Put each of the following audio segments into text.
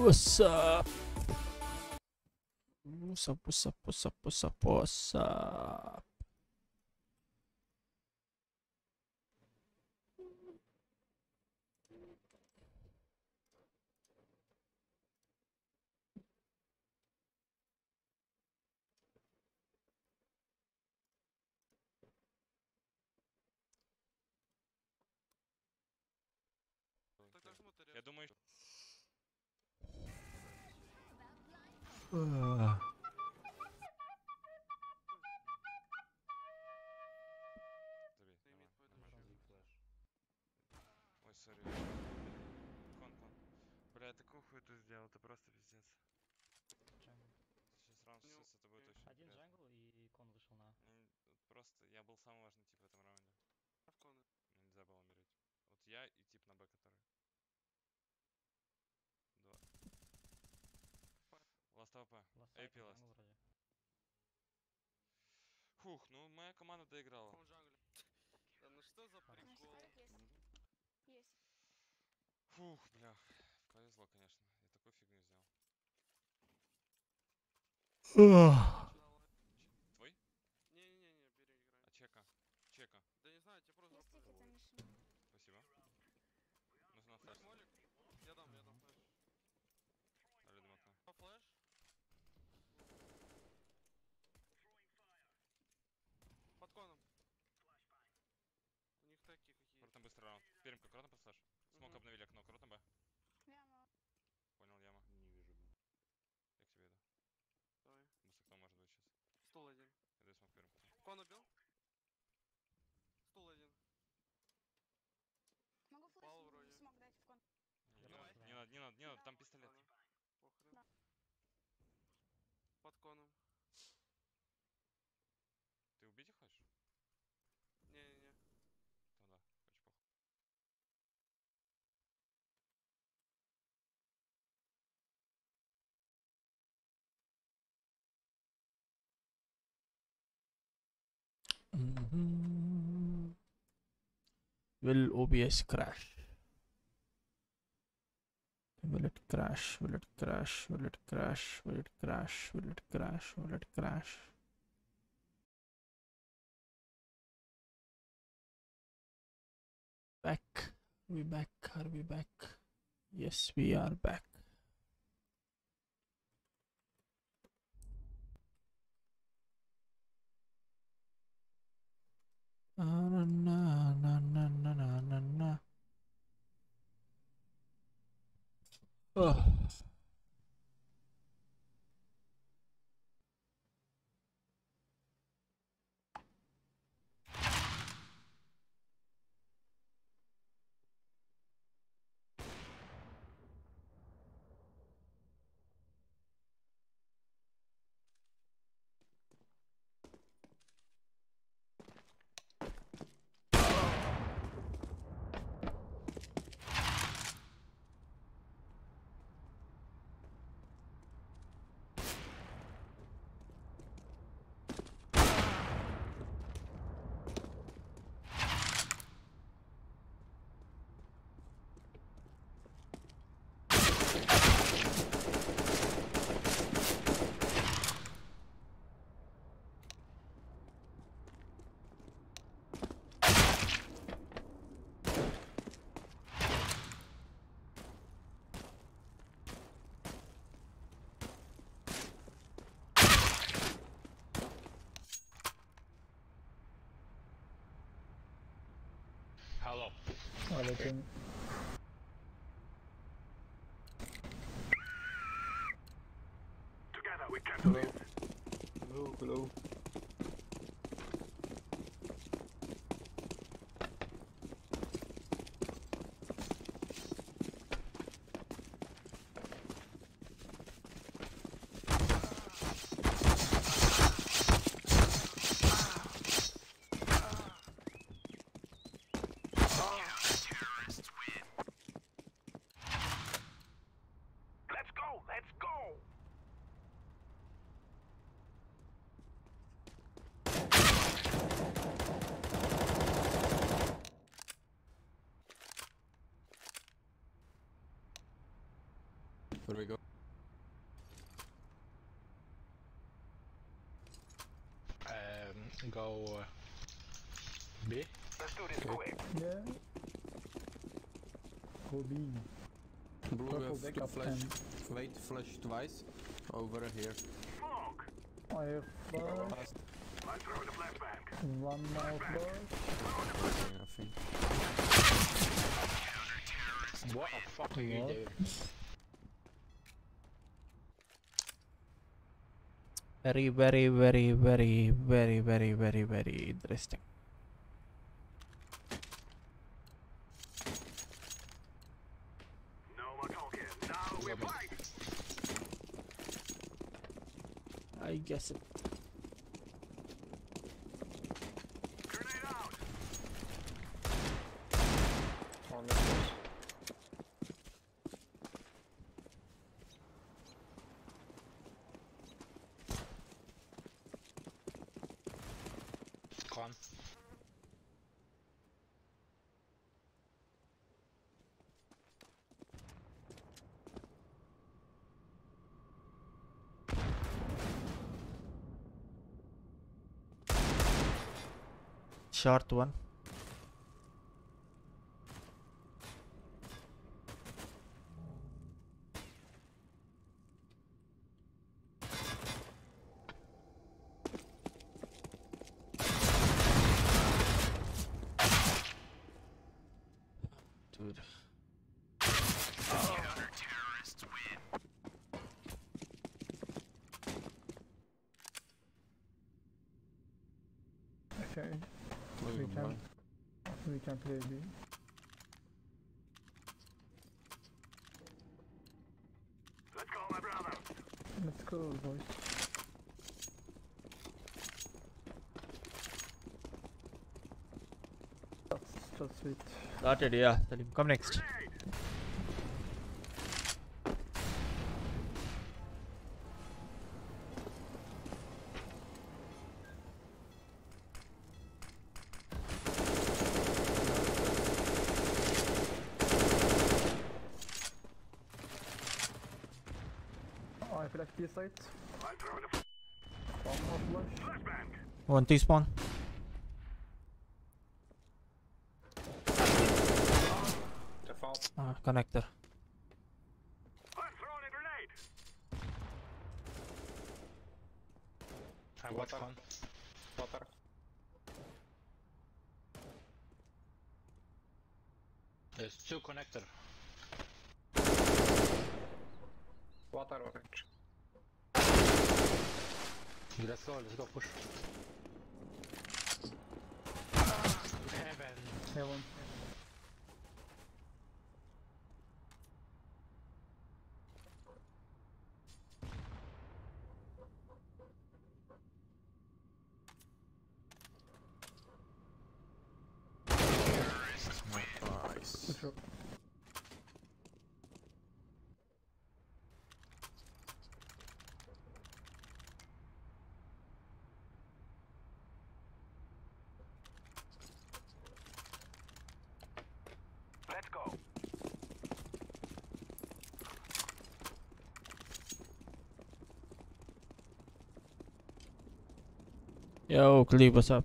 Poça. Poça, poça, poça, poça, poça. Ух, ну моя команда доиграла. Да ну что за прикол? Есть. Фух, бля. Повезло, конечно. Я такую фигню взял. надо, не надо, не надо, там пистолет. Похрен. Под коном. Ты убить их хочешь? Не-не-не. Ну да. очень похуй. will OBS crash? will it crash? Will it crash? Will it crash? Will it crash? Will it crash? Will it crash? Back. We back. Are we back? Yes we are back. Na na na na na na na Oh. Hello. Aleyküm. Hello. Hello, hello. Where we go? Um, go uh, B. Yeah. Go B. Blue, we Purple have back two up flash. and Wait, flash twice. Over here. I have flash. Last. One now flash. I think. What the fuck are you What? doing? Very, very, very, very, very, very, very, very interesting. Go mid. I guess it. On the stairs. Con. Short one. Dude. Okay, Blue, We blue. can- we can play B. Let's go, boys. That's just sweet. Started, yeah. Salim, come next. I feel like B side. One more flash. One T spawn. Default. Ah, connector. I watch con. Water. There's two connector. Water orange. Let's go, let's go, push. Heaven. Heaven. Yo, Cleve, what's up?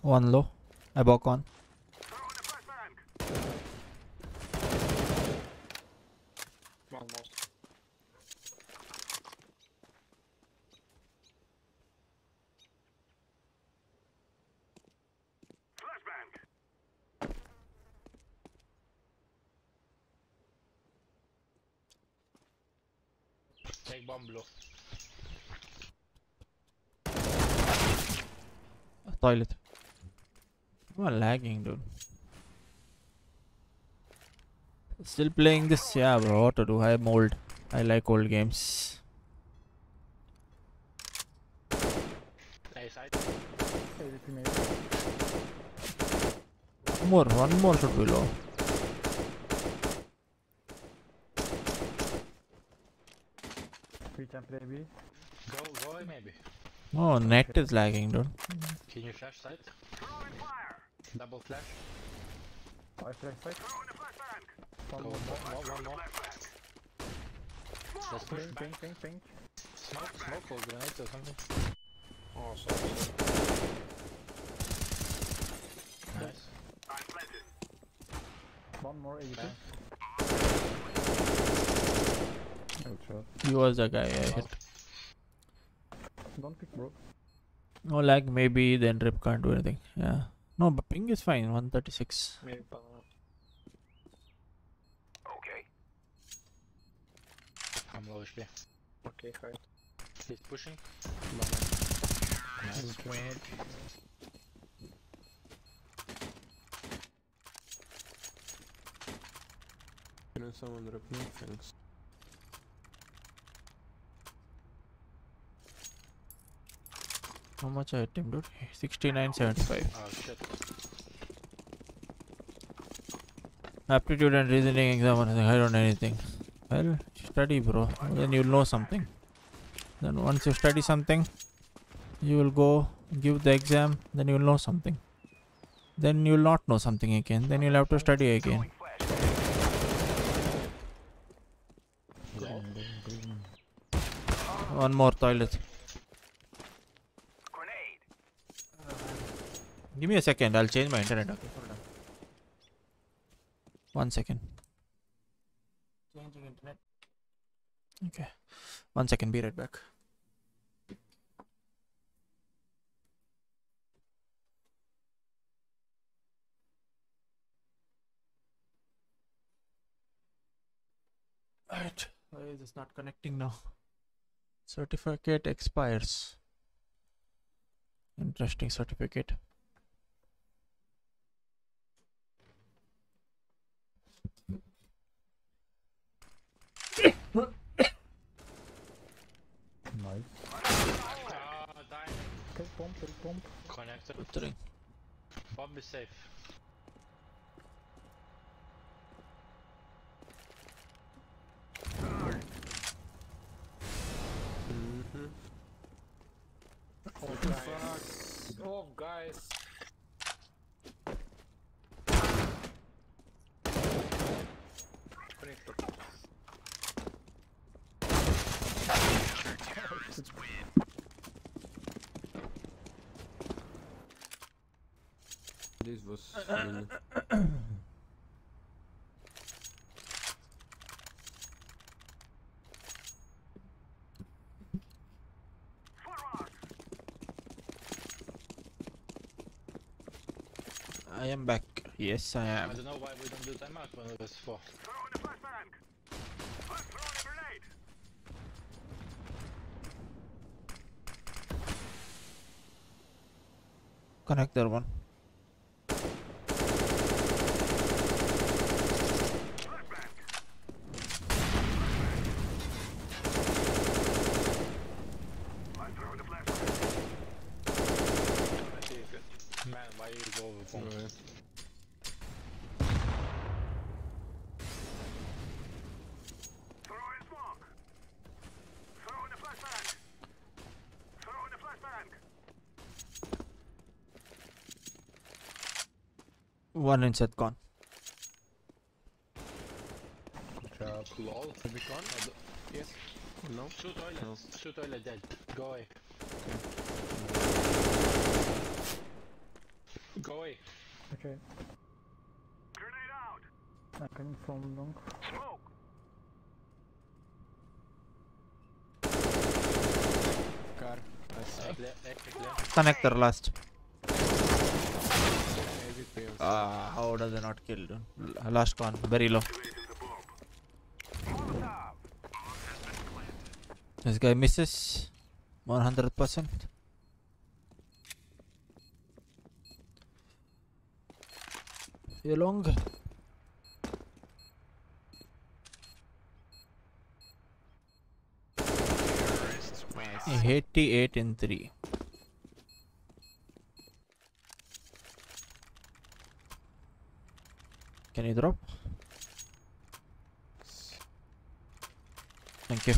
One low. I balk on. Almost. Take bomb blue. Toilet. I'm not lagging, dude. Still playing this? Yeah, bro. What to do? I'm old. I like old games. A side. AVP maybe. One more. One more should be low. We can play B. Go, go maybe. Oh, net is lagging, dude. Can you flash side? Double flash. I flash site. One more. one more, one more. Let's push Ping, back. ping, ping, ping. Smoke, smoke or grenades or something. Oh, sorry. Nice. One more AVP. Yeah. Oh, he was the guy I hit. Don't pick bro. No lag, maybe then rip can't do anything. Yeah. No, but ping is fine. 136. Maybe banana. I'm low HP. Okay, hide. He's pushing. Good shot. Can someone drop me? Thanks. How much I hit him, dude? 69, 75. Oh shit. Aptitude and reasoning exam. I don't know anything. Well, study, bro. Then you'll know something. Then once you study something, you will go give the exam. Then you'll know something. Then you'll not know something again. Then you'll have to study again. One more toilet. Give me a second. I'll change my internet. Okay. One second. Changing internet. Okay. One second. Be right back. Alright. Why is this not connecting now? Certificate expires. Interesting certificate. Nice. Ah, dying. Take bomb, take bomb. Connected. Three. Bomb is safe. Mm-hmm. Oh, guys. Oh, guys. Connector. This was. Uh, uh, I am back. Yes, I I am. don't know why we don't do timeout when it was four. Connector one. Man, why you go over bomb? Alright. One inside gone. Good job. Lol. Have we gone? Yes. No? Two toilets. Two toilet dead. Go away. Go away. Okay. From long. Car. I see. Clear, clear, clear. Connector last. Ah, how does it not kill? Last one. Very low. This guy misses. 100%. You long? 88 in 3. Can you drop? Thank you.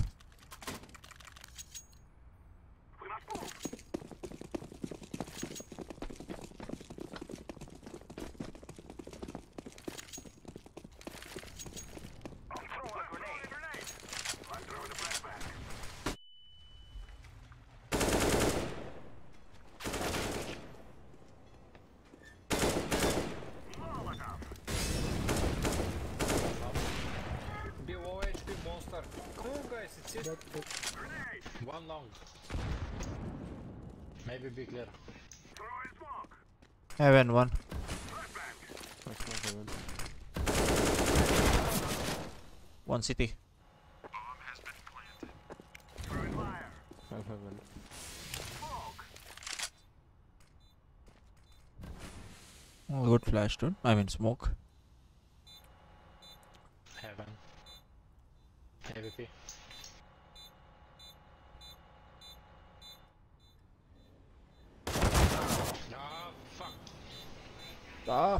One long. Maybe be clear. Heaven one. Fuck, not heaven. One city. Good flash, dude. I mean smoke. Heaven. AVP. Ah, fuck. Ah.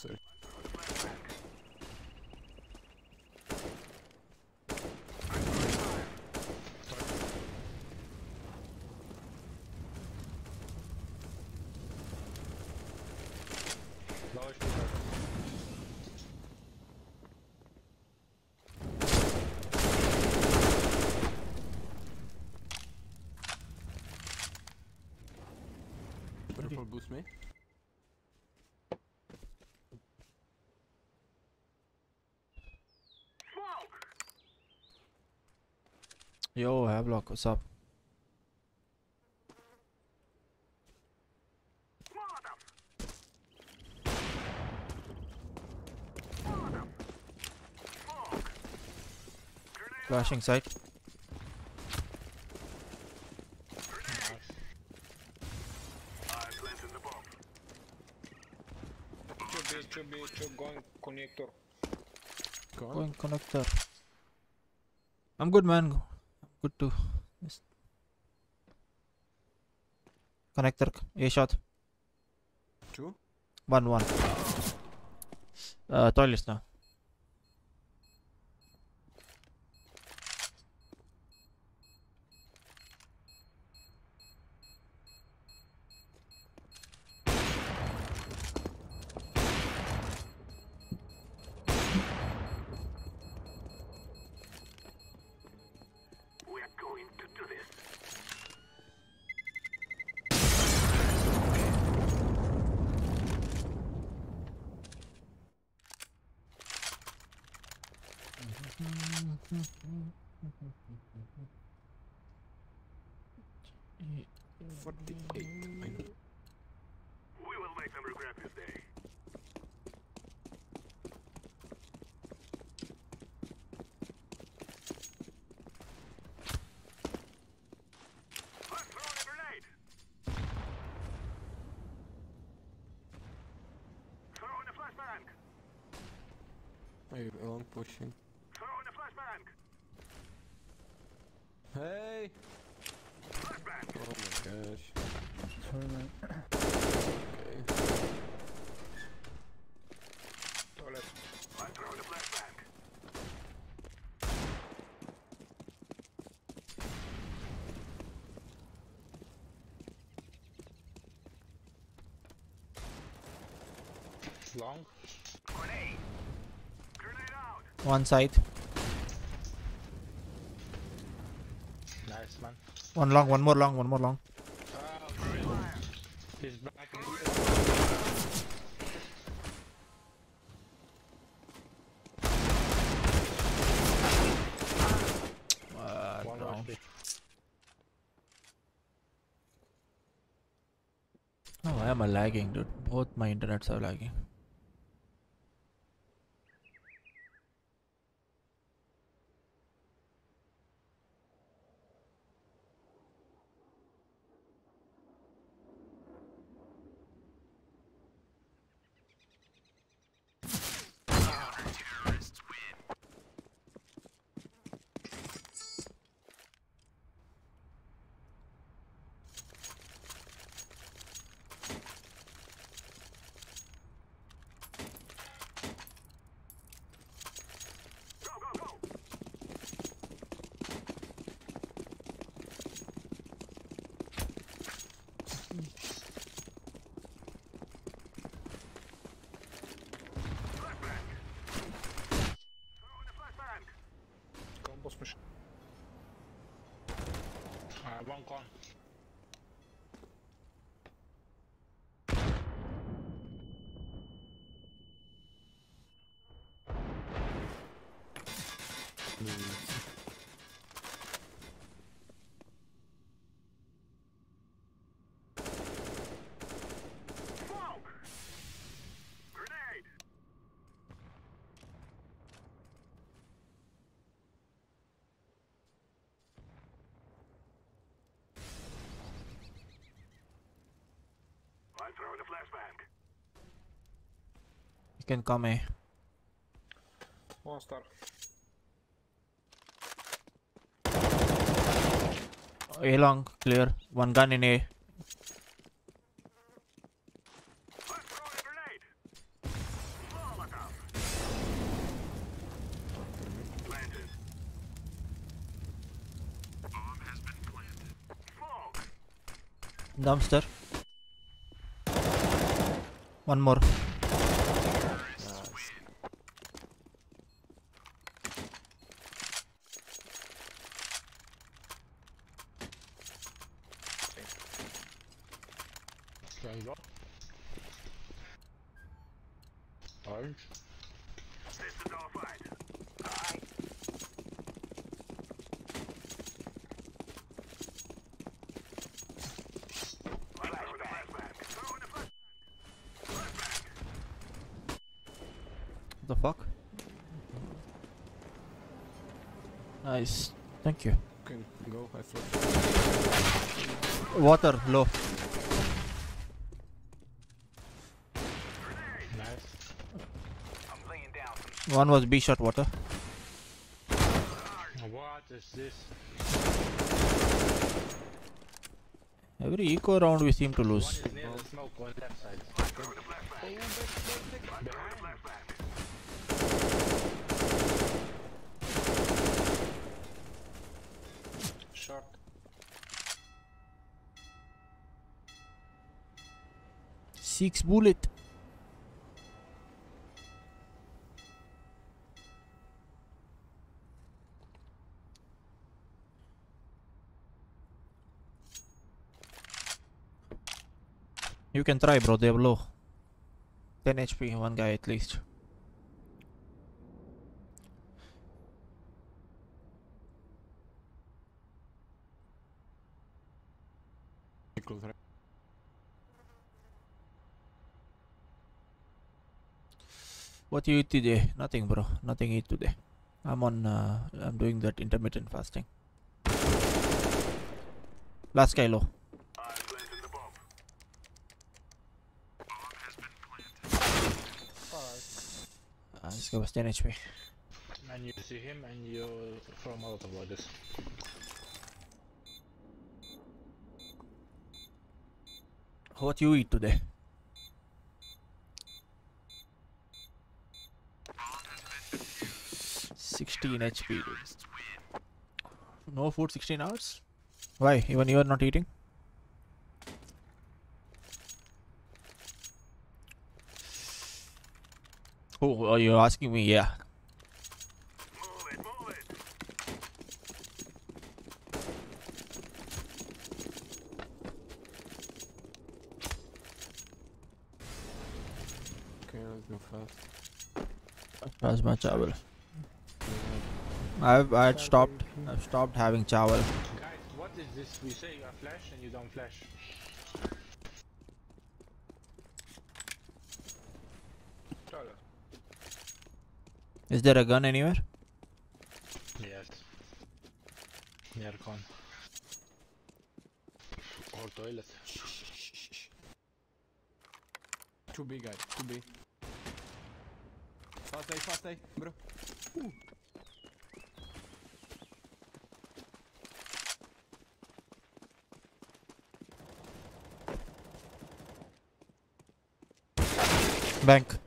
Sorry. Lower speaker. Purple boost me. Yo, Havelock, what's up? Flashing site. Two B, two going connector. Going connector. I'm good, man. Good to Yes. Connector. A shot. Two. One, one. Uh, toilets now. Forty-eight. I know. Hey, long pushing. Hey! Oh my gosh. Sorry, man. Okay. Toilet. Long. One side. Nice man. One long, one more long, one more long. He's back. Uh, One. Oh, I am lagging, dude? Both my internets are lagging. Uh, one con. You can come A. One star. A long, clear. One gun in A. Dumpster. One more. Can go. Orange. the fuck? Nice. Thank you. Can go, I flash. Water, low. Nice. One was B shot water. What is this? Every eco round we seem to lose. is near the smoke on left side. Behind. Short. Six bullet. You can try, bro. They have low. 10 HP, one guy at least. Be close, right? What you eat today? Nothing, bro. Nothing eat today. I'm on. Uh, I'm doing that intermittent fasting. Last guy low. Uh, this guy was 10 HP. And you see him and you throw Molotov like this. What you eat today? Sixteen HP. dude. No food. Sixteen hours. Why? Even you are not eating? Oh, are you asking me? Yeah. Okay, let's go fast. Plasma chawal. Yeah, I've I had stopped. I've stopped having chawal. Guys, what is this? We say you are flash and you don't flash. Is there a gun anywhere? Yes. Near con. Or toilet. Too big, guys. Too big. Fast A, fast A, bro. Ooh. Bank.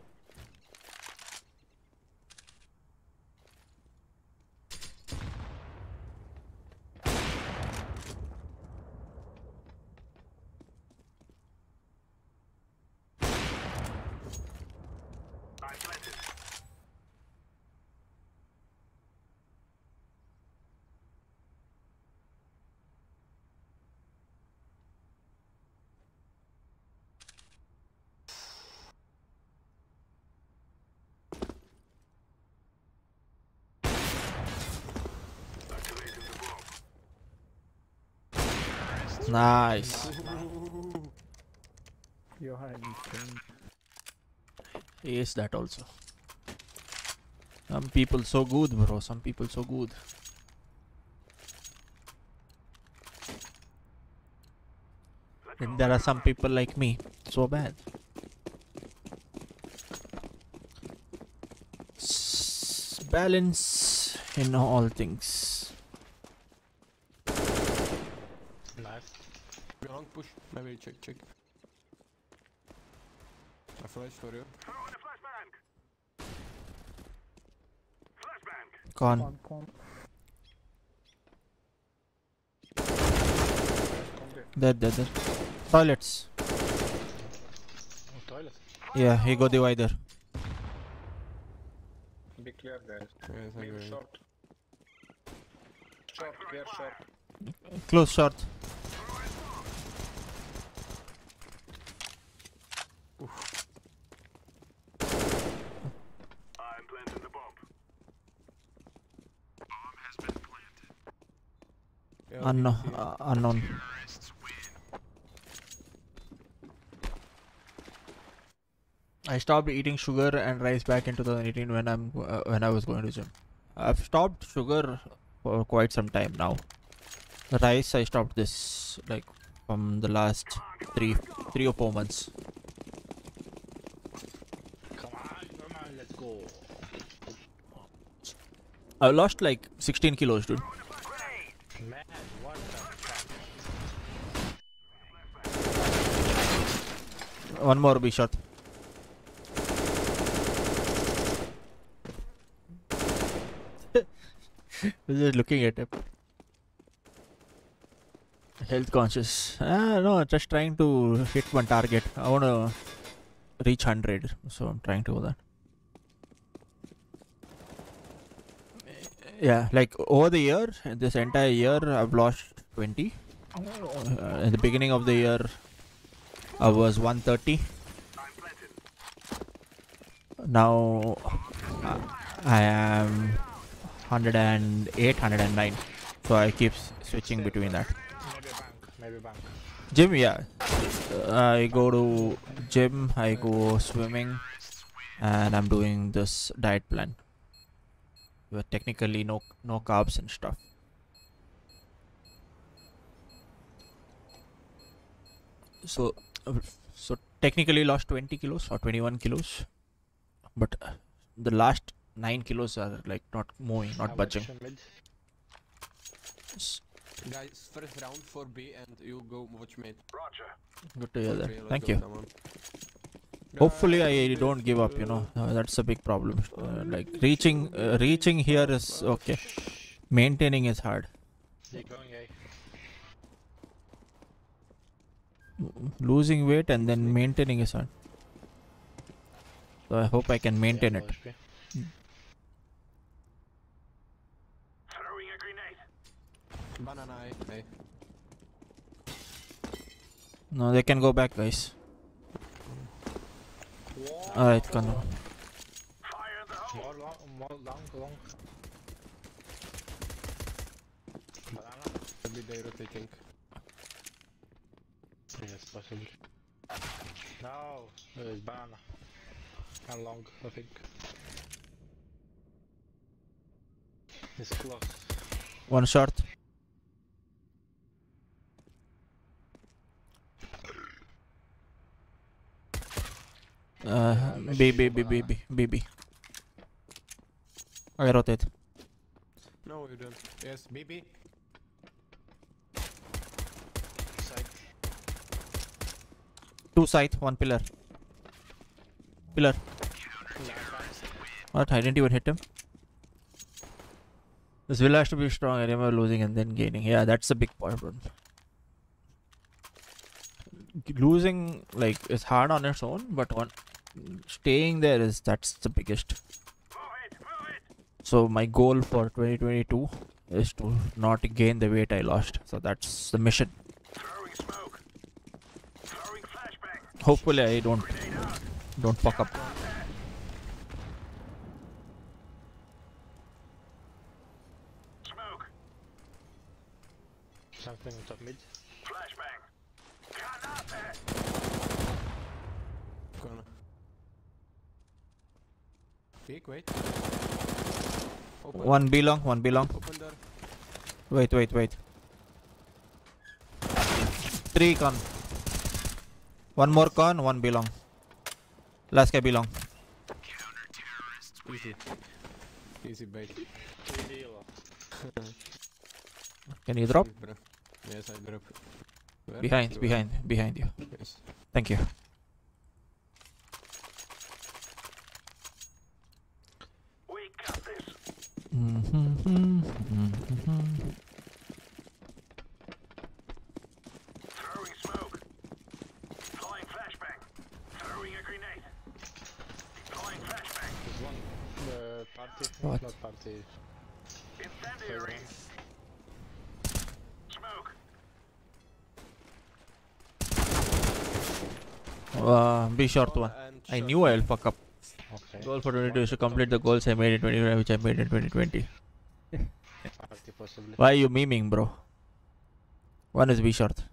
Nice. You are insane. Ace that also. Some people so good, bro. Some people so good. Then there are some people like me, so bad. S- balance in all things. Nice. Long push. Check, check. I flash for you. Gone. One con. Dead, dead, dead. Toilets. Oh, toilet. Yeah, he go divider. Be clear, guys. Yes, I Be short. Short, clear short. Close short. Yeah, Unknown. Uh, unknown. I stopped eating sugar and rice back in 2018 when I'm uh, when I was going to gym. I've stopped sugar for quite some time now. The rice I stopped this like from the last three three or four months. Come on, come on, let's go. I lost like 16 kilos, dude. Man, what the fuck? One more B shot. We Just looking at him. Health conscious. Ah, no, just trying to hit one target. I want to reach 100, so I'm trying to do that. Yeah, like over the year, this entire year, I've lost 20. Uh, in the beginning of the year, I was 130. Now uh, I am 108, 109. So I keep switching between that. Maybe bank. Gym, yeah. Uh, I go to gym, I go swimming, and I'm doing this diet plan. But technically, no no carbs and stuff. So, so technically lost 20 kilos or 21 kilos, but uh, the last nine kilos are like not moving, not budging. much mid? S- Guys, first round for B and you go watch mid. Good to hear For that. Thank you. Hopefully, I don't give up. You know, uh, that's a big problem. Uh, like reaching, uh, reaching here is okay. Maintaining is hard. They going A. L- Losing weight and then maintaining is hard. So I hope I can maintain it. low hmm. HP. Banana A. A. No, they can go back, guys. Alright, come on. More long, more long, long. Banana? Maybe they rotating. Yes, possibly. No, it's banana. And long, I think. It's close. One short. Uh, B, B, B, B, B, B, B. I rotate. No, you don't. Yes, BB. Side. Two side, one pillar. Pillar. What? I didn't even hit him. This will has to be strong. I remember losing and then gaining. Yeah, that's a big bro. Losing like is hard on its own, but on staying there is that's the biggest. So my goal for 2022 is to not gain the weight I lost. So that's the mission. Hopefully I don't don't fuck up. Something on top mid. Corner. Peek, wait. Open. One B long, one B long. Open door. Wait, wait, wait. Three con. One more con, one B long. Last guy B long. Easy. Easy bait. Can you drop? Yes, I drop. Where? Behind, You behind, behind you. Yes. Thank you. There's mm-hmm one uh, party. What? Not party. Playground. Uh, be short one. I knew I'll fuck up. Okay. Goal for 22 is to complete the goals I made in 2020, which I made in 2020. Why are you memeing, bro? One is be short.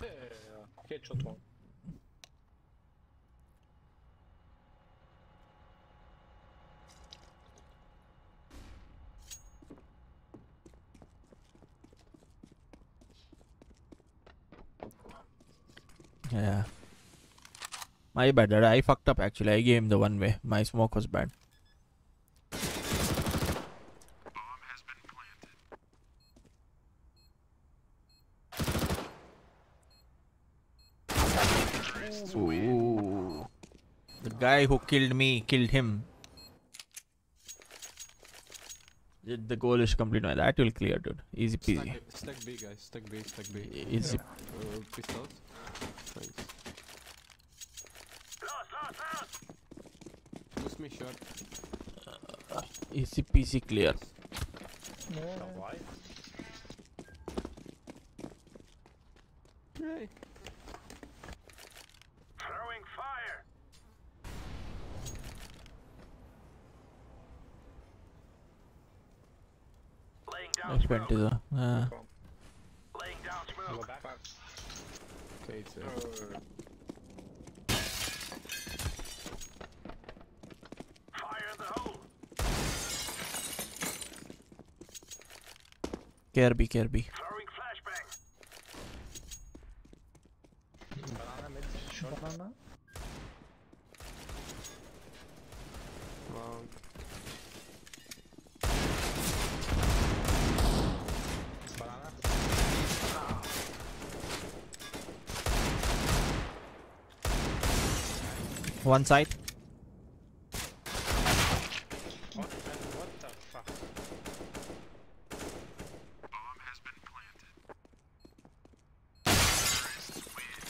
Yeah, headshot one. Yeah. My bad. Dad. I fucked up actually. I gave him the one way. My smoke was bad. Ooh. The guy who killed me killed him. The the goal is complete. now. That will clear, dude. Easy peasy. B- stack B, guys. Stack B, stack B. Easy. Uh, pistols. Thanks. Push me short. Easy peasy clear. So why? Hey. I spent it. Uh, Go back. Okay, it's uh, Kirby, Kirby. One side. What? What the fuck?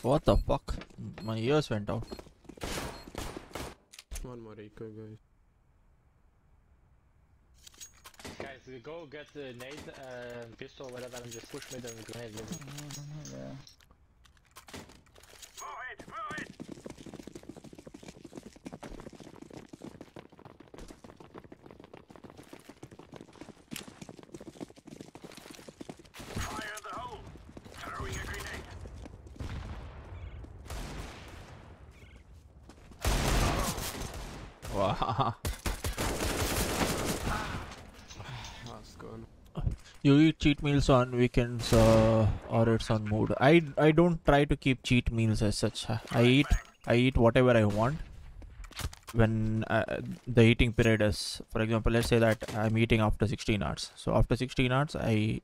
What the fuck? My ears went out. One more eco, guys. Guys, we go get the nade and pistol, whatever, and just push mid and grenade. Yeah. Wow. Last gone. You eat cheat meals on weekends uh, or it's on mood. I I don't try to keep cheat meals as such. I eat I eat whatever I want when uh, the eating period is. For example, let's say that I'm eating after 16 hours. So after 16 hours, I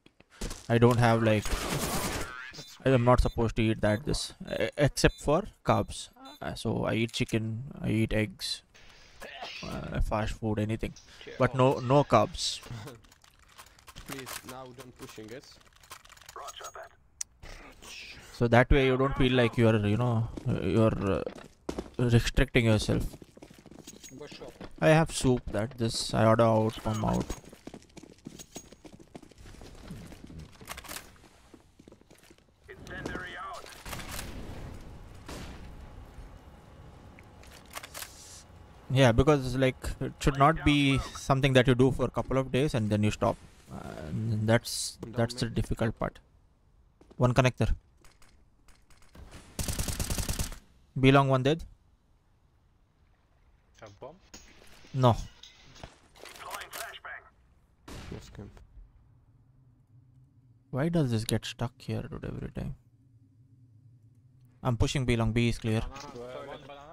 I don't have like I'm not supposed to eat that this except for carbs. Uh, so I eat chicken, I eat eggs, uh, fast food, anything, but no no carbs. Please, now don't pushing us. So that way you don't feel like you're, you know, uh, you're uh, restricting yourself. I have soup that this I order out from out. Yeah, because like it should not be something that you do for a couple of days and then you stop. Uh, and that's that's the difficult part. One connector. B long one dead? A bomb? No. Yes, camp. Why does this get stuck here dude every time? I'm pushing B Belong. B is clear. Banana?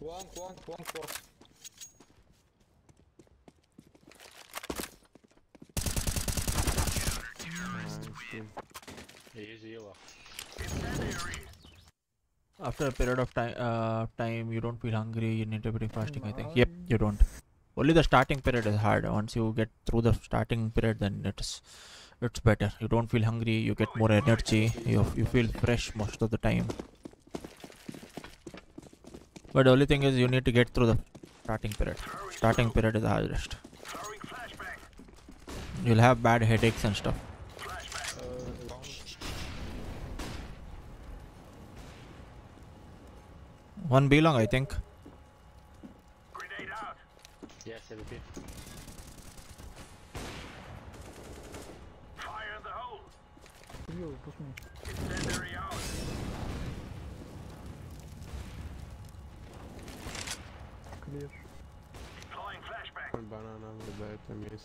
One, one, one, four. Easy. After a period of time, uh, time you don't feel hungry. You need to be fasting. I think. Yep, you don't. Only the starting period is hard. Once you get through the starting period, then it's it's better. You don't feel hungry. You get more energy. You you feel fresh most of the time. But the only thing is you need to get through the starting period. Starting period is the hardest. You'll have bad headaches and stuff. Long. One B long, I think. Yes, LP. You push me. Clear. One banana with that, I miss.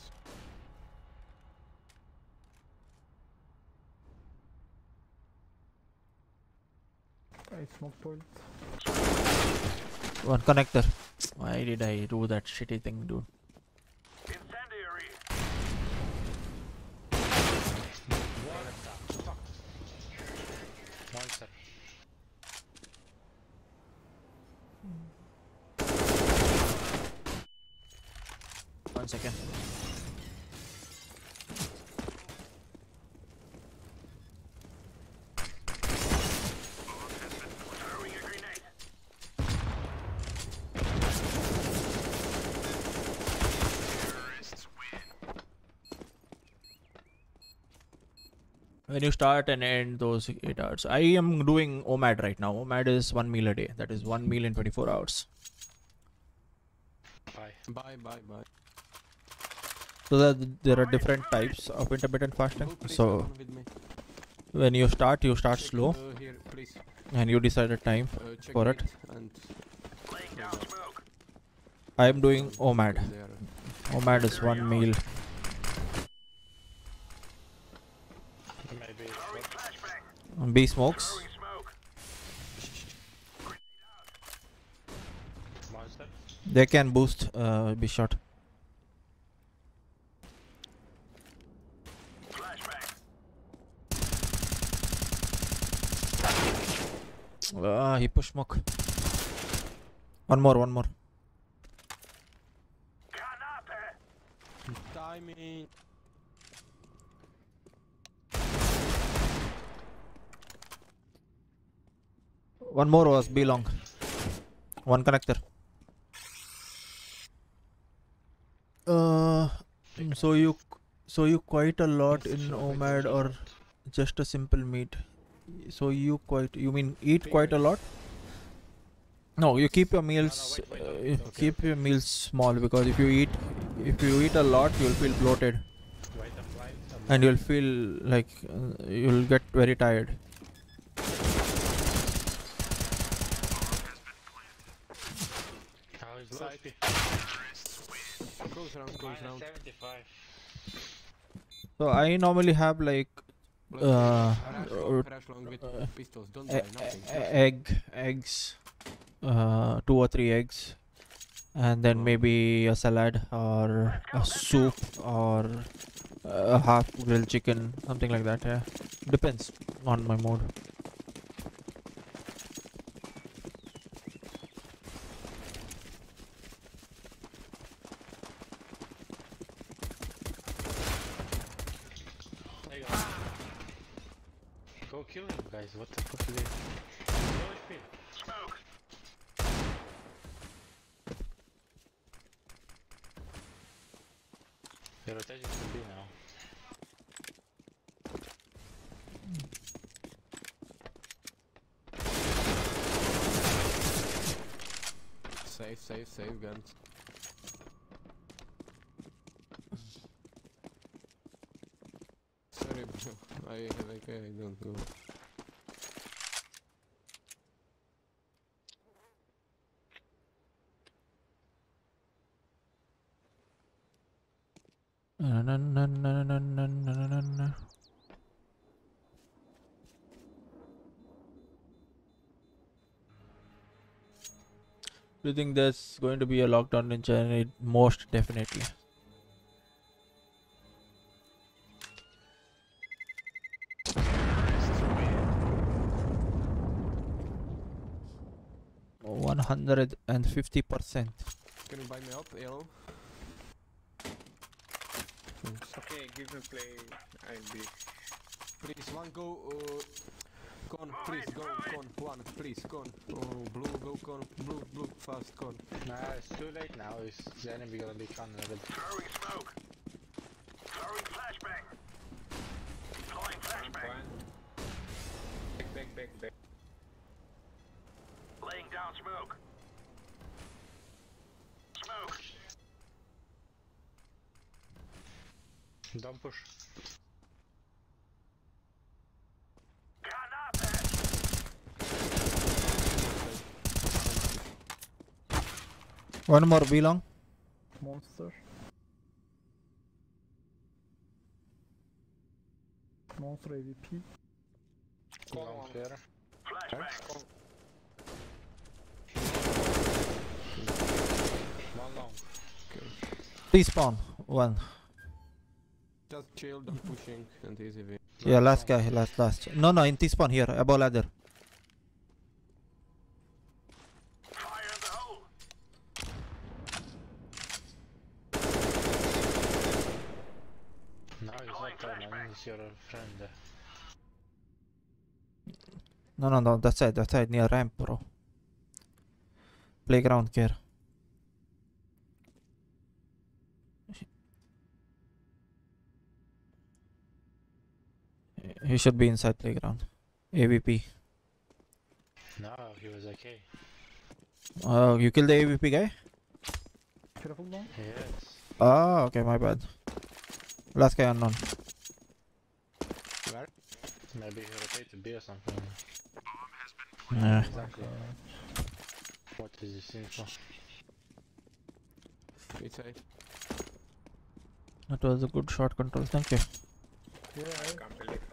I smoke toilet. One connector. Why did I do that shitty thing, dude? Monster. One second. When you start and end those 8 hours. I am doing OMAD right now. OMAD is 1 meal a day. That is 1 meal in 24 hours. Bye. Bye, bye, bye. So that there are different types of intermittent fasting. So when you start, you start slow and you decide a time. For it. I am doing OMAD. OMAD is one meal. B smokes. They can boost. Uh, be shot. Ah, he pushed smoke. One more, one more. Timing. One more was B long. One connector. Uh, so you so you quite a lot in OMAD or just a simple meat? So you quite you mean eat quite a lot? No, you keep your meals wait, wait, uh, you Okay. keep your meals small because if you eat if you eat a lot you'll feel bloated Wait, I'm blind. I'm and you'll feel like uh, you'll get very tired. How is low Side. speed? Close round, close round. So I normally have like Let's Uh, crash uh, crash long with uh, pistols. Don't die, egg eggs uh, two or three eggs and then maybe a salad or a soup or a half grilled chicken something like that yeah. Depends on my mood There you go. Go kill him, guys. What the fuck is it? Low speed. They're rotating to B now. Save, save, save guns. Sorry bro, I AK, I don't go. Do you think there's going to be a lockdown in China? Most definitely. One hundred and fifty percent. Can you buy me up. Okay, give me play. I'll be. Please, one go, uh, con, please, go, con, one, please, con, oh, blue, go, con, blue, blue, fast, con. Nah, it's too late now. It's the enemy gonna be coming red. I'm fine. Back, back, back, back. Don't push. One more B long. Monster. Monster AWP. Long one. clear. Con. One long. Respawn. One. Just chill, don't pushing, and easy win. Yeah, last guy. Last, last. No, no, in T-spawn here. Above ladder. No, he's not there, man. Your friend. No, no, no. That side. That side near ramp, bro. Playground care. He should be inside playground. AWP. No, he was okay. Uh, you killed the AWP guy? Careful long. Yes. Ah, okay, my bad. Last guy unknown. Maybe he rotated B or something. Yeah. Exactly. What is this info? It's a That was a good shot control. Thank you. Yeah, I can't believe.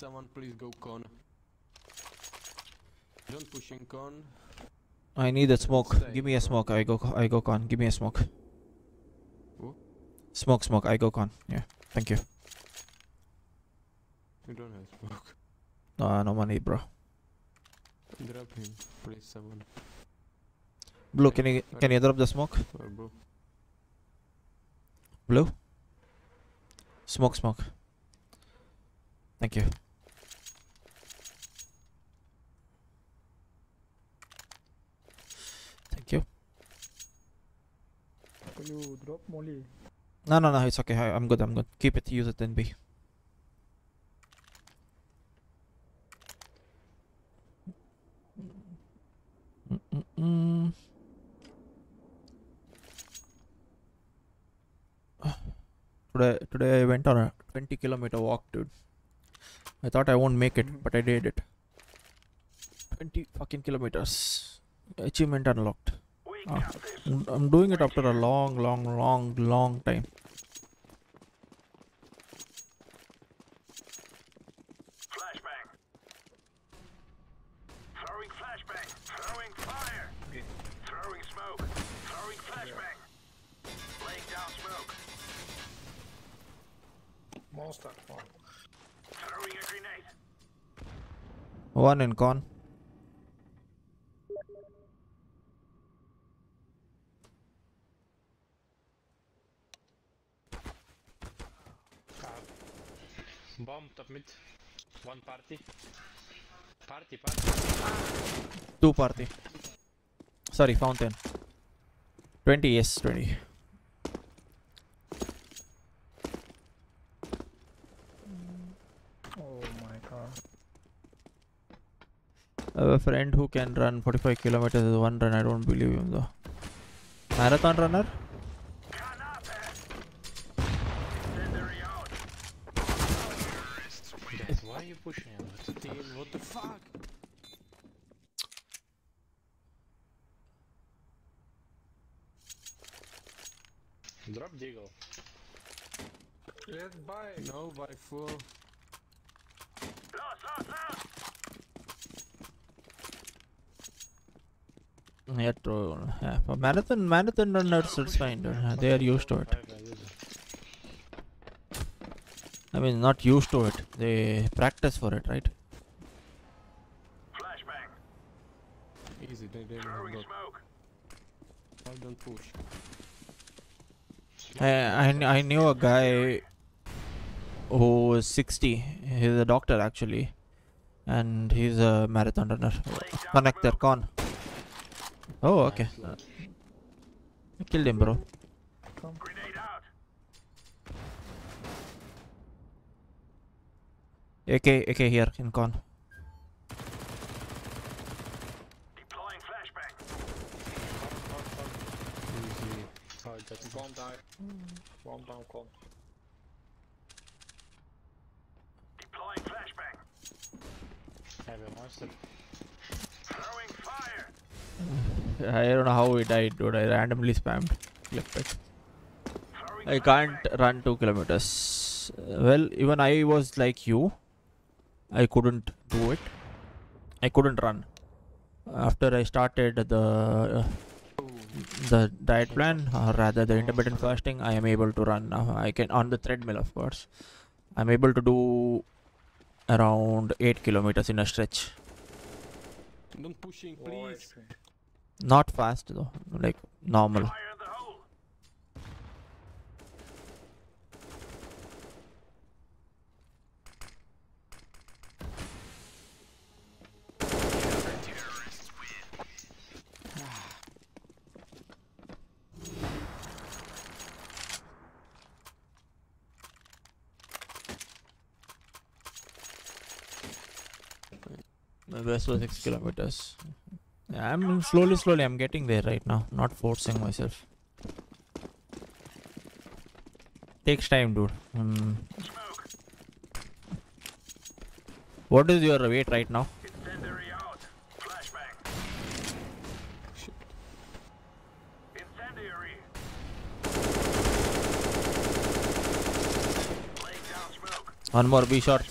Someone please go con. Don't pushing con. I need a smoke. Stay, Give me a smoke. I go. I go con. Give me a smoke. Who? Smoke, smoke. I go con. Yeah. Thank you. You don't have smoke. No, no money, bro. Drop him, please someone. Blue, can you can you drop the smoke? Or blue. Blue. Smoke, smoke. Thank you. Thank you. Will you drop Molly? No, no, no. It's okay. I, I'm good. I'm good. Keep it. Use it in B. Mm-mm-mm. Today, today I went on a 20 kilometer walk, dude. I thought I won't make it, Mhm. but I did it. 20 fucking kilometers. Achievement unlocked. I'm- I'm doing it after a long, long, long, long time. One. One in bomb top mid. One party. Party, party. Two party. Sorry, fountain. 20, yes, 20. Mm. Oh my god. I have a friend who can run 45 kilometers in one run. I don't believe him though. Marathon runner? Dad, why are you pushing him? It's a team. What the fuck? Drop Deagle. Let's buy. No, by four. Yeah, true. Yeah, for marathon, marathon runners, it's fine. dude. They are used to it. Five, I use it. I mean, not used to it. They practice for it, right? Easy, they they have got. Well done push. I, I, I knew a guy who was 60. He's a doctor actually. And he's a marathon runner. Connector, con. Oh, okay. Nice. I killed him, bro. Come. AK, AK here in con. Easy. That's Con die. One down con. I have a monster. I don't know how he died, dude. I randomly spammed. Clipped it. I can't run two kilometers. Uh, Well, even I was like you. I couldn't do it. I couldn't run. After I started the uh, the diet plan, or rather the intermittent fasting, I am able to run now. I can on the treadmill, of course. I'm able to do around eight kilometers in a stretch. Don't pushing, Oh, please. Not fast though, like normal. My best was six kilometers. Yeah, I'm slowly, slowly. I'm getting there right now. Not forcing myself. Takes time, dude. Hmm. What is your weight right now? One more, be short.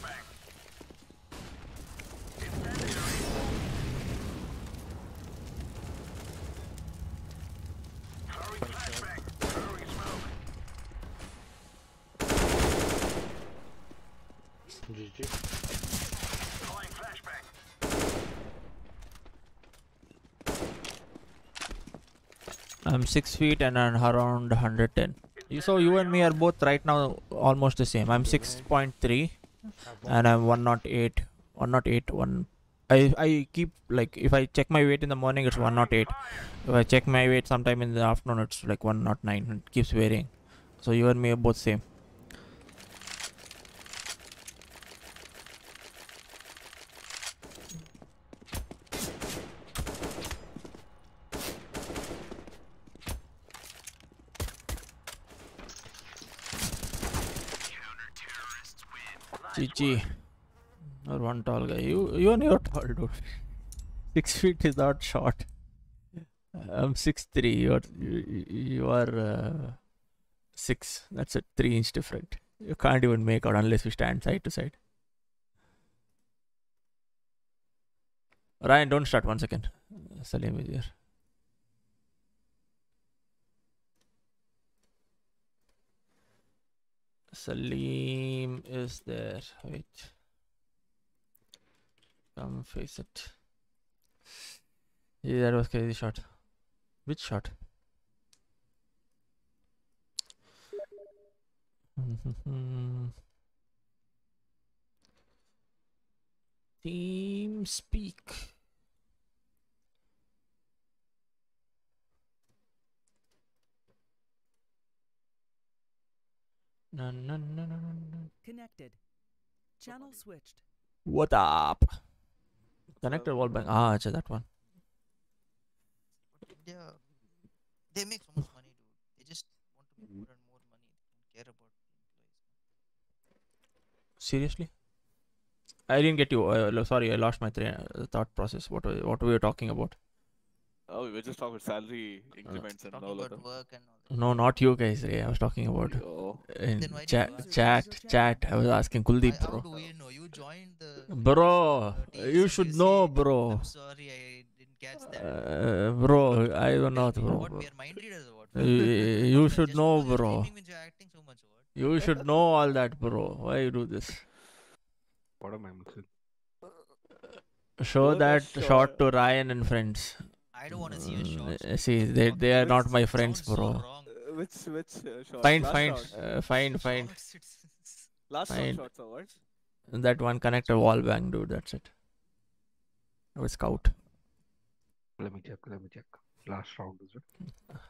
6 feet and I'm around 110. So you and me are both right now almost the same. I'm 6.3 and I'm 108. 108, 1. I, I keep like if I check my weight in the morning it's 108 if I check my weight sometime in the afternoon it's like 109 it keeps varying so you and me are both same GG. Or one tall guy. You and you're tall, dude. Six feet is not short. I'm six three. You're you, you are uh, six. That's a three inch different. You can't even make out unless we stand side to side. Ryan, don't start. One second. Salim is here. Salim is there. Wait. Come FACEIT. Yeah, that was crazy shot. Which shot? Team speak. No, no, no, no, no, no. Connected. Channel switched. What up? Connected wall bang. Ah, acha, that one. But India, they make so much money, dude. They just want to make more and more money. They don't care about employees. Seriously? I didn't get you. Uh, sorry, I lost my train, uh, thought process. What were, what were you talking about? Oh, we were just talking about salary increments and all of about that. work and all that. No, not you guys. Ray. I was talking about Yo. in Then why did you chat, chat, chat. I was asking Kuldeep, I, how bro. do we know? You joined the. Bro, teams you and should say, know, bro. I'm sorry, I didn't catch that. Uh, bro, I don't know, bro. What, bro. we are mind readers or what? Y- you should know, because you're bro. streaming you're acting so much. You should know all that, bro. Why you do this? What am I missing? Show Show that shot. shot to Ryan and friends. I don't want to see a Mm, uh, See, they they are not my friends, Sounds so bro. wrong. Uh, which which uh, shot? Fine, Last fine, uh, fine, fine. Shots, it's- it's- Last fine. shot shots or what? That one connector wall bang, dude. That's it. I was scout. Let me check. Let me check. Last round is it?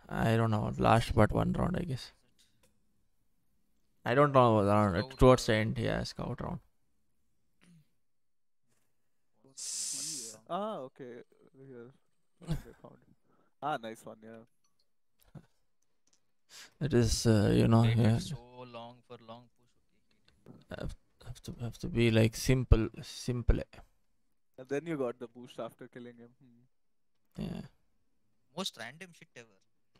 I don't know. Last but one round, I guess. I don't know. the round. Scout Towards the end, yeah, scout round. Ah, okay. Here. Okay, found it. Ah, nice one. Yeah. It is, uh, you know, Waited yeah, so long for long push. Have, have to have to be like simple, simple. And then you got the boost after killing him. Hmm. Yeah, Most random shit ever.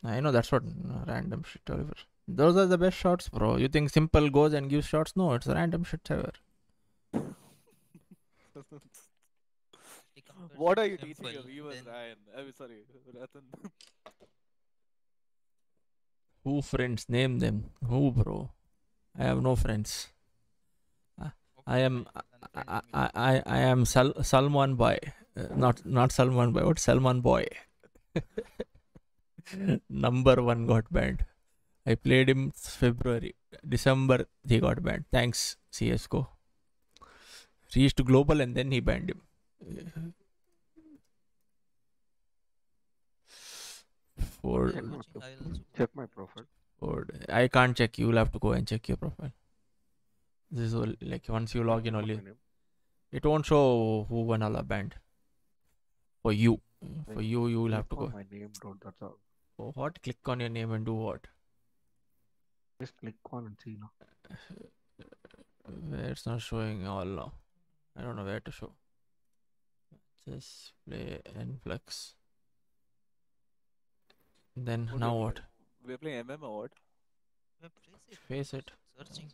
I know that's what uh, random shit ever. Those are the best shots, bro. You think s1mple goes and gives shots? No, it's random shit ever. He compares what are to you teaching your viewers, then- Ryan? I mean, sorry, Ratan. Who friends? Name them. Who, bro? I have no friends. I am I. I, I, I am Sal, Salman boy. Uh, not not Salman boy. What Salman boy? Number one got banned. I played him February, December. He got banned. Thanks CS:GO. Reached to global and then he banned him. Ford, I'm watching ILs. Check my profile. Ford. I can't check. You will have to go and check your profile. This is all, like once you log in only. It won't show who won all banned. For you. For you, you will have to go. My name, don't. That's all. Oh, what? Click on your name and do what? Just click on and see now. Where it's not showing all now. I don't know where to show. Just play and flex. Then What now what? We're playing MM or what? FACEIT. Searching.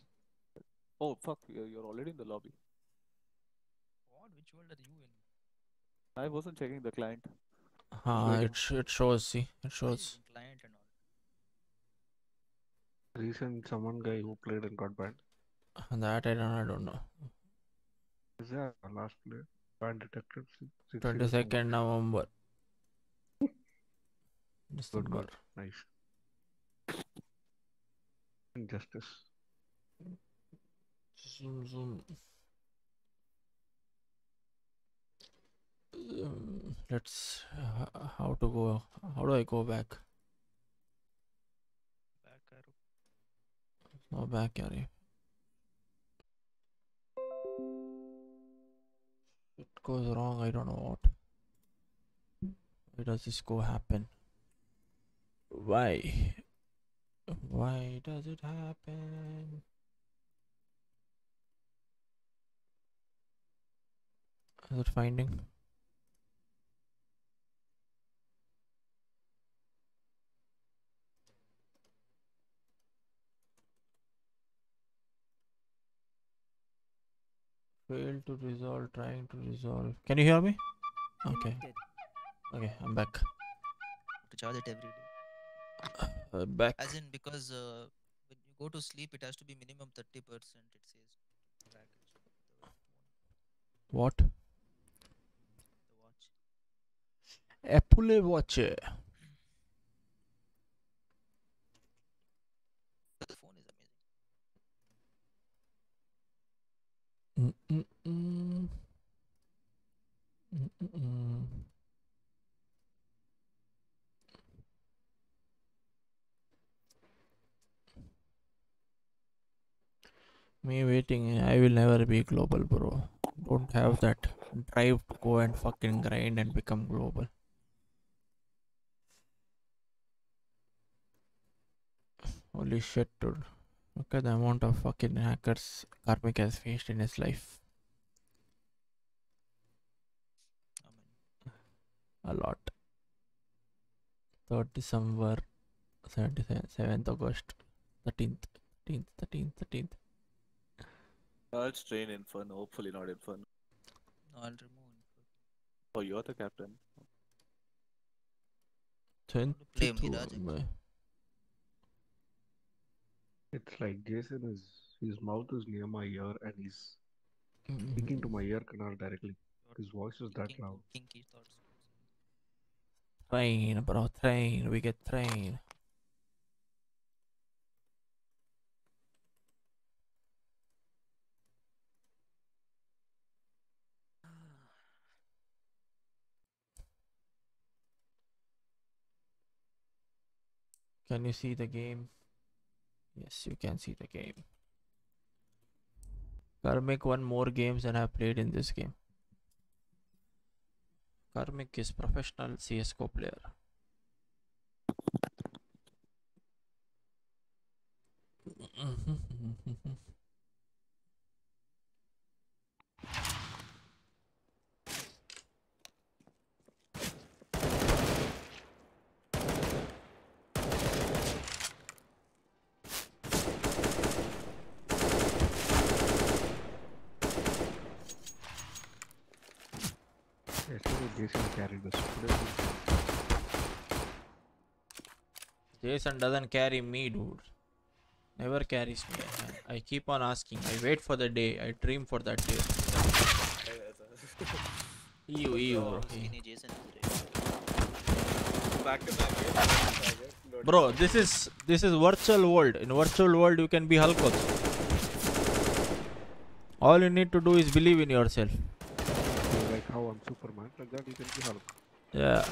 Oh, fuck, you're, you're already in the lobby. What? Which world are you in? I wasn't checking the client. Ah, Wait. it sh- it shows. See, it shows. Client and all. Recent someone guy who played and got banned. That I don't. I don't know. Is that our last player? Banned detected. si- six Twenty years old. second November. December. good. Nice. Injustice. Zoom zoom. Um, let's. Uh, how to go? How do I go back? Back arrow. No back, yaar. It goes wrong. I don't know what. Why does this go happen? Why? Why does it happen? Is it finding? Failed to resolve, trying to resolve. Can you hear me? Okay. Okay, I'm back. To charge it every day. Uh, back. As in because uh, when you go to sleep, it has to be minimum 30%, it says. What? The watch. Apple Watch. The phone is amazing. Mm-mm-mm. Mm-mm-mm. Me waiting, I will never be global, bro. Don't have that drive to go and fucking grind and become global. Holy shit, dude. Look at the amount of fucking hackers Karmik has faced in his life. A lot. 3rd December, 7th August, 13th, 13th, 13th, 13th. I'll train Inferno, hopefully not Inferno. No, I'll remove it. Oh, you're the captain. 10th play to Mirage, I May. It's like Jason is his mouth is near my ear and he's mm-hmm. speaking to my ear canal directly. His voice is that loud. Train, bro, train. We get train. Can you see the game? Yes, you can see the game. Karmik won more games than I played in this game. Karmic is professional CSGO player. Yesterday Jason carried us. Today Jason doesn't carry me, dude. Never carries me. I, I keep on asking. I wait for the day. I dream for that day. Ew, ew, bro. Skinny Jason is great. Back to back games, I guess. Not- Bro, this is this is virtual world. In virtual world, you can be Hulk also. All you need to do is believe in yourself. Like how I'm Superman, like that you can be Hulk. Yeah.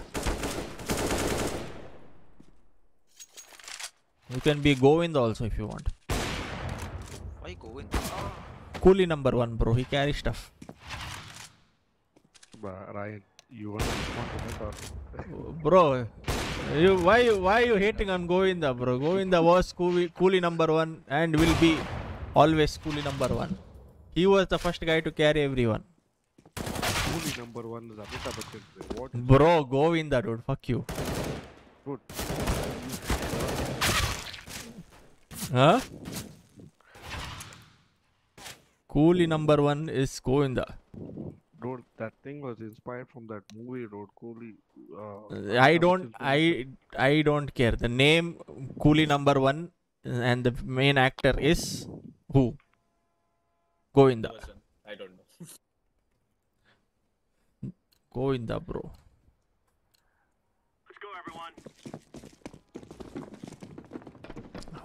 You can be Govind also if you want. Why go in? Coolie number one, bro. He carries stuff. But Ryan, you want to respond to that or bro you why you why you hating on Govinda bro Govinda was coolie, coolie number one and will be always coolie number one he was the first guy to carry everyone Only number one is Amitabh Bachchan. bro. What is bro Govinda dude fuck you good? Huh? Coolie number one is Govinda. Dude, that thing was inspired from that movie, dude. Coolie. Uh, I Amitabh don't I I don't care. The name coolie number one and the main actor is who? Govinda. I don't know. Govinda bro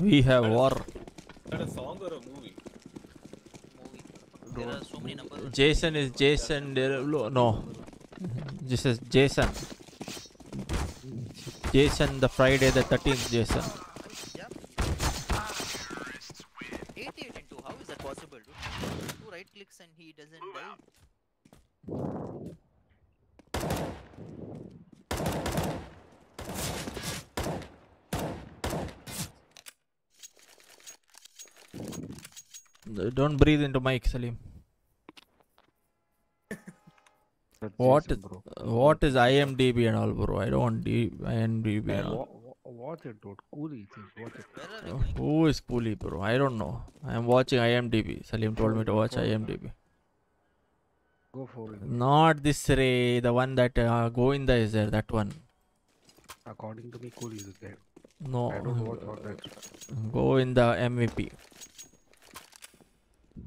we have war Is that a song or a movie? There are so many numbers. Jason is Jason Derulo. No. This is Jason. Jason the Friday the 13th Jason. Yep. 88 and 2, how is that possible, dude? Two right clicks and he doesn't die. Don't breathe into mic Salim. What is what is IMDb and all bro? I don't want D- IMDb Man, and all. wa- wa- watch it, dude. Coolie. Watch it. Where are we Uh? Who is Coolie bro? I don't know. I am watching IMDb. Salim told me to watch IMDb. Go for it. Not this Ray, the one that uh, Govinda is there, that one. According to me, Coolie is there. No. I don't know what what next. Go in the MVP.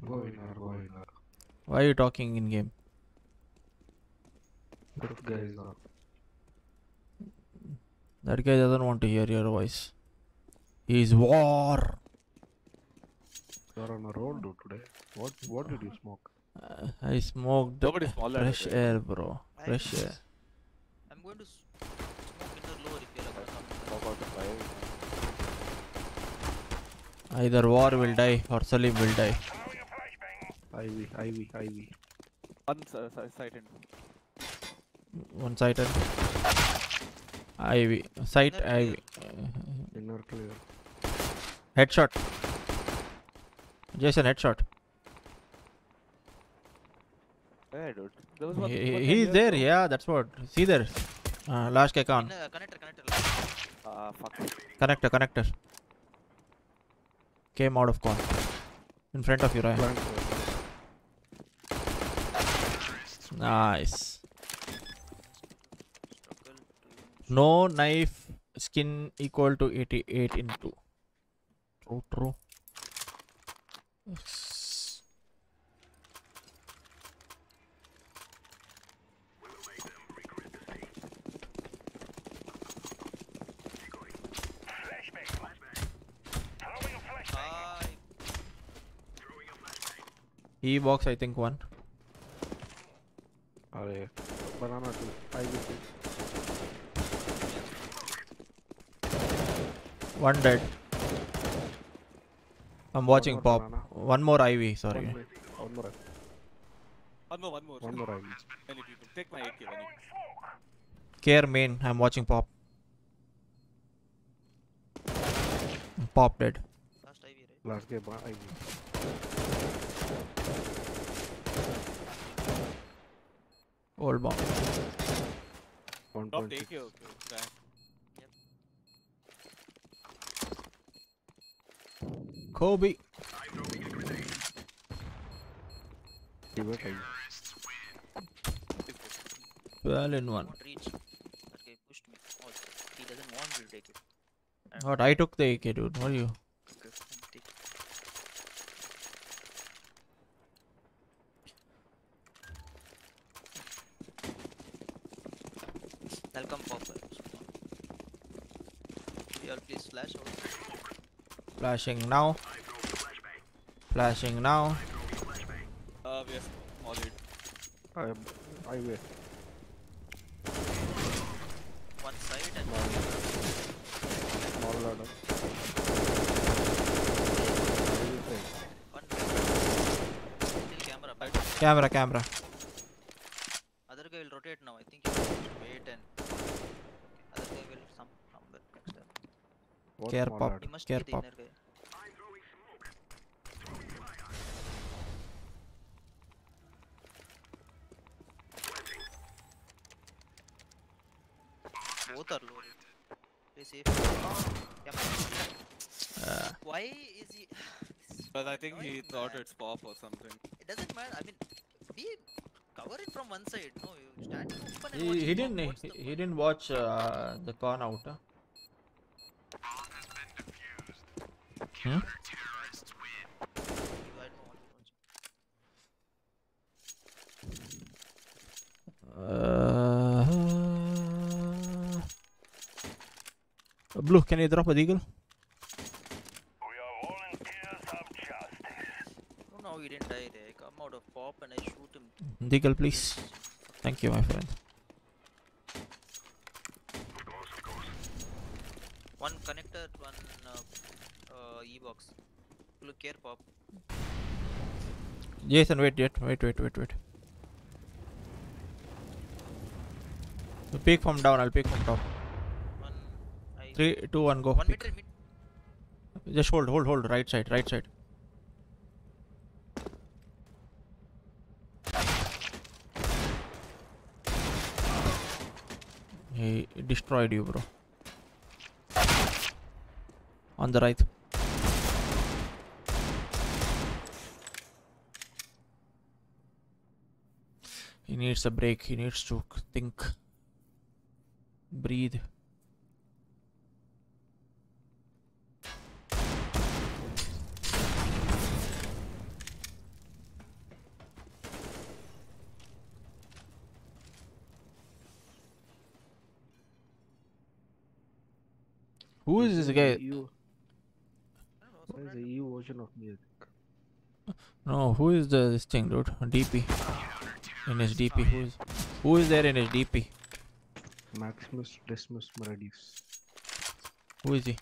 Go in go in. Why are you talking in game? That guy is not. That guy doesn't want to hear your voice. He's war. You're on a roll, dude, today. What what did you smoke? Uh, I smoked Nobody fresh today. air, bro. I Fresh air. s- I'm going to smoke in the lower if you're like something. The fire. Either war will die or Salim will die. Ivy, Ivy, Ivy. One s- s- side in. One sighted. Ivy. Sight Inner Ivy. Inner clear. Headshot. Jason, headshot. Yeah, dude. There was one. He, one he's here, there, yeah, that's what. See there. Uh, last guy on. In, uh, connector, connector. last. Ah, fuck. Connector, connector. Came out of con. In front of you, Ryan. Plant Nice. No knife skin equal to 88 into. True, true. E box, I think one. Array. Banana two. Ivy six. One dead. I'm watching more pop. banana. One more Ivy, sorry. One, more- one more. One more, one more. One more Ivy. Many people. Take my AK, Lenny. Care main, I'm watching pop. Pop dead. Last Ivy, right? Last game, uh, Old bomb. One Drop point the six. AK, okay. Damn. Kobe. Give it Well in one. Won't reach. That guy pushed me. Oh, he doesn't want to take it. What? I took the AK, dude. What are you? Okay, fine, take it. I'll come pop it. We all please flash out. Flashing now. Flashing now. Uh, we are small lead. I am Ivy. One side and Small ladder. Ivy one camera. Camera, camera. Other guy will rotate now. I think you have to wait and okay. other guy will some somewhere next time. One Care pop. He ladder. must Care pop. inner. Both are low. right? Play safe. Yeah, Uh, Why is he? But I think he Annoying, thought it's pop or something. It doesn't matter. I mean, be cover it from one side. No, you stand open and watch he, he didn't he, he didn't watch uh, the con out. Huh? Hmm? You- I don't want to watch. Uh, blue, can you drop a deagle? No, no, he didn't die there. I come out of pop and I shoot him. Deagle, please. Thank you, my friend. One connector, one uh, uh, E box. Look here, pop. Jason, wait, wait, wait, wait, wait, wait. You peek from down, I'll peek from top. One. I. Three, two, one, go. One meter mid. Just hold, hold, hold. Right side, right side. He destroyed you, bro. On the right. needs a break. He needs to think, breathe. Who is this, guy? There's a version of music. No, who is the this thing, dude? DP. In his DP, who is who is there in his DP? Maximus Decimus Meridius. Who is he?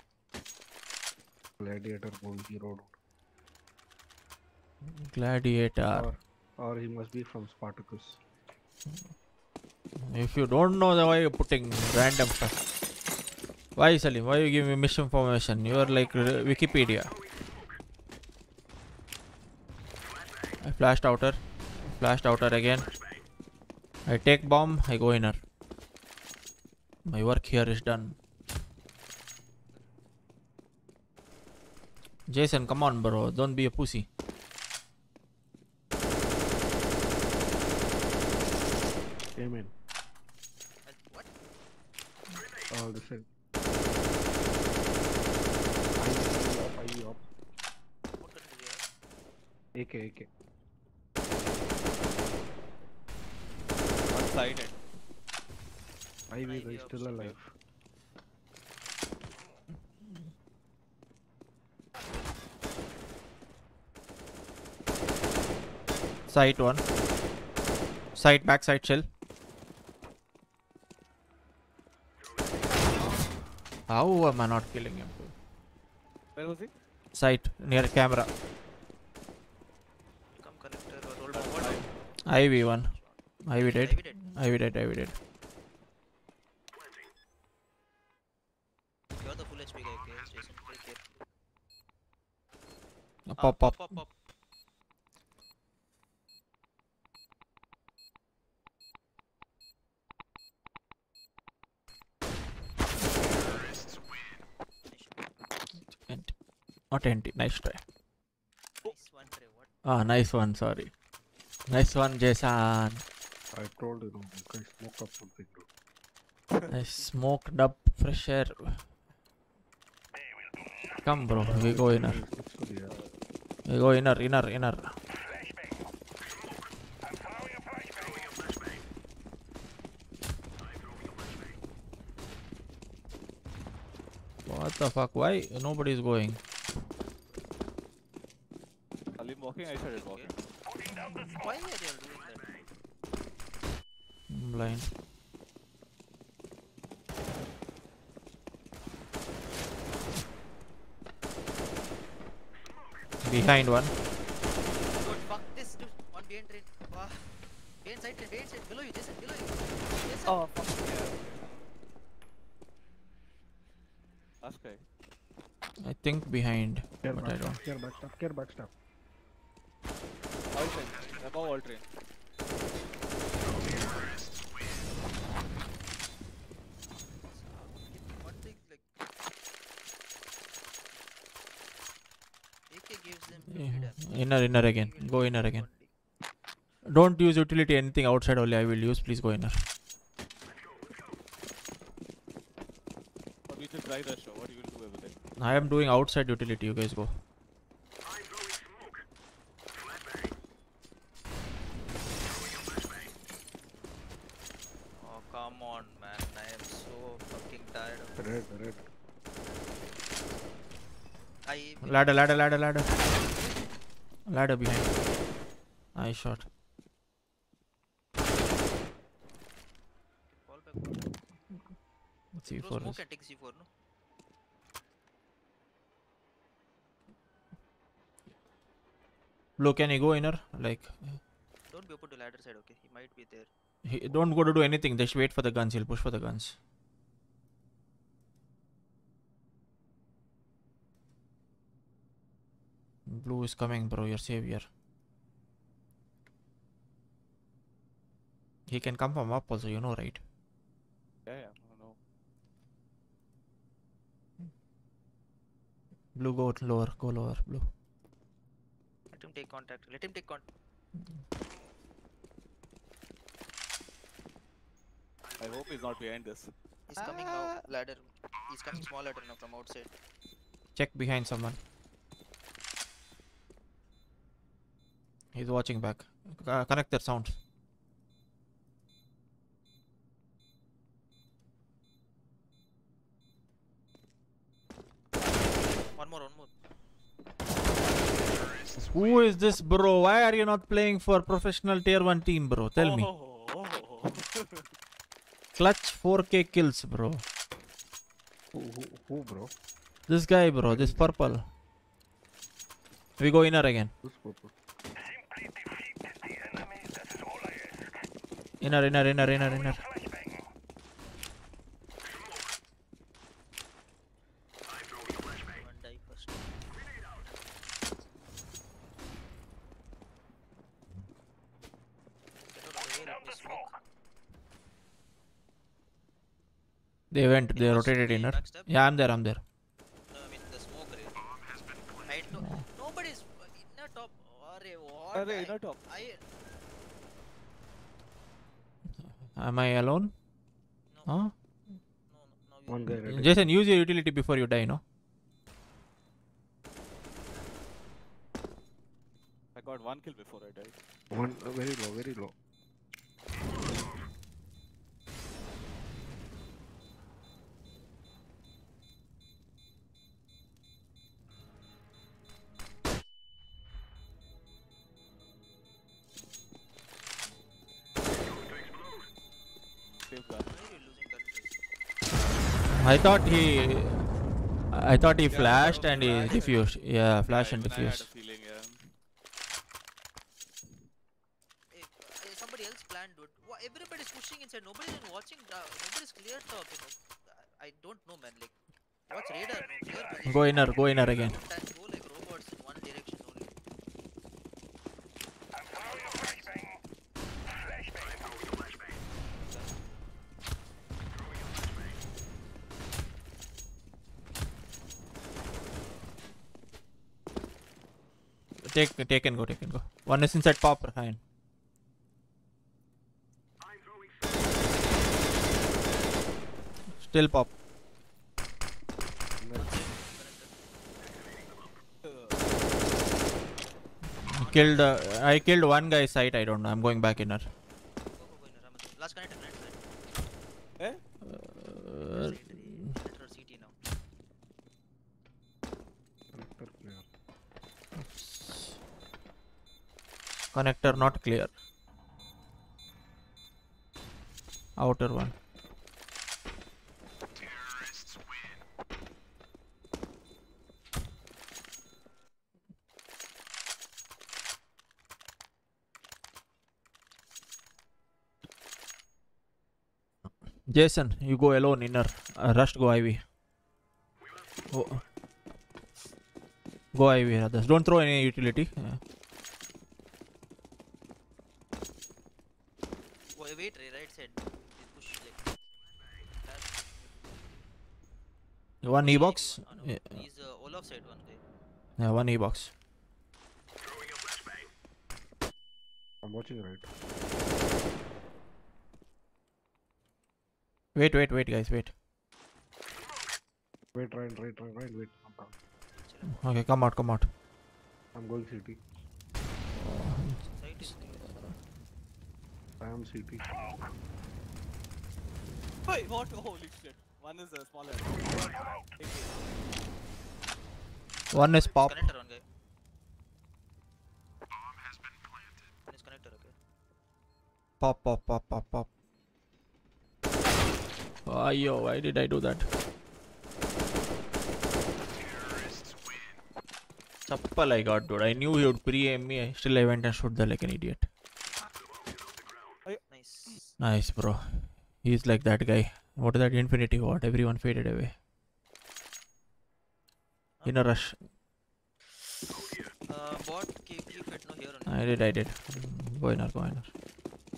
Gladiator movie hero. Gladiator. Or, or he must be from Spartacus. Hmm. If you don't know, then why you're putting random stuff? Why Salim? Why you give me misinformation? You are like Wikipedia. I flashed outer. Flashed outer again. I take bomb. I go inner. My work here is done. Jason, come on, bro. Don't be a pussy. Came in. What? Oh, this is. Ivy up, What gun do you have? AK, AK. One sided. Ivy is still alive. Side one. Side back side chill. How am I not killing him? Where was he? Side near camera. Come connector or roll bomb. What? Ivy one. Ivy dead. Ivy dead. Ivy dead. Ivy dead. You're the full HP guy, okay? Jason, take care. Pop pop. Pop, pop. Not empty. Nice try. Nice one, Trey. What? Ah, nice one. Sorry. Nice one, Jason. I told you, no, you guys smoke up something, bro. I smoked up fresh air. Come, bro. We go inner. Looks to be, We go inner, inner, inner. What the fuck? Why nobody is going? Salim walking, I started walking. Why are you all doing that? I'm blind. Behind one. Good, fuck this, dude. One behind train. Wow. Behind side train, behind side. Below you, Jason, below you. Jason. Oh, fuck. Yeah. I think behind, Care but I don't. backstab, care backstab, care backstab. All train. Above all train. One thing, like. AK gives them 50 Yeah, damage. Inner, inner again. Go inner again. Don't use utility anything outside only. I will use. Please go inner. Or we just try the show. What you will do over there? I am doing outside utility. You guys go. Oh, come on, man. I am so fucking tired of Red, red. Ladder, ladder, ladder, ladder. Ladder behind. I shot. fall back. Bro, C4 smoke is. take C4, no? Blue, can you go inner? Like, Don't be open to the ladder side, okay? He might be there. he, don't go to do anything. Just wait for the guns. He'll push for the guns. Blue is coming, bro. Your savior. He can come from up also, you know, right? Yeah, yeah. No, no. Blue, go lower. Go lower. Blue. Let him take contact. Let him take contact. I hope he's not behind this. He's coming now. Ladder. He's coming small ladder now from outside. Check behind someone. He's watching back. Uh, connect their sound. more, one more. Who is this, bro? Why are you not playing for professional tier 1 team, bro? Tell me. Oh, Clutch 4k kills, bro. Who, who, who, bro? This guy, bro. This purple. We go inner again. Who's purple? Inner, inner, inner, inner, inner. One die first. Get out of the way, let me smoke. They went. They rotated inner. Yeah, I'm there. I'm there. No, I mean the smoke ray. I don't. Nobody's inner top. Arre, what? Arre, I- inner top. I, Am I alone? no, Huh? no, no, no. You, One guy. Jason, use your utility before you die, no? I got one kill before I died. One, uh, very low, very low. I thought he. I thought he Yeah, flashed and was he diffused. Yeah, flash yeah, and even I diffuse. feeling, yeah. Hey, somebody else planned, dude. Wha- Everybody's pushing inside. Nobody's even watching. Uh, nobody's clear top. You know. I I don't know, man. Like, watch radar. No clear position. Go inner. Go inner again. Sometimes go like robots in one direction only. Take, take and go. Take and go. One is inside pop behind. Still pop. Killed. Uh, I killed one guy site. I don't know. I'm going back inner. Go go go in. Ramazan. Last connector, connector, connector. Eh? Uh, Connector or CT now. Connector clear. Connector not clear. Outer one. Jason, you go alone inner. Uh, Rush go Ivy. Go, go Ivy others. Don't throw any utility. Uh, Wait, wait, right, right side. They push like. fast. One E box. Yeah, He's uh, Olaf side one guy. yeah, one E box. I'm watching right. Wait, wait, wait, guys, wait. Wait, right, right, right, right, wait. I'm down. Okay, come out, come out. I'm going CT. I am CT. Wait, what? Holy shit. One is uh, a smaller. One is pop. Connector one guy. One is connector, okay. Pop, pop, pop, pop, pop. Ayo, why did I do that? Chappal I got, dude. I knew he would pre-aim me. I- Still, I went and shot there like an idiot. Nice. Nice, bro. He's like that guy. What is that infinity ward? Everyone faded away. In a rush. Uh, bot, keep, keep here on. I did, I did. Go inner, go inner.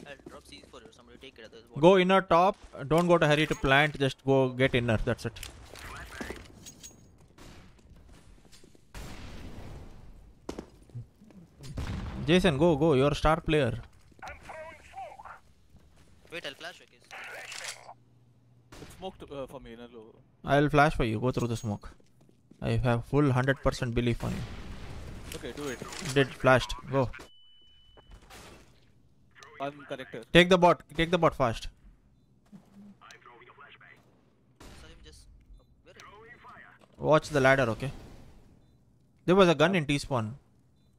I'll drop C's for you. Somebody take it. Others. Go inner top. Don't go to hurry to plant. Just go get inner. That's it. Jason, go, go. You're a star player. Wait, I'll flash, okay. It's smoked uh, for me, no low. I'll flash for you. Go through the smoke. I have full 100% belief on you. Okay, do it. Did flashed. Go. I'm connected. Take the bot. Take the bot fast. Salim just. oh, where is Watch the ladder, okay? There was a gun in T spawn.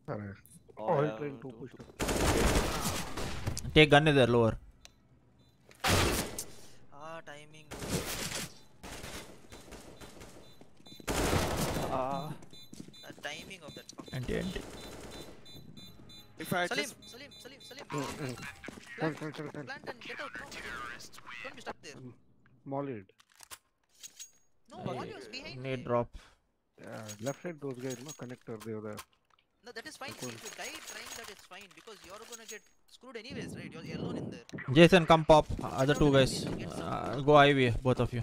Alright. Oh, Oil yeah, train two two- pushed two. Take gun is there lower. Ah, timing. Ah. The timing of that. fuck. Anti anti. If I Salim, just Salim, Salim, Salim. Mm, mm. Plant, Turn, turn, turn, turn. plant and get out. No, don't be stuck there. Mollied. No, Uh, Molly was behind Need me. drop. Yeah, left side those guys, no connector, they were there. No, that is fine. Cool. If you die trying that, it's fine because you're gonna get screwed anyways, right? You're alone in there. Jason, come pop. Other two guys. Uh, go Ivy, both of you.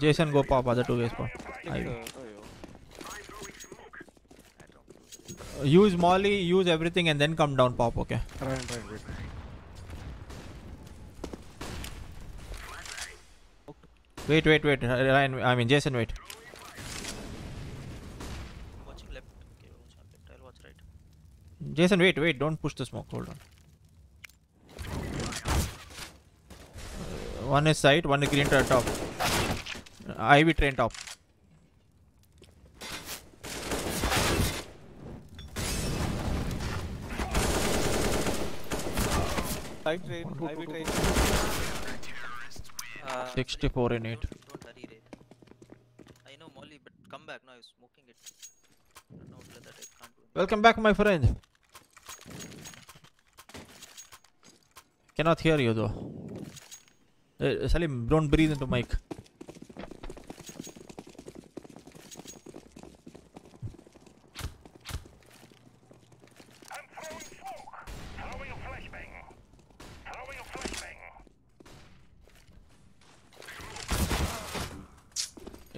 Jason, go pop. Other two guys pop. think, Ivy. uh, oh, yeah. Uh, Use Molly, use everything, and then come down pop. Okay. Ryan, Ryan, wait. Wait, wait, wait. Uh, Ryan, I mean Jason, wait. Watching left. Okay, watch left. I'll watch right. Jason, wait, wait. Don't push the smoke. Hold on. Uh, one is side, one is green to the top. Uh, Ivy train top. Side train, Ivy train. Uh, 64 in 8. Don't, don't hurry, Ray. I know Molly, but come back now. He's smoking it. Don't that I can't do. Welcome back, my friend. Cannot hear you though. Uh, Salim, don't breathe into mic.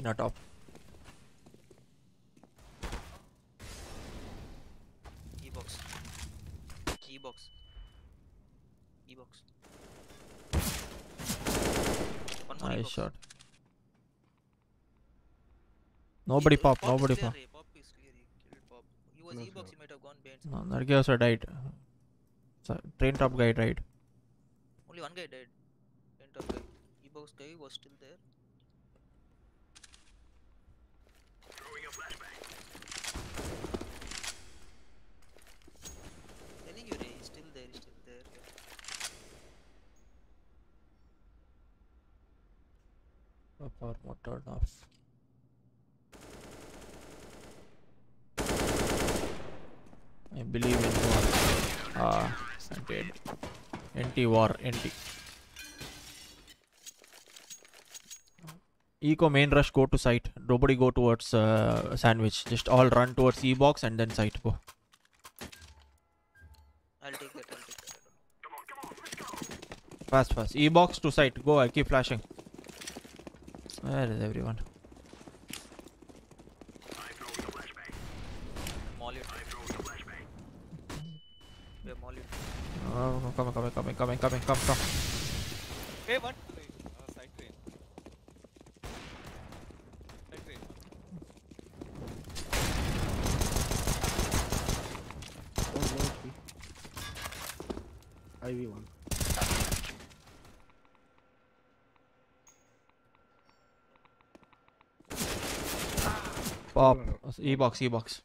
In a top. E-box. E-box. E-box. One more Nice E-box. shot. Nobody E- pop, nobody clear, pop. Ray. Pop is clear. He killed Pop. He was No, E-box. sir. He might have gone behind. No, that also died. So, train top guy died. Only one guy died. End of guy. E-box guy was still there. Telling you, Ray, he's still there. He's still there. Power mode turned off. I believe in war. Ah, anti anti war anti. Eco main rush go to site. Nobody go towards uh, sandwich. Just all run towards E box and then site go. I'll take that. I'll take that. I don't know. Fast, fast. E box to site. Go. I keep flashing. Where is everyone? Molly. Yeah, Molly. Oh, coming, coming, coming, coming, coming, come, come. Hey, one train. Uh, side train. Side train. One low, three. Ivy one. Pop. E box, E box.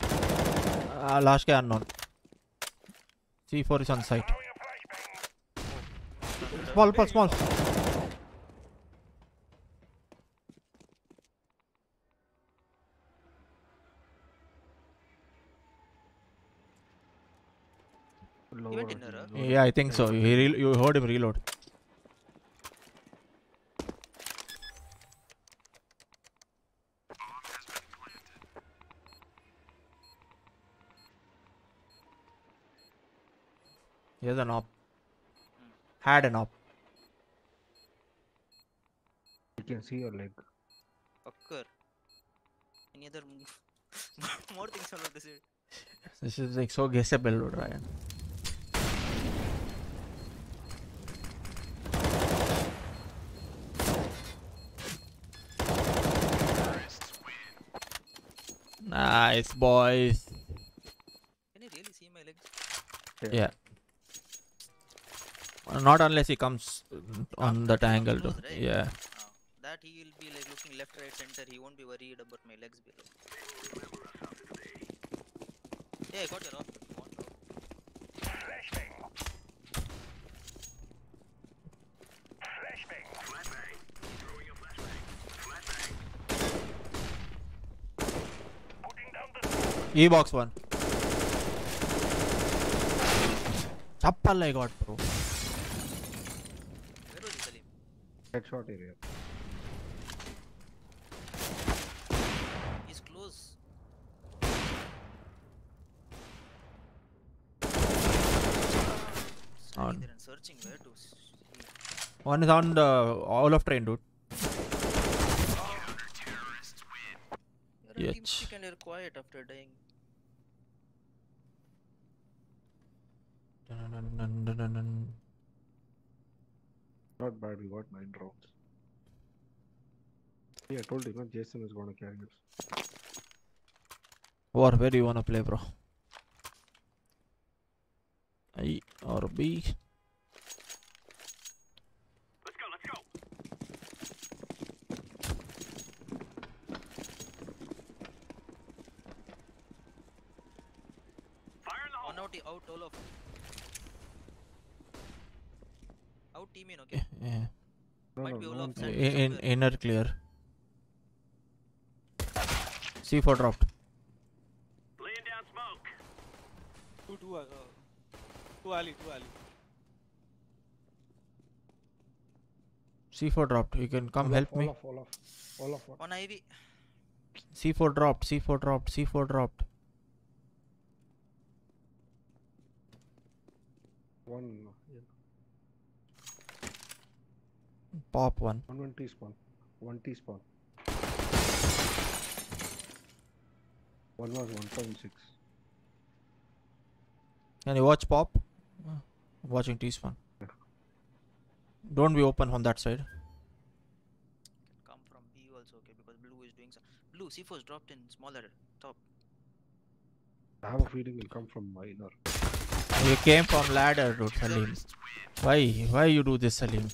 Uh, last guy unknown. C4 is on site. Small, small, small. Lower went in again, there, huh? lower. Yeah, I think so. You, re- you heard him reload. Here's an op. Had an op. You can see your leg. Occur. Any other move? More things about this. This is like so guessable, Ryan. Nice, boys. Can you really see my legs? Yeah. Uh, Not unless he comes uh, on that angle, though. Close, right? Yeah. Oh, that he will be like looking left, right, center. He won't be worried about my legs below. Yeah, I got your offer. Go on, bro. E box one. Chappal I got, bro. Where was he, Salim? Headshot area. He's close. On. They're searching where to. One is on the all of train, dude. You're a and you're quiet after dying. Dun-dun-dun-dun-dun-dun. Not bad, we got nine rounds. Yeah, I told you, no, Jason is gonna carry us. Or where do you wanna play, bro? A or B? On out, out, all of. Out team in, okay? Yeah. No, Might no, be no Olaf. In, in inner clear. C4 dropped. Two, two, uh, two alley, two alley. C4 dropped. You can come Olaf, help me. Olaf, Olaf, Olaf, what? On Ivy. C4 dropped. C4 dropped. C4 dropped. One, yeah. Pop one. one, one T spawn. One T spawn. One was 1.6. Can you watch pop? I'm watching T spawn. Don't be open on that side. Can Come from B also, okay? Because blue is doing some. Blue, C4 is dropped in smaller top. I have a feeling will come from minor. You came from ladder, dude, Salim. Why? Why you do this, Salim?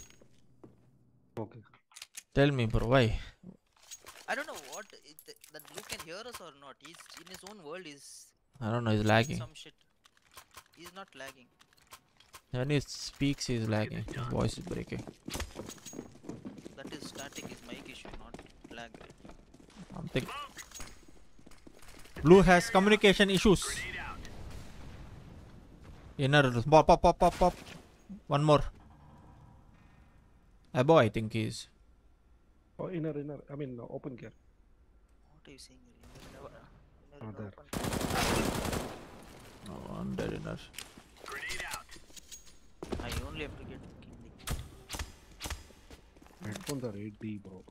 Okay. Tell me, bro. Why? I don't know what it, that blue can hear us or not. He's in his own world. He's I don't know. He's lagging. some shit. He's not lagging. When he speaks, he's lagging. His voice is breaking. That is static. Is mic issue, not lag. Right? Something. Blue has communication issues. Inner. Pop, pop, pop, pop, pop. One more. Abo, I think he is. Oh, inner, inner. I mean, open gear. What are you saying? Inner, inner, inner, there. open. Oh, under inner. I only have to get fucking Headphones are 8D, bro.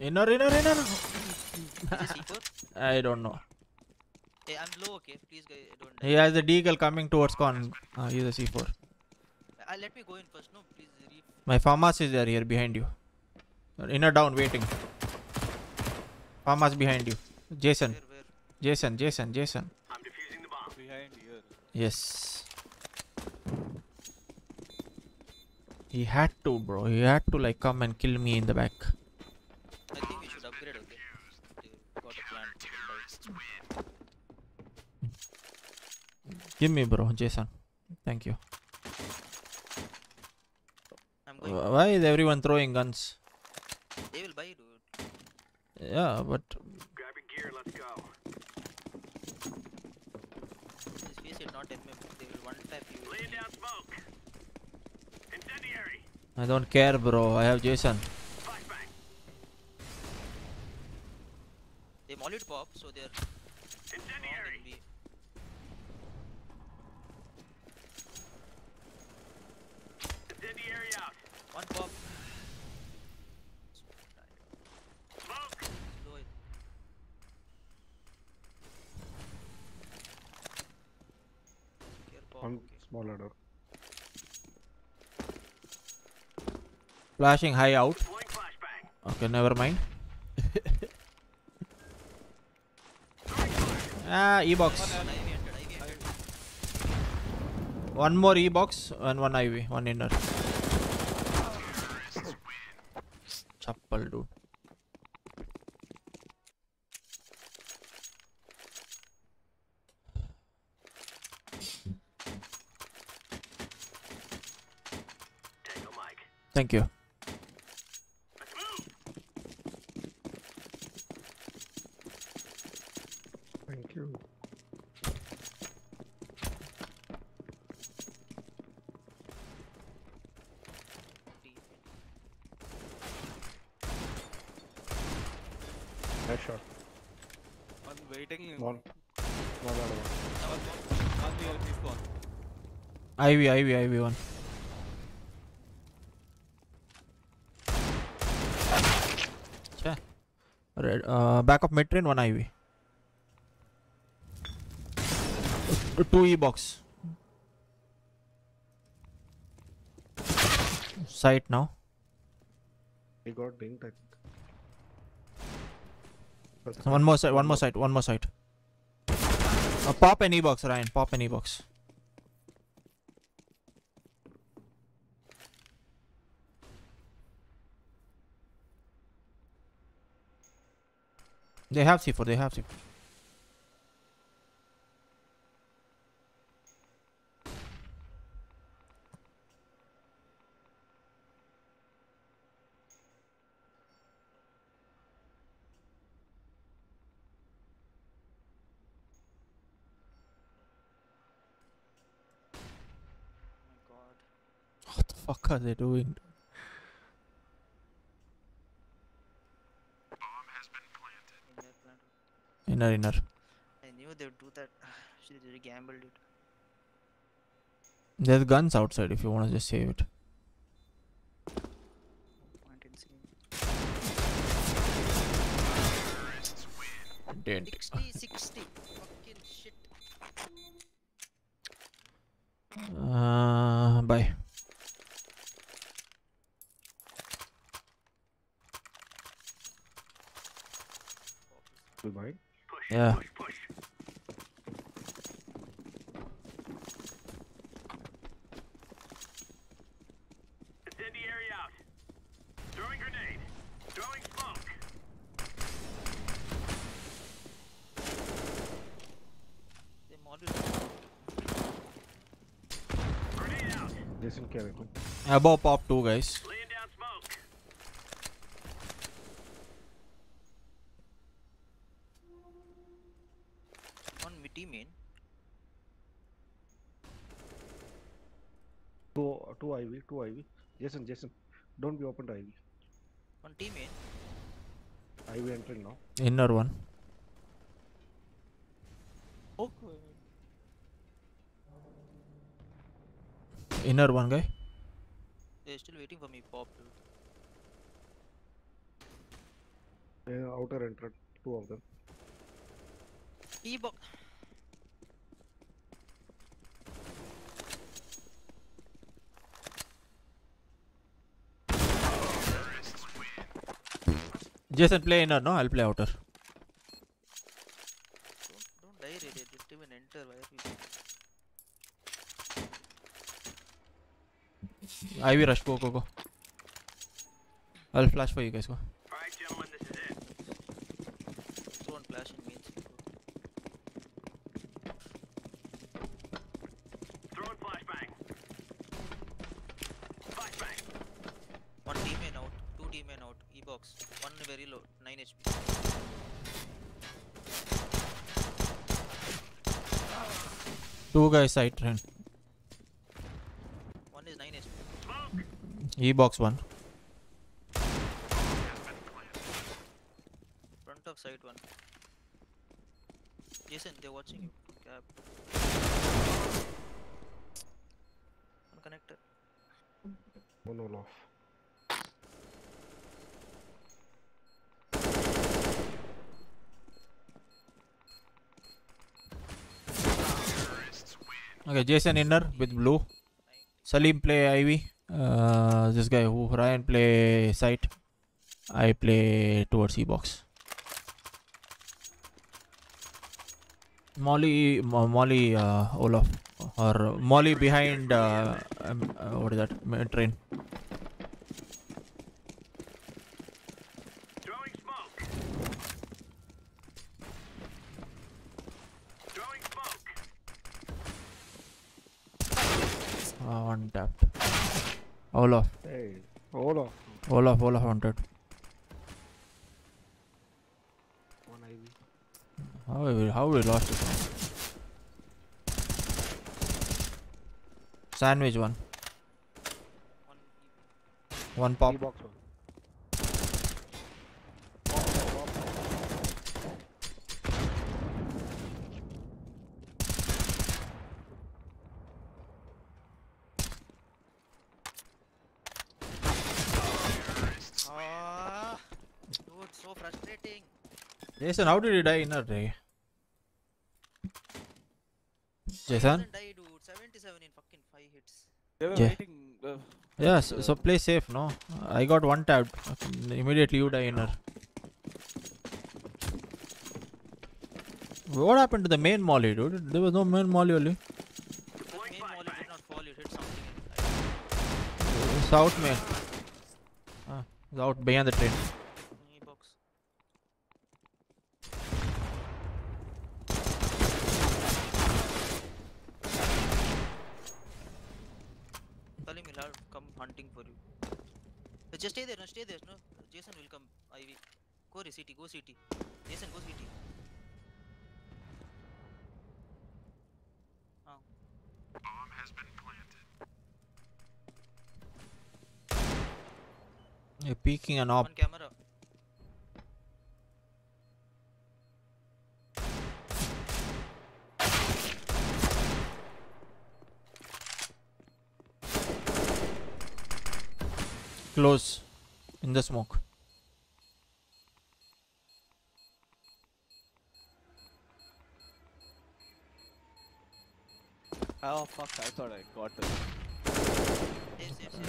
Inner, inner, inner. C4? I don't know. Hey, I'm low, okay? Please, guys, don't. He has the deagle coming towards con. Uh, he's a C4. Uh, let me go in first. No, please. Re My farmers is there here behind you. Inner down waiting. Farmers behind you. Jason. where, where? Jason, Jason, Jason. Behind here. Yes. He had to, bro. He had to like come and kill me in the back. I think we should upgrade, okay? Got a plan. Give me, bro, Jason. Thank you. I'm going. Wh- Why is everyone throwing guns? They will buy, dude. Yeah, but Just face it, not MM. They will one tap you. Lay down smoke. I don't care, bro. I have Jason. They mollied pop, so they're. Incendiary out. One pop. Smoke. Slow it. Care pop, One okay. small ladder. Flashing high out. Okay, never mind. ah, E box. One Ivy entered, Ivy entered. One more E box and one Ivy, one inner. purple, dude. Thank you. Thank you. Nice shot. One waiting. One. One out of one. One here, he's gone. Ivy, Ivy, Ivy one. Chha. Red, uh, back of mid train, one. Uh, Two E box. Sight now. He got dinged, I think. One more side, one more side, one more side. Uh, pop an E box, Ryan. Pop an E box. They have C4, they have C4. What the fuck are they doing? Inner, inner. I knew they would do that. She really gambled it. There's guns outside if you want to just save it. Point in 60, 60. Fucking shit. Uh, bye. we might. Yeah. Incendiary out. Throwing grenade. Throwing smoke. They out. Jason can weapon. Above pop two guys. Laying down smoke. One midi main. Two, two Ivy, two Ivy. Jason, Jason, don't be open to Ivy. One team main. Ivy entering now. Inner one. Okay. Inner one guy. They're still waiting for me pop dude. Uh, outer entered, two of them. E box. Jason play inner, no? I'll play outer. Don't don't die. Just even enter. Why are we? Ivy rush, go, go, go. I'll flash for you guys, go. Alright, gentlemen, this is it. Throw one flash in main. C4. Throwing flashbang. Flashbang. One team main out. Two team main out. E box. One very low. 9 HP. Two guys side train. One is 9 HP. E box one. Front of side one. Jason, they're watching you. Cab. One connector. One all off. Okay, Jason inner with blue. Salim play Ivy. Uh, this guy who Ryan play site. I play towards E box. Molly, Mo- Molly, uh, Olaf, or Molly behind. Uh, um, uh, what is that? Train. One tapped. Olaf. Hey, Olaf. Olaf, wanted. One Ivy. How we, how we lost this one? Sandwich one. One pop. box one. Ah, dude, so frustrating. Jason, how did you die in a day? Jason? Die, dude. 77 in fucking 5 hits. They were Yeah. waiting. Uh, Yes, so play safe, no? I got one tapped. Fucking Immediately you die inner. What happened to the main molly, dude? There was no main molly only. The main molly did not fall, it hit something. It's out main. Ah, it's out behind the train. E box. Tell him he'll have come hunting for you. Uh, Just stay there, no, stay there, no. Jason will come. Ivy. Go re city, go city. Jason, go city. Ah. Bomb has been planted. You're an op. On camera. Close. In the smoke. oh fuck! I thought I got it.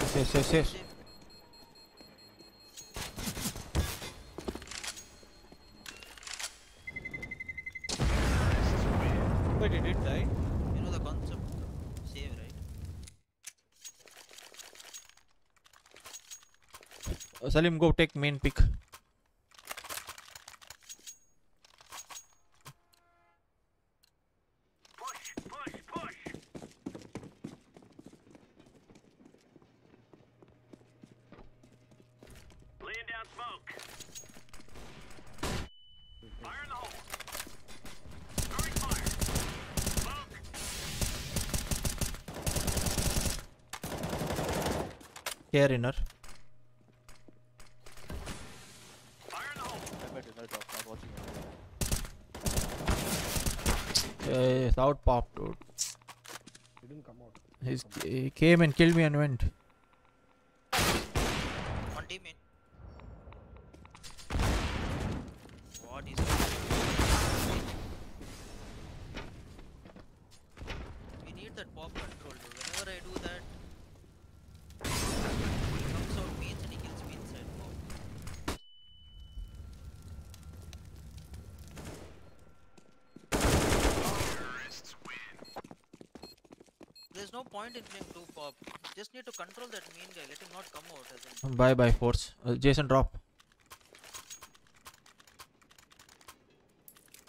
Safe, safe, Safe, safe, safe. Wait, did it die? You know the concept. Save, right? Uh, Salim, go take main pick. It. Uh, it's out pop, dude. He didn't come out. He's, he came and killed me and went. One team in. What is We need that pop control dude. Whenever I do that he comes out mains and he kills me inside pop. There's no point in playing two pop. Just need to control that main guy, let him not come out as in Bye bye, force. Uh, Jason, drop.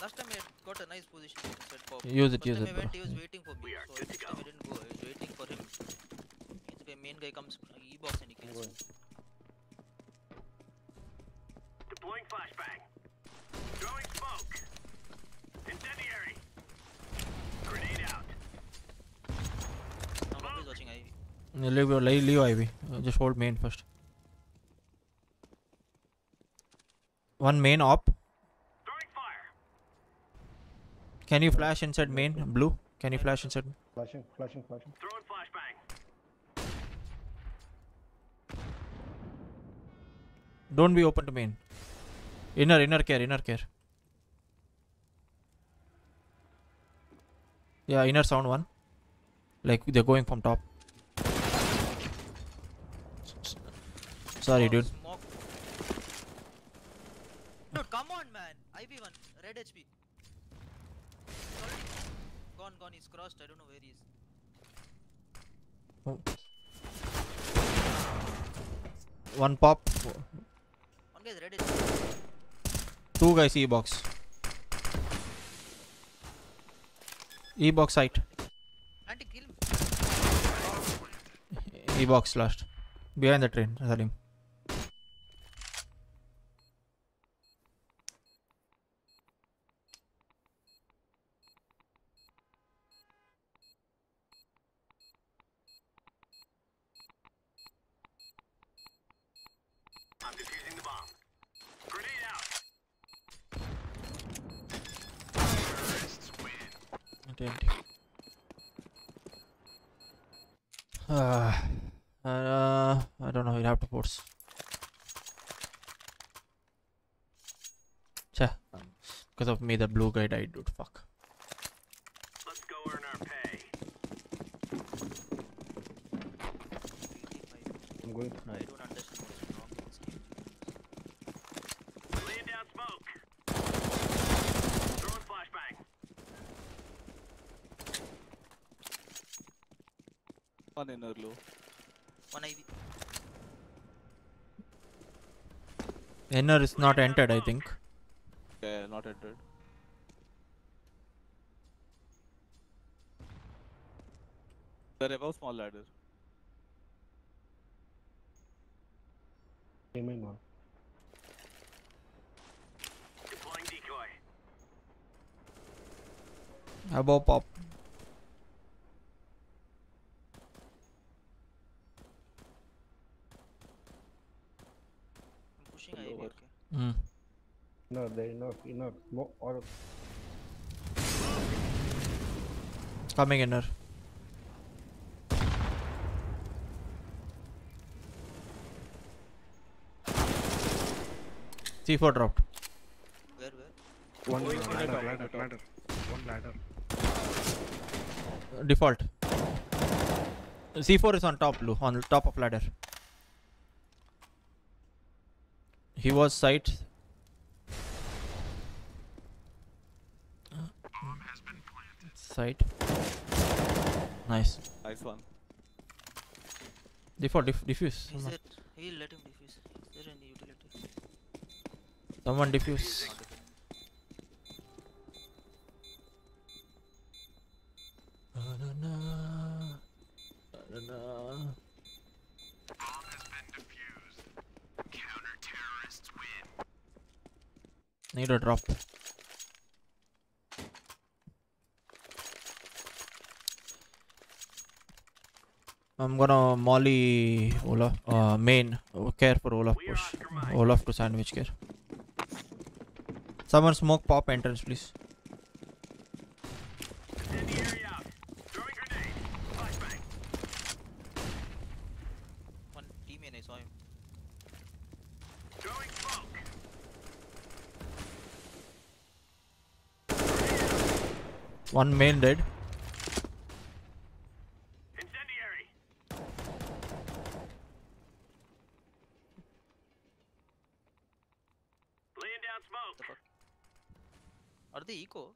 Last time I got a nice position. Use it, First use it, I went, bro. he was waiting for me. So this time I didn't go. I was waiting for him. Means the main guy comes uh, E-box and he kills me. Deploying flashbang. Throwing smoke. Incendiary. Grenade out. Now Bob is watching Ivy. Uh, Leave, your- leave, leave Ivy. Uh, just hold main first. One main op. Can you flash inside main? Blue? Can you flash inside? Flashing, flashing, flashing. Throwing flashbang. Don't be open to main. Inner, inner care, inner care. Yeah, inner sound one. Like they're going from top. Sorry, dude. Smoke. Dude, 5v1, red HP. Gone, gone, he's crossed. I don't know where he is. Oh. One pop. One red HP. Two guys E box. E box site. Anti kill. E box last. Behind the train, Salim. We'll have to force. Cha. Because of me, the blue guy died, dude. Fuck. Let's go earn our pay. I'm going I don't understand what is wrong with this game. Laying down smoke. Throwing flashbang. One inner low. One Ivy. Inner is not entered, I think. Yeah, not entered. They're above small ladder. Came in one. Deploying decoy. Above pop. I'm pushing Ivy. Lower. Okay. Mm. No, there enough, enough. More or Coming inner. C4 dropped. Where? Where? one Going ladder, top, ladder, ladder. One ladder. Default. C4 is on top, blue. On top of ladder. He was site. Bomb has been planted. Site. Nice. Nice one. Default, dif diffuse. Is Someone. He'll let him defuse. Is there any utility? someone diffuse. Not defending. Bomb has been defused. Counter terrorists win. Need a drop. I'm gonna molly Olaf. Uh, main. Oh, care for Olaf push. Olaf to sandwich care. Someone smoke pop entrance, please. Incendiary out. Throwing grenade. Flashbang. One main in. I saw him. Throwing smoke. One main dead. Incendiary. Laying down smoke. Are they eco?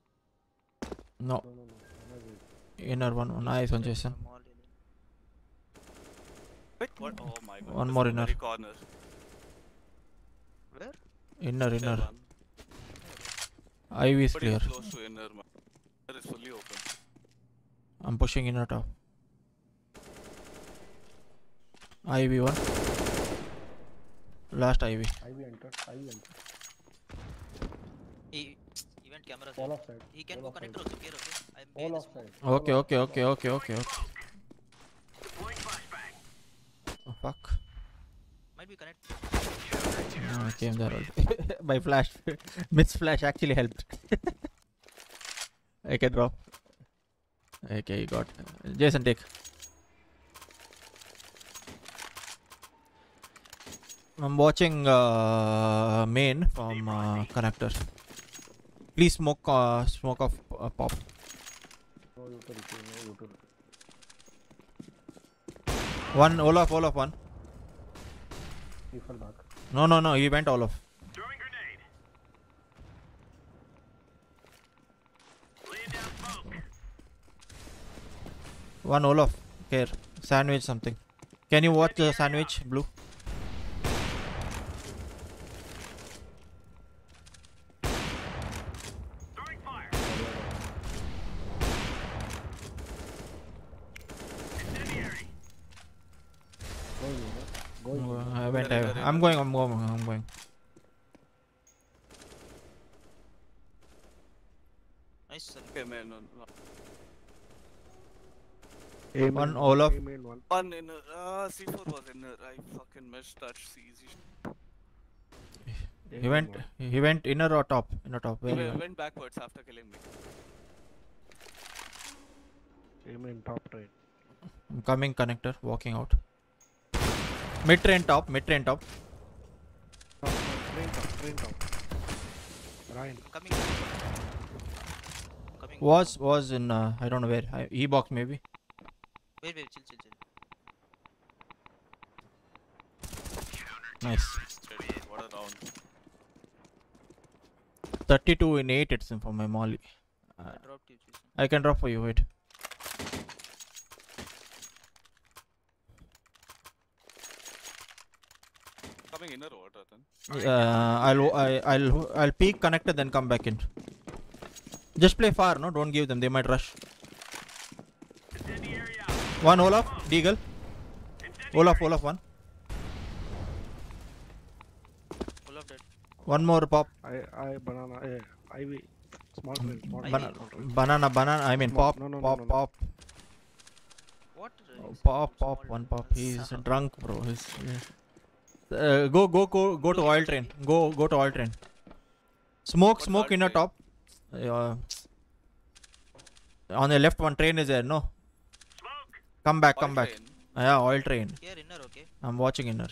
No. No, no, no. Another is- Inner one. Nice one, Jason. I'm all in. What? Oh my god. One more inner. Corner. Where? Inner, inner. one. Ivy is clear. close to inner. man. Inner is fully open. I'm pushing inner top. Ivy one. Last Ivy. Ivy entered. Ivy entered. He event camera. All side. He can all go connector offside. also. Here okay. I'm All behind the offside. Okay, okay, okay, okay, okay, okay. Oh, fuck. Might be connect. No, I came there already. My flash, Myth's flash actually helped. I can drop. Okay, you got. Jason, take. I'm watching uh, main from uh, connector. Please smoke, uh, smoke off uh, pop. No utility. No utility. One Olaf, Olaf, one. He fell back. No, no, no. He went Olaf. Throwing grenade. Laying down smoke. One Olaf. Here, sandwich something. Can you watch the sandwich, blue? Throwing fire. Incendiary. I'm going. I'm going. I'm going. Nice, sir. Okay, man. No, no. A main, One Olaf. A main, one. One inner. Ah, C4 was inner. I fucking missed that. C easy. He went. He went inner or top? Inner top. He Where he went, went? went backwards after killing me. A main top right. I'm coming connector. Walking out. Mid train top. Mid train top. Top, top, train top, train top. Ryan. Coming. Coming. Was was in. Uh, I don't know where. I, e box maybe. Wait, wait, chill, chill, chill. Nice. What a round. 32 in 8 it's in for my molly. Uh, I dropped you, Jason. I can drop for you. Wait. Coming inner or what, Uh, I'll I, I'll I'll peek connector then come back in. Just play far, no? Don't give them. They might rush. One Olaf, Deagle. Olaf, Olaf, one. Full of dead. One more pop. I, I, banana, eh, Ivy. Small train, small train. Bana- banana, banana. I mean Small- pop, no, no, no, pop, no, no. pop. What? Oh, pop, pop, one pop. He's drunk, bro. He's. Uh, go, go, go, go to oil train. Go, go to oil train. Smoke, What's smoke oil inner top. Uh, on the left, one train is there. No. Smoke. Come back, Oil come back. train? Yeah, oil train. Here, inner, okay? I'm watching inner.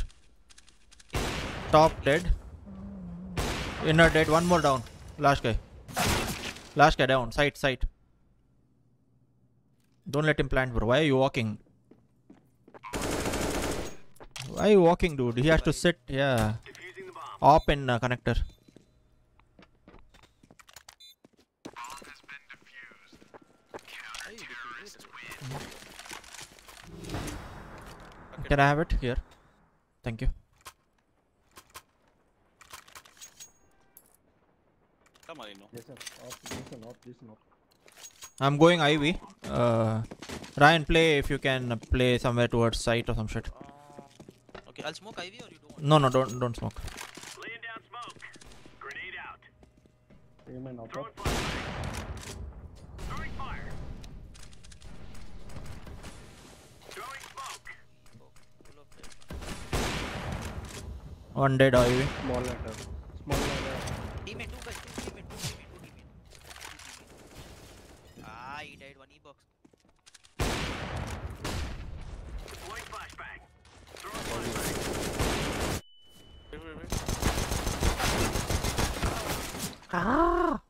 Top dead. Inner dead. One more down. Last guy. Last guy down. Side, side. Don't let him plant, bro. Why are you walking? Why are you walking, dude? He has to sit. Yeah. Op in uh, connector. Can I have it here? Thank you. Come on, Ino. Jason, off, Jason, off, Jason, off. I'm going Ivy. Uh, Ryan, play if you can uh, play somewhere towards site or some shit. Okay, I'll smoke Ivy or you don't want No, no, don't don't smoke. Laying down smoke. Grenade out. A main off. Throwing fire. Throwing smoke. Full of dead. One dead Ivy. Small ladder. Small ladder. Teammate, two guys, two teammate, two teammate, two teammate. Two teammate. Ah, he died, one E-box. Deploying flashbang. Throwing flashbang. Wait, wait, wait. Ah!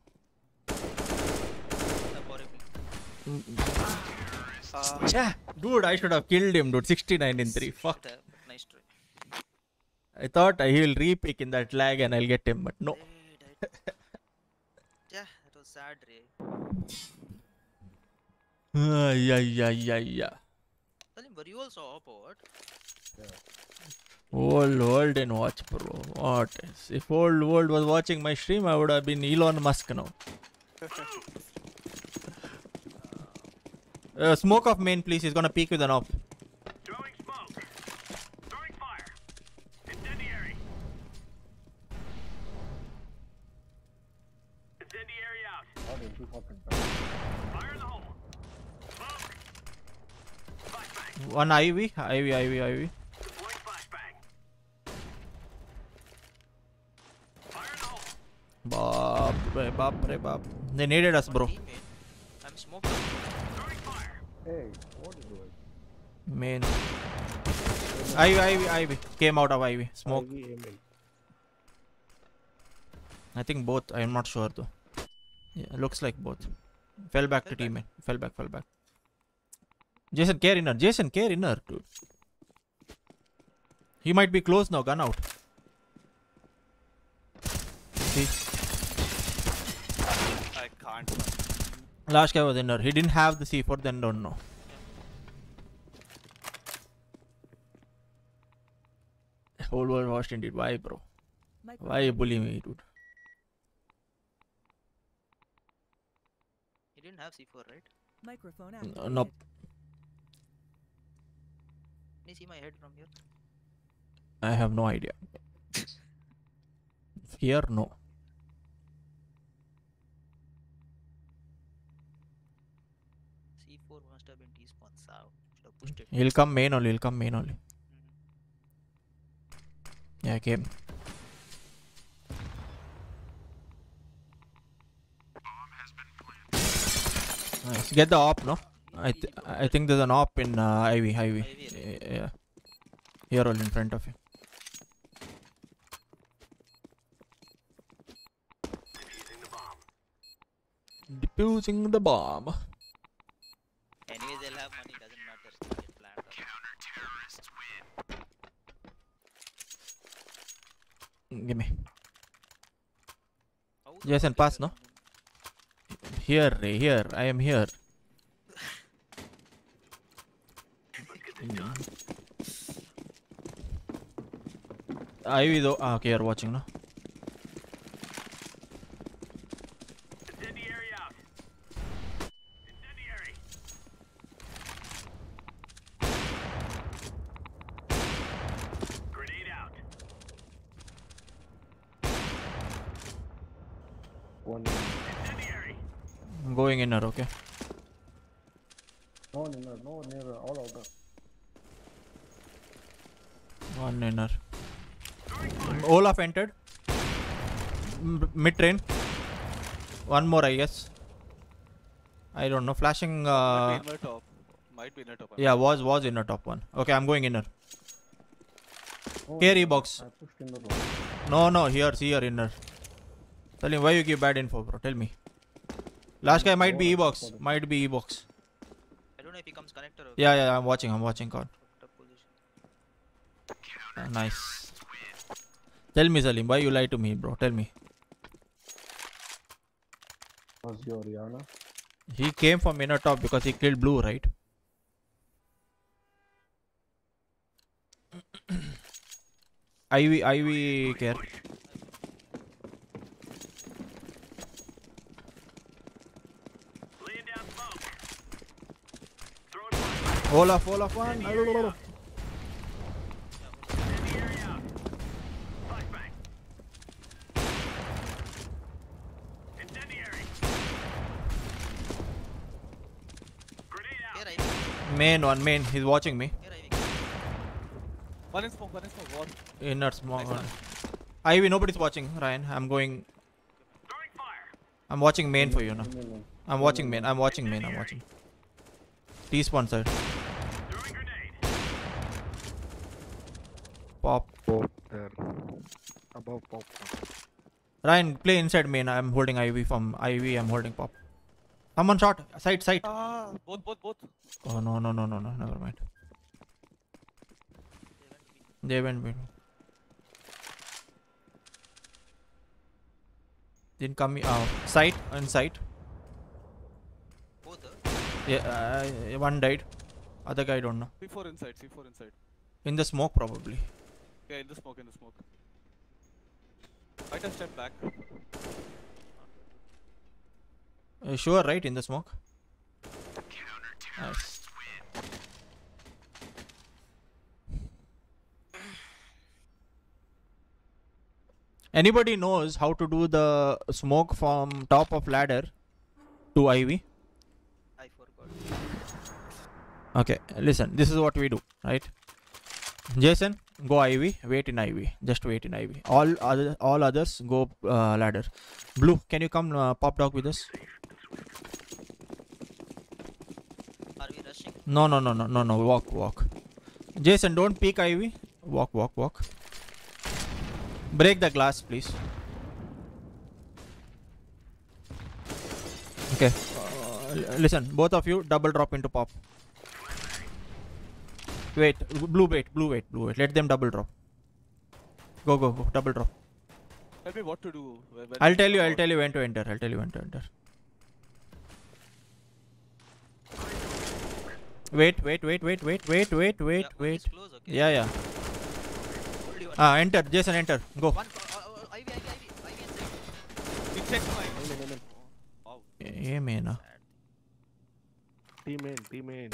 That's. Yeah, dude, I should have killed him, dude. 69 in 3. Fuck. Nice try. I thought uh, he will re-pick in that lag and I'll get him, but no. Yeah, that was sad, Ray. Ah, yeah, yeah, yeah, yeah. Salim, were you also up or what? Old world and watch, bro. What is? If old world was watching my stream, I would have been Elon Musk now. Uh, smoke off main, please. He's gonna peek with an op. Throwing smoke. Throwing fire. Incendiary. Incendiary out. Fire in the hole. Smoke. Flashbang. One Ivy, Ivy, Ivy, Ivy. Deploying flashbang. Fire in the hole. Bap, bap. They needed us, bro. I'm smoking. Hey, what is? Main. Ivy, Ivy, Ivy. Came out of Ivy. Smoke. I think both. I'm not sure though. Yeah, looks like both. Fell back to Fell back. teammate. Fell back, fell back. Jason, care inner. Jason, care inner, dude. He might be close now. Gun out. See. Last guy was inner. He didn't have the C4, then don't know. Whole world watched indeed. Why, bro? Why you bully me, dude? He didn't have C4, right? Microphone No, nope. Can you see my head from here? I have no idea. Here, no. C4 must have been T-spawn. Sow. Should have pushed it. He'll come main only. He'll come main only. Yeah, I came. Nice. Get the op, no? I th I think there's an op in uh, Ivy. Ivy. Yeah. Here, all in front of you. Defusing the bomb. Anyways, or- Give me. Jason, pass, no? Here, here. I am here. Ivy though. Ah, okay, you're watching, no? One more, I guess. I don't know. Flashing. Uh, Might be inner top. Might be inner top. I'm yeah, not was was inner top one. Okay, I'm going inner. No one Here, inner. box. I pushed inner one. No, no, here, see here, inner. Tell him why you give bad info, bro. Tell me. Last guy might be E box. Might be E box. I don't know if he comes connector or Yeah, yeah, I'm watching. I'm watching. God. Uh, nice. Tell me, Salim, why you lie to me, bro? Tell me. Was your Rihanna? He came from inner top because he killed blue, right? Ivy, Ivy, care. Laying down smoke. Throwing flashbang. Olaf, Olaf, one. Incendiary out. Flashbang. Incendiary. Grenade out. Here, Ivy. Main one, main. He's watching me. One in smoke, one in smoke. One. Inner small Nice one. one. Ivy, nobody's watching. Ryan, I'm going. I'm watching main for you now. No, no, no. I'm watching main. I'm watching main. I'm watching. T spawn side. Pop. Pop there. Above pop. Ryan, play inside main. I'm holding Ivy from Ivy. I'm holding pop. Someone shot. Side, side. Ah, both, both, both. Oh no, no, no, no, no. Never mind. They went mid. Didn't come me out. Site on site. Both. uh, Yeah, uh, one died. Other guy don't know. C4 inside, C4 inside. In the smoke probably. Yeah, in the smoke, in the smoke. Might have stepped back. Uh, sure, right? In the smoke. Nice. Anybody knows how to do the smoke from top of ladder to Ivy? I forgot. Okay, listen. This is what we do, right? Jason, go Ivy. Wait in Ivy. Just wait in Ivy. All other, all others go uh, ladder. Blue, can you come uh, pop dog with us? Are we rushing? No, no, no, no, no, no. Walk, walk. Jason, don't peek Ivy. Walk, walk, walk. Break the glass, please. Okay. Uh, listen, both of you double drop into pop. Wait, blue wait, blue wait, blue wait. Let them double drop. Go, go, go. Double drop. Tell me what to do. when- when I'll tell you. I'll tell you when to enter. I'll tell you when to enter. Wait, wait, wait, wait, wait, wait, wait, wait, Yeah, wait. close, okay. Yeah, yeah. Only. Ah, enter. Jason, enter. Go. One. Uh, uh, uh, Ivy, Ivy, Ivy, Ivy inside. He checked mine. Main, main, main. Wow. Yeah, man. Team main, team main.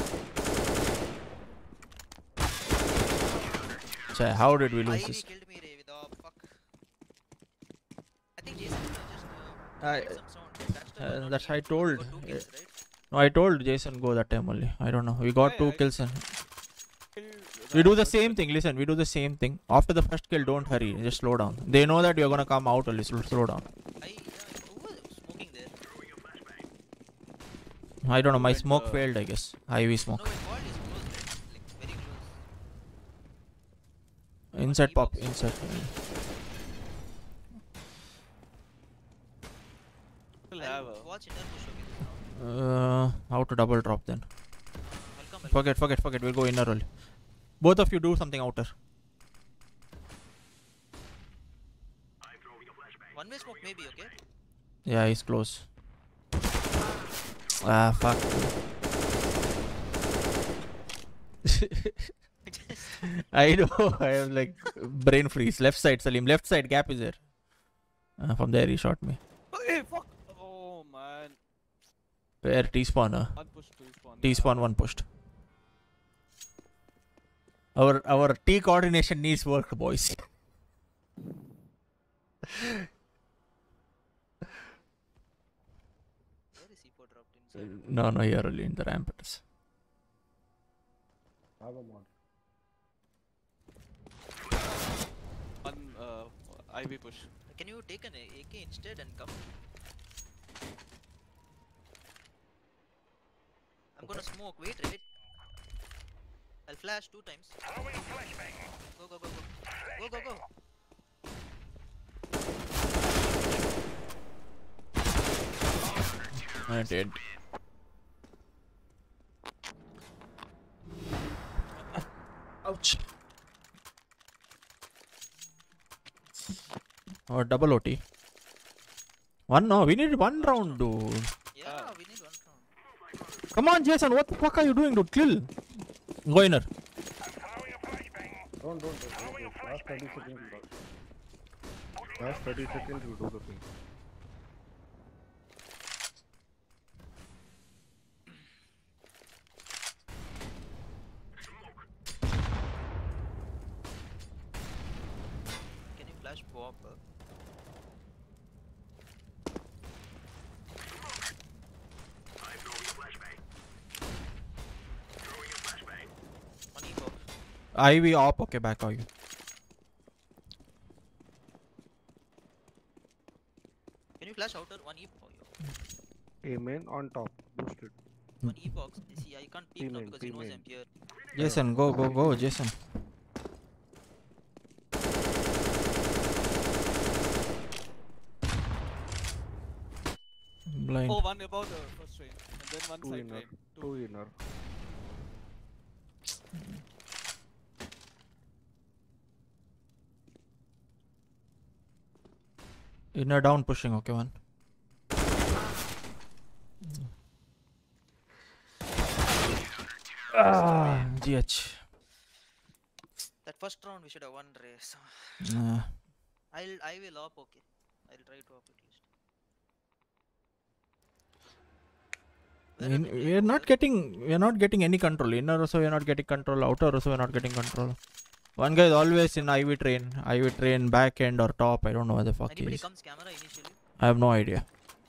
Chai, how did we lose Ivy this? killed me, Ray, with the fuck. I think Jason just uh, I, made some sound. That's the one uh, on that's me. I told. Got two uh, kills, right? No, I told Jason go that time only. I don't know. We got I- two I- kills and we do the same thing. Listen, we do the same thing. After the first kill, don't hurry. Just slow down. They know that you're gonna come out only. So slow down. I, yeah, who was smoking there? I don't know. My Went, smoke uh, failed. I guess. Ivy smoke. No, it wall is close, right? Like, very close. Inside pop. box. Inside. I'll have a. watch inner Uh, how to double drop then? Welcome. Forget, forget, forget. We'll go inner only. Both of you do something outer. One way smoke maybe, okay? Yeah, he's close. Ah, fuck. I know. I am like brain freeze. Left side, Salim. Left side gap is there. Uh, from there, he shot me. Hey, fuck! Man. Where T spawn? Uh, One push, two spawn. T spawn one pushed. Our our T coordination needs work, boys. Where is C4 dropped inside? no, no, here only in the ramp it is. Have a mod. One uh, Ivy push. Can you take an AK instead and come? I'm gonna smoke. Wait, wait. I'll flash two times. Go, go, go, go. Go, go, go. I did. Ouch. Or double OT. One no, we need one round, dude. Yeah, we need one round. Come on, Jason, what the fuck are you doing, dude? Kill. Go inner. Don't, don't, don't. Last 30 seconds. Last 30 seconds, you do the thing. Can you flash pop? uh? One E box. Ivy op, okay, back are you? Can you flash outer? One E box. Amen on top. Boosted. One E box. See, I can't peek now because he knows P-main. I'm here. Jason, go, go, go, Jason. Blind. Oh, one above the first train, and then one Two side inner. train. Two inner. Inner down pushing, okay, one. Ah, GH. That first round we should have won race. Nah. I'll I will op okay. I'll try to op at least. In, we are not getting we are not getting any control. Inner also we are not getting control. Outer also we are not getting control. One guy is always in Ivy train. Ivy train back end or top. I don't know where the fuck he is. comes camera initially? I have no idea.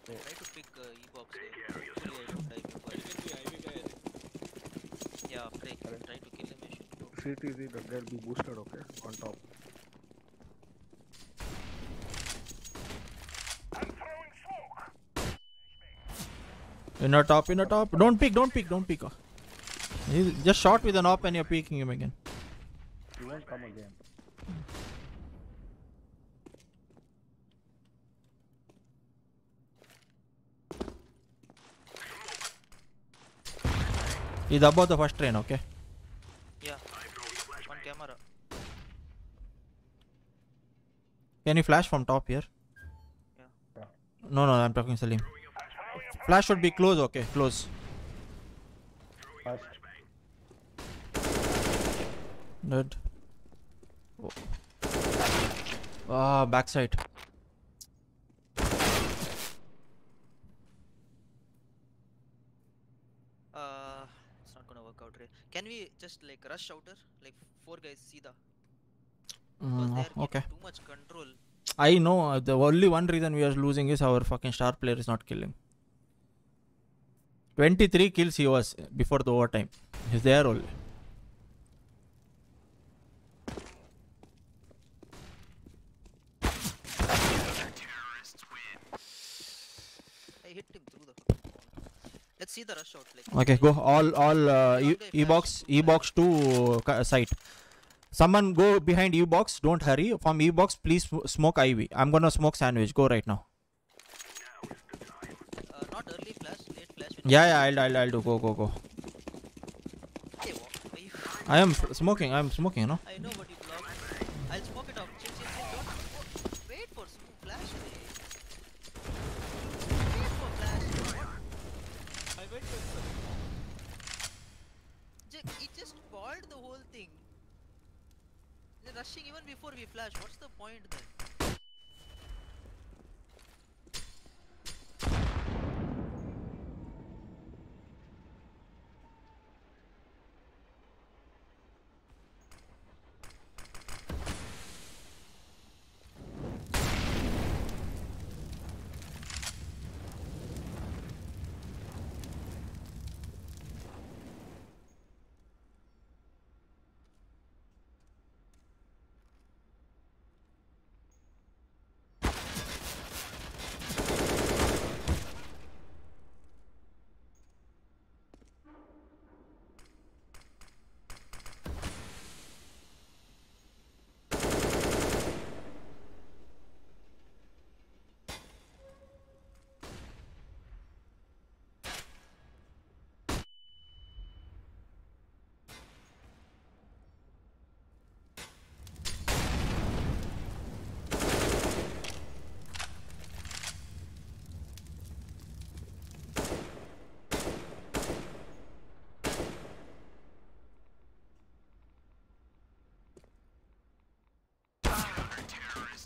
Try to pick uh, E-box I don't. It can be Ivy guy, I think. Yeah, try, try to kill him. I should go. CTZ, that guy will be boosted, okay? On top. Inner top, inner top. Don't peek, don't peek, don't peek. He's just shot with an op and you're peeking him again. He won't come again. He's above the first train, okay? Yeah. One camera. Can you flash from top here? Yeah. No, no, I'm talking Salim. Flash should be close, okay, close. Fast. Dead. Oh. Ah, backside. Uh, it's not gonna work out, Ray. Can we just like rush outer? Like four guys, see the. because Mm, okay. too much control. I know uh, the only one reason we are losing is our fucking star player is not killing. 23 kills he was before the overtime. He's there only. I hit him through the. Let's see the rush out. Like Okay, go all all uh, e, e box e box to uh, site. Someone go behind E box. Don't hurry. From E box, please sm- smoke Ivy. I'm gonna smoke sandwich. Go right now. uh, not early flash, late flash. Yeah, yeah. I'll I'll, I'll do. Go go go. What? Why you- I am smoking. I'm smoking. No. I know you Even before we flash. What's the point then?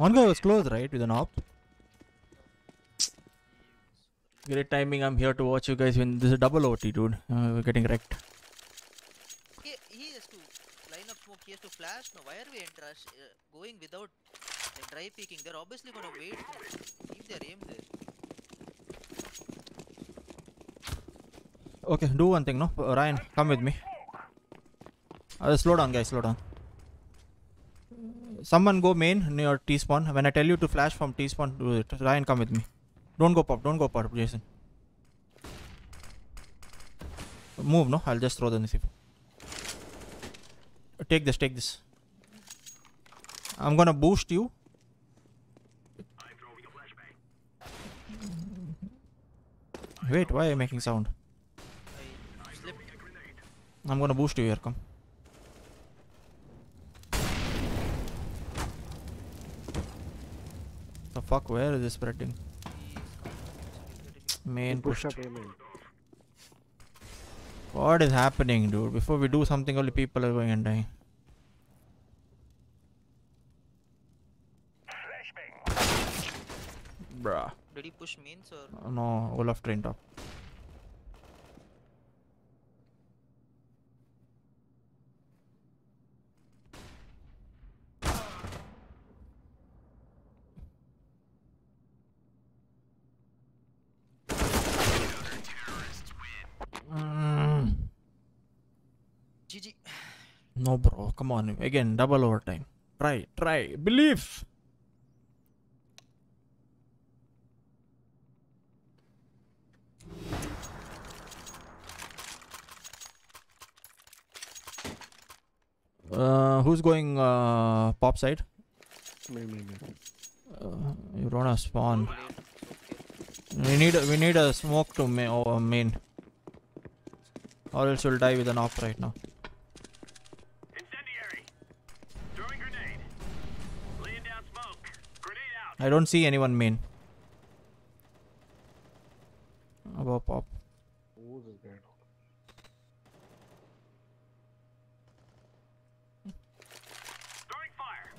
One guy was close, right, with an op. Great timing. I'm here to watch you guys win. This is a double OT, dude. Uh, we're getting wrecked. He, he has to line up smoke. He has to flash. No, why are we enter rush, uh, going without like, dry peeking? They're obviously gonna wait. Keep their aim there. Okay, do one thing, no? Uh, Ryan, come with me. Uh, slow down, guys. Slow down. Someone go main near T spawn. When I tell you to flash from T spawn, do it. Ryan, come with me. Don't go pop. Don't go pop, Jason. Move, no? I'll just throw the Nisif. Take this. Take this. I'm gonna boost you. Wait, why are you making sound? I'm gonna boost you here, come. The fuck, where is this spreading? Main Push up, amen. What is happening, dude? Before we do something, only people are going and dying. Bruh. Did he push mains or? Uh, No, Olaf train top. Mm. GG. No, bro. Come on. Again, double overtime. Try, try. Believe. Uh, who's going uh, pop side? Me, me, me. Uh, you don't have spawn. We need a, we need a smoke to ma- oh, main. Or else we'll die with an op right now. I don't see anyone main. Above pop. Who's this guy? Throwing fire.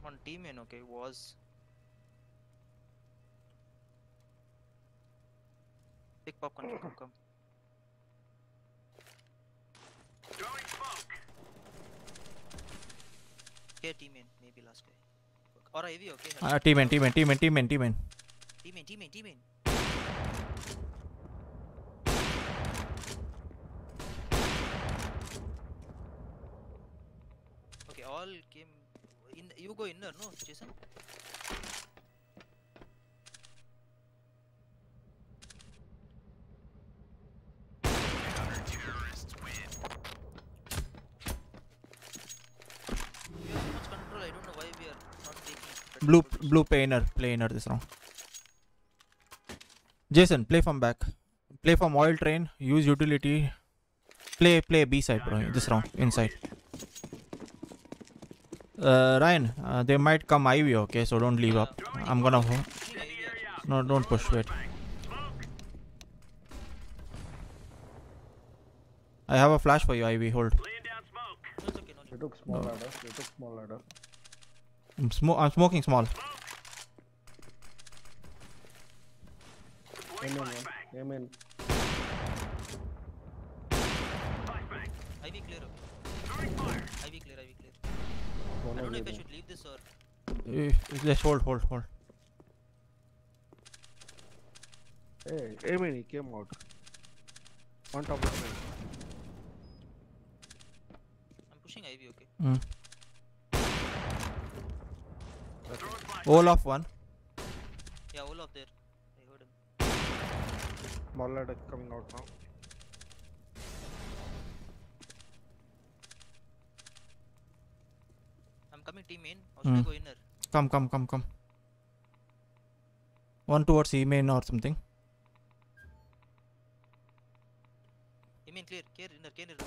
One team in, okay, was. Big popcorn, come, come. Throwing smoke. guy team in, maybe last guy. Or Ivy, okay. Uh, team in, team in, team in, team in, team in. Team in, team in, team in. Okay, all came in. You go inner, no, Jason? Counter-terrorists win. We have so much control. I don't know why we are not taking. better Blue, blue planer, planer this round. Jason, play from back. Play from oil train. Use utility. Play, play B side, bro. This round, inside. Uh, Ryan, uh, they might come Ivy, okay? So don't leave up. I'm gonna. Ho- Pushing Ivy actually. no, don't push. Wait. I have a flash for you, Ivy. Hold. Laying down smoke. No, it's okay, no They took small No. ladder. They took small ladder. I'm, smo- I'm smoking small. Aim in, man. Aim in. Flashbang. Ivy clear, okay. Throwing fire. Ivy clear, Ivy clear. I don't know if I should leave this or. Eh, Let's hold, hold, hold. Hey, hey man, he came out. On top of me. I'm pushing Ivy, okay. Mm. Throwing flashbang. Olaf one. Yeah, Olaf there. I heard him. Small ladder coming out now. I'm coming team in. Or should I Hmm. go inner? Come, come, come, come. One towards E main or something. You mean clear? Clear inner, clear inner.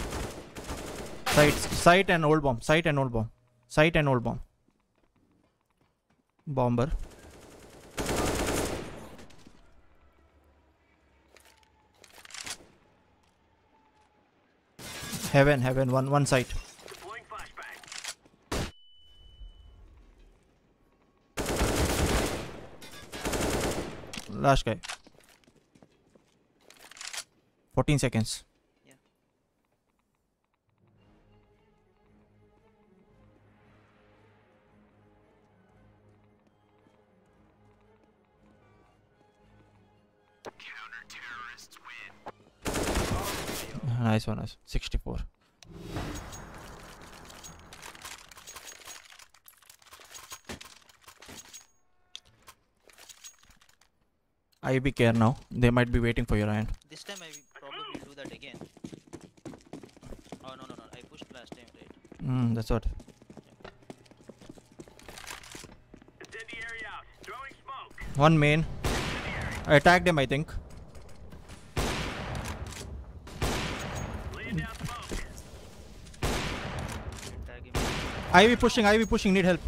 Site, site and old bomb. Site and old bomb. Site and old bomb. Bomber. Heaven, heaven. One, one flashbang. Last guy. 14 seconds. Nice one, nice. 64. I be care now. They might be waiting for your Ryan. This time I will probably do that again. Oh no no no! I pushed last time, right? Mm, that's what. Incendiary out. Throwing smoke. One main. I attacked him, I think. Laying down smoke. Tag him. Ivy pushing, Ivy pushing, need help.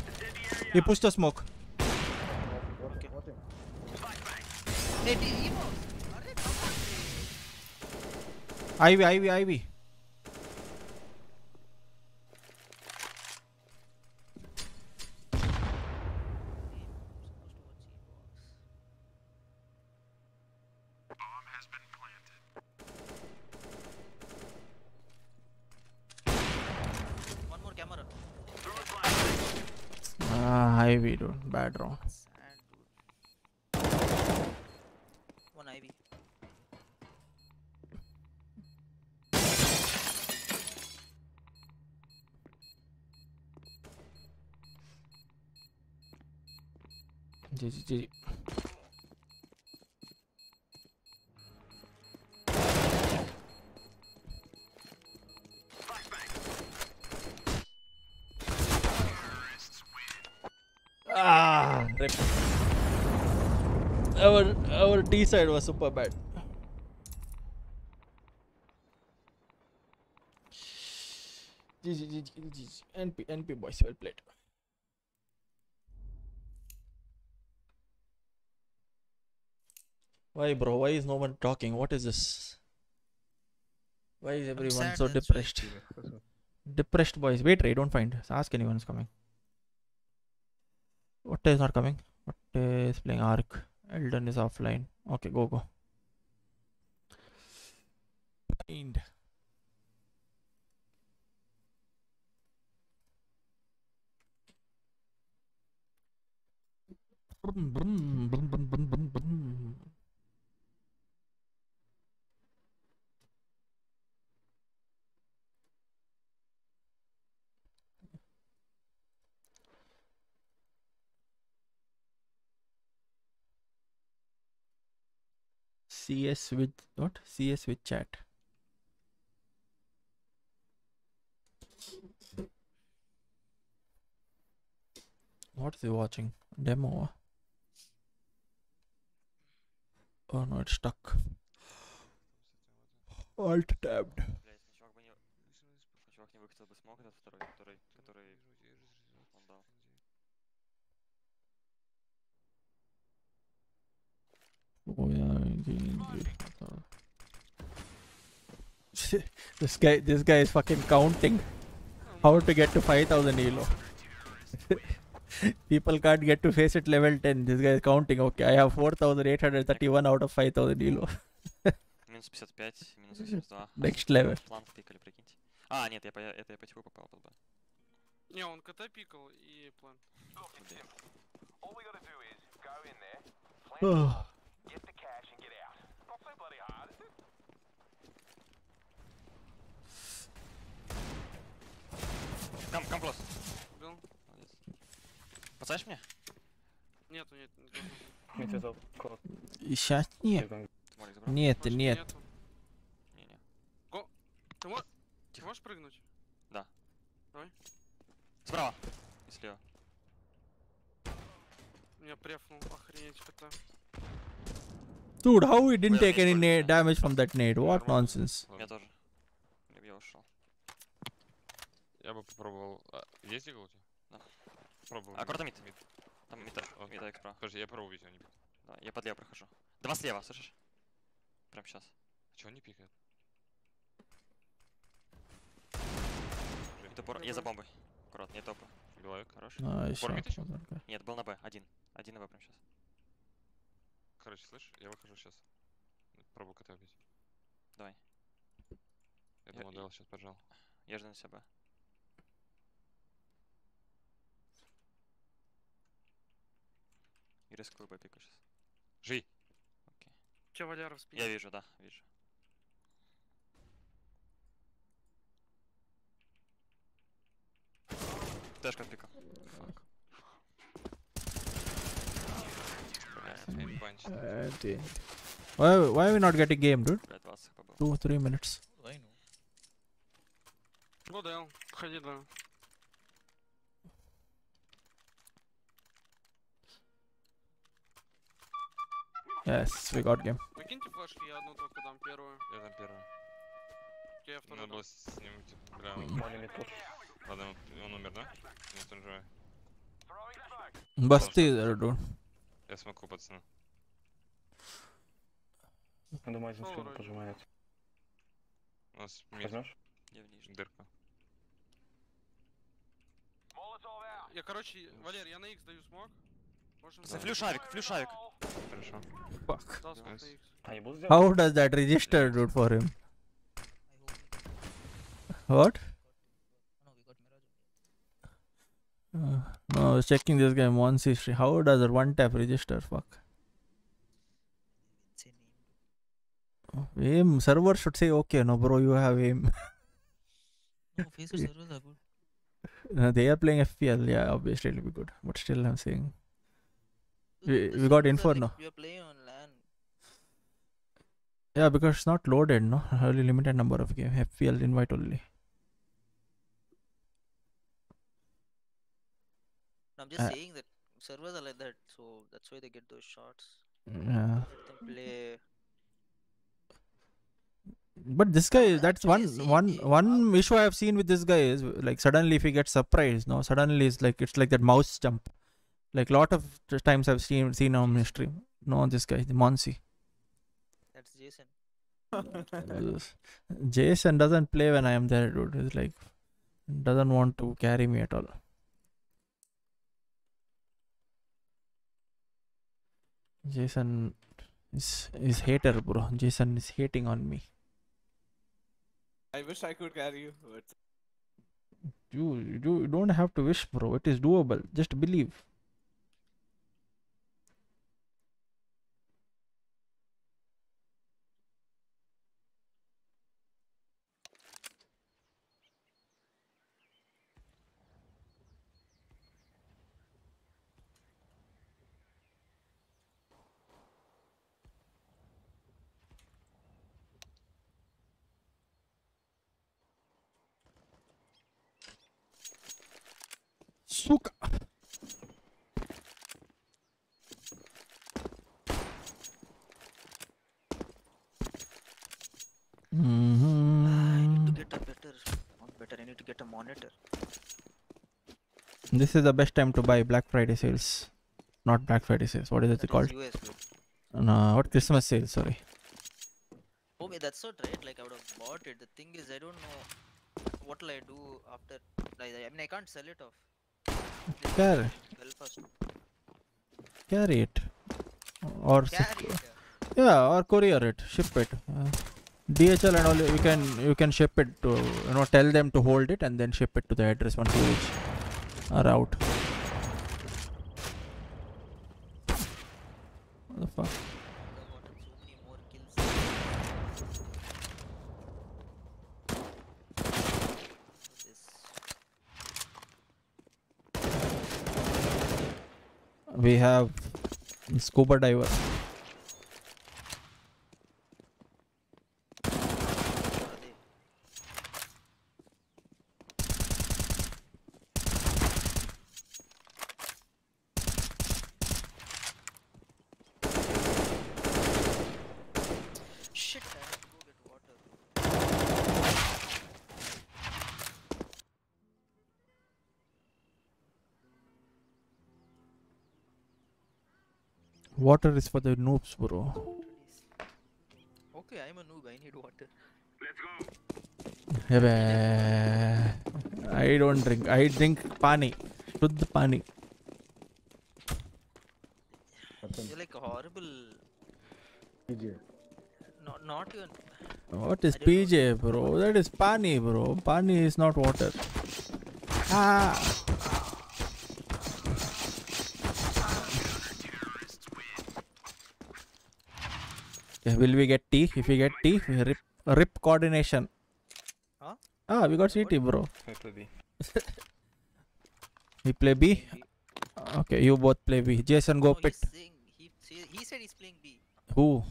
He pushed the smoke. Okay. watch him. Flashbang. Hey, D- Emo! Arre, come on, hey. Ivy, Ivy, Ivy. Bomb has been planted. One more camera. Throwing flashbang. Ah, Ivy, dude. Bad round. One. GG, GG. D side was super bad. GG, GG, GG. NP, NP boys, well played. Why, bro? Why is no one talking? What is this? Why is everyone so depressed? Depressed boys. Wait, Ray, don't find. Ask anyone who's coming. What is not coming? What is playing Arc? Elden is offline. Okay, go, go. End. Brum, brum, brum, brum, brum, brum. CS with what? CS with chat. What is he watching? Demo? Oh no, it's stuck. Alt tabbed. This guy this guy is fucking counting how to get to 5000 elo. People can't get to FACEIT level 10. This guy is counting. Okay, I have 4831 out of 5000 elo. минус 55, минус 82. Next level. План втыкали, прикиньте. А, нет, я, это я по попал был бы. Не, он кота пикал и план. Oh. Come, come close. Убил? Молодец. Подсадишь меня? Нету, нет, не up. Close. Сейчас нет. Нет, нет. нету. Не-не. Го! Ты, мо- ты можешь прыгнуть? Да. Давай. Справа. И слева. Меня префнул, охренеть КТ. Dude, how he didn't take any damage from that nade? What nonsense. Я тоже. Я бы я ушел. Я бы попробовал... А, есть игла у тебя? Да. Пробовал. А, аккуратно мид. Мид. Там мид, Окей. мид экс справа. Подожди, я пробую, он не пикает. Да, я под лево прохожу. Два слева, слышишь? Прям сейчас. А чё он не пикает? И топор. Я за бомбой. Аккуратно, не топа. Убиваю. Хорош. Упор shot мид еще? Нет, был на Б. Один. Один на Б прям сейчас. Короче, слышь, я выхожу сейчас. Пробую КТ убить. Давай. Я Я- думал, и- Дэл сейчас поджал. Я жду на себя И рискую Б пику сейчас. Жи! Че, Валера в спине? Я вижу, да, вижу. Тэшка пика. Фак. Блядь, панч. Uh, the- Why, why are we not getting game, dude? Блядь, 20 побыл. Two, three minutes. I know. Ну да, ходи, да. Yes, we got game. Выкиньте флешки, я одну только дам, первую. Я там первый. Окей, я вторую Надо дам. было с ним уйти. Бля, ладно, он- умер, да? Нет, он живой. There, dude. Я смоку, пацаны. Ну, спину вроде. пожимает. У нас мид. Возьмешь? Я в нижней. Дырка. Я, короче, Валер, я на X даю смог. Можем... За флюшавик, флюшавик. Хорошо. Fuck. Дал смог Nice. на X. А не буду сделать? How does that register, dude, for him? I hope we What? No, we got Mirage. Uh, no, I was checking this guy once history. How does a one tap register? Fuck. Insane name. Aim server should say okay, no, bro, you have aim. No, Facer servers are good. Uh, they are playing FPL, yeah, obviously it'll be good. But still, I'm saying. we- we got info like now. Are playing on LAN. Yeah, because it's not loaded, no? Only limited number of game. FPL invite only. No, I'm just Uh, saying that servers are like that, so that's why they get those shots. Yeah. Play. But this guy, I'm that's one one the one issue I have seen with this guy is like suddenly if he gets surprised, no, suddenly it's like it's like that mouse jump. Like lot of times I've seen seen on his stream. No, this guy, the Monsi. That's Jason. Jason doesn't play when I am there, dude. He's like doesn't want to carry me at all. Jason is is hater, bro. Jason is hating on me. I wish I could carry you, but You you you don't have to wish, bro. It is doable. Just believe. bazooka. Mhm. To get a better, not better. I need to get a monitor. This is the best time to buy Black Friday sales. Not Black Friday sales. What is it That is called? US, bro. No, what Christmas sales? Sorry. Oh, wait, that's not right. Like I would have bought it. The thing is, I don't know what will I do after. Like, I mean, I can't sell it off. Carry, carry it, or Carry it. yeah, or courier it, ship it. Uh, DHL and all you can you can ship it to you know tell them to hold it and then ship it to the address once you reach are out. What the fuck? We have scuba diver. Water is for the noobs, bro. Okay, I'm a noob. I need water. Abbe. I don't drink. I drink pani. Shuddh pani. You're like a horrible. PJ. Not, not even. What is PJ, bro? That is pani, bro. Pani is not water. Ah. Will we get T? If we get T, we rip, rip coordination. Huh? Ah, we got CT, bro. I play B. We play B. Okay, you both play B. Jason, go No, pit. saying he, he said he's playing B. Who?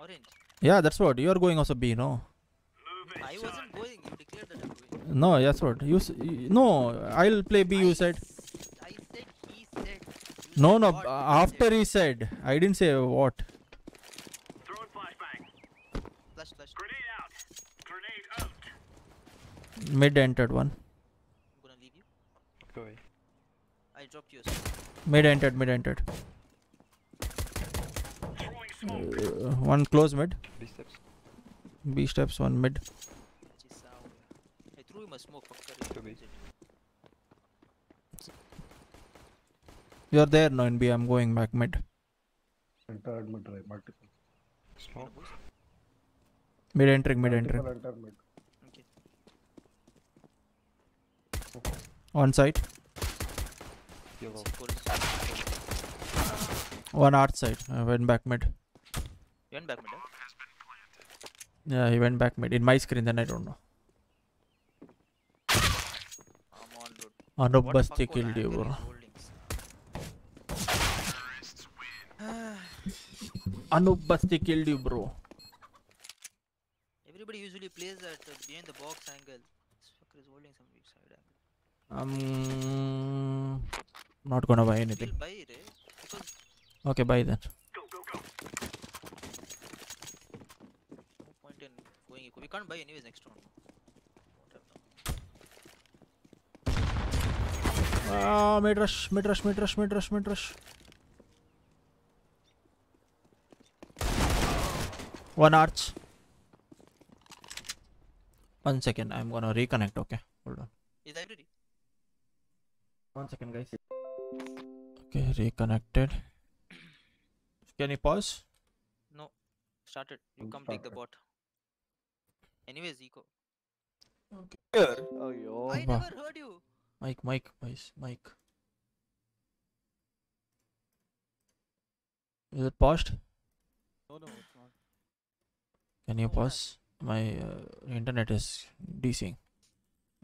Orange. Yeah, that's what. You are going also B, no? I wasn't going. You declared that I'm going. No, that's what. You s- y- no. I'll play B. You said. I said he said. No, no. b- After he said, I didn't say what. Flash, flash. Mid entered one. I'm gonna leave you. Go away. I dropped yours. Mid entered. Mid entered. Uh, one close mid. B steps. B steps. One mid. I threw him a smoke. Fucker. You're there now in B. I'm going back mid. Enter mid right, multiple. Smoke. Mid entering. Mid Multiple enter mid. On site. Yellow. One art side. I went back mid. You went back mid. huh? Yeah, he went back mid. In my screen, then I don't know. I'm on, dude. What Anup the Basti killed you, bro. he's holding? Anup Basti killed you, bro. Everybody usually plays at uh, behind the box angle. This fucker is holding some weak side angle. Um, not gonna buy anything. Buy it, eh? Because Okay, buy then. no point in going eco. We can't buy anyways next round. Ah, mid rush, mid rush, mid rush, mid rush, mid rush. One arch. One second, I'm gonna reconnect. Okay, hold on. Is library? One second, guys. Okay, reconnected. Can you pause? No. Started. You come take the bot. Anyways, eco. Here. Oh, yo. I never heard you. Mike, Mike, guys, Mike. Is it paused? No, no, it's not. Can you pause? My uh, internet is DCing.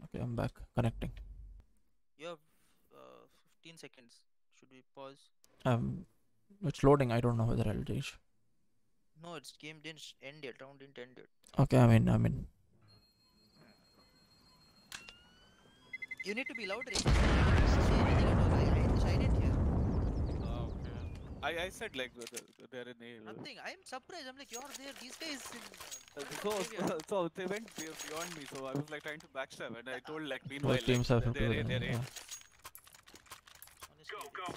Okay, I'm back. Connecting. You have 15 seconds. Should we pause? Um, it's loading. I don't know whether I'll reach. No, its game didn't end yet. Round didn't end yet. Okay, I'm in. I'm in. You need to be louder. Ah, I, I said like they're in here. Nothing. I'm surprised. I'm like you're there. These guys. In, uh, uh so so they went beyond me. So I was like trying to backstab, and I told like meanwhile. Both teams like, have they're, they're, they're, they're yeah.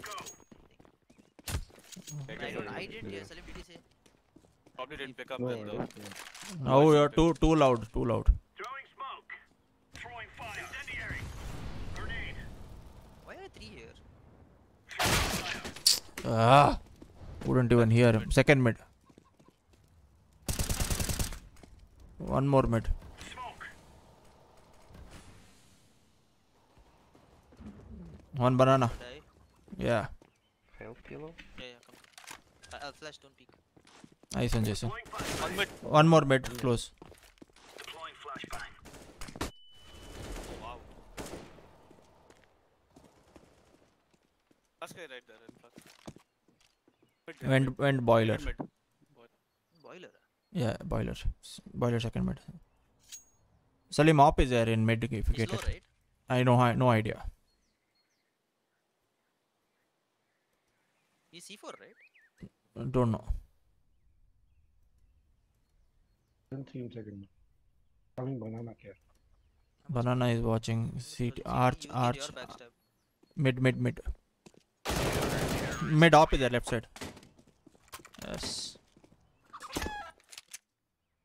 Honestly, I don't. I didn't hear. Salim, say? Probably didn't pick up No, when I the don't think. Oh, you're too too loud. Too loud. Throwing smoke. Throwing fire. Incendiary. Grenade. Why are three here? Ah, wouldn't even hear him. Second mid. One more mid. One banana. Die. Yeah. Help, yellow. Yeah, yeah, come. I- I'll uh, uh, flash. Don't peek. Nice one, Jason. One mid. One more mid. Close. Oh, wow. Last guy right there in front. Mid, mid, Went mid. went boiler. Mid, mid. Boiler. Yeah, boiler. S- Boiler second mid. Salim op is there in mid if you He's get low, it. right? I know. I no idea. He's C4, right? Don't know. Don't see him second. Coming banana care. Banana is watching. Seat arch arch. did your backstab. Mid mid mid. Mid op is there left side. Yes.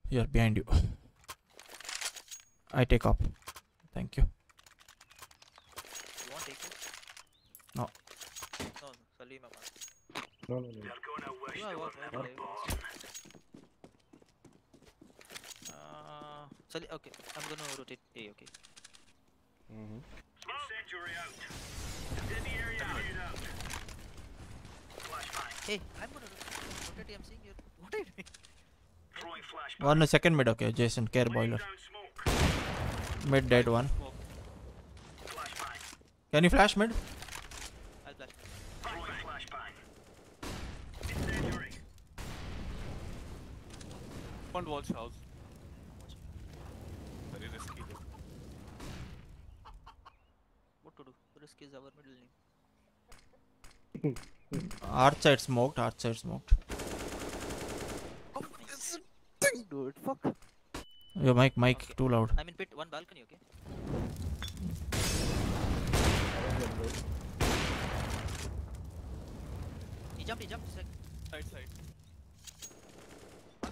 You are behind you. I take up. Thank you. You want take it? No. No, no. Salim, I'm asking. No, no, no. You are what? I'm. Uh, Salim, okay. I'm gonna rotate A, okay? Mm-hmm. Hey, I'm gonna rotate, rotate I'm seeing you. What are you doing? One second mid. Okay, Jason care boiler. Mid dead one. Can you flash mid? I'll flash. One watch house. Very risky though. What to do? Risk is our middle name. Arch side smoked. Arch side smoked. Nice. Dude, fuck. Your mic mic too loud. I'm in pit, one balcony, okay? He jumped, he jumped. Sec. Side, side.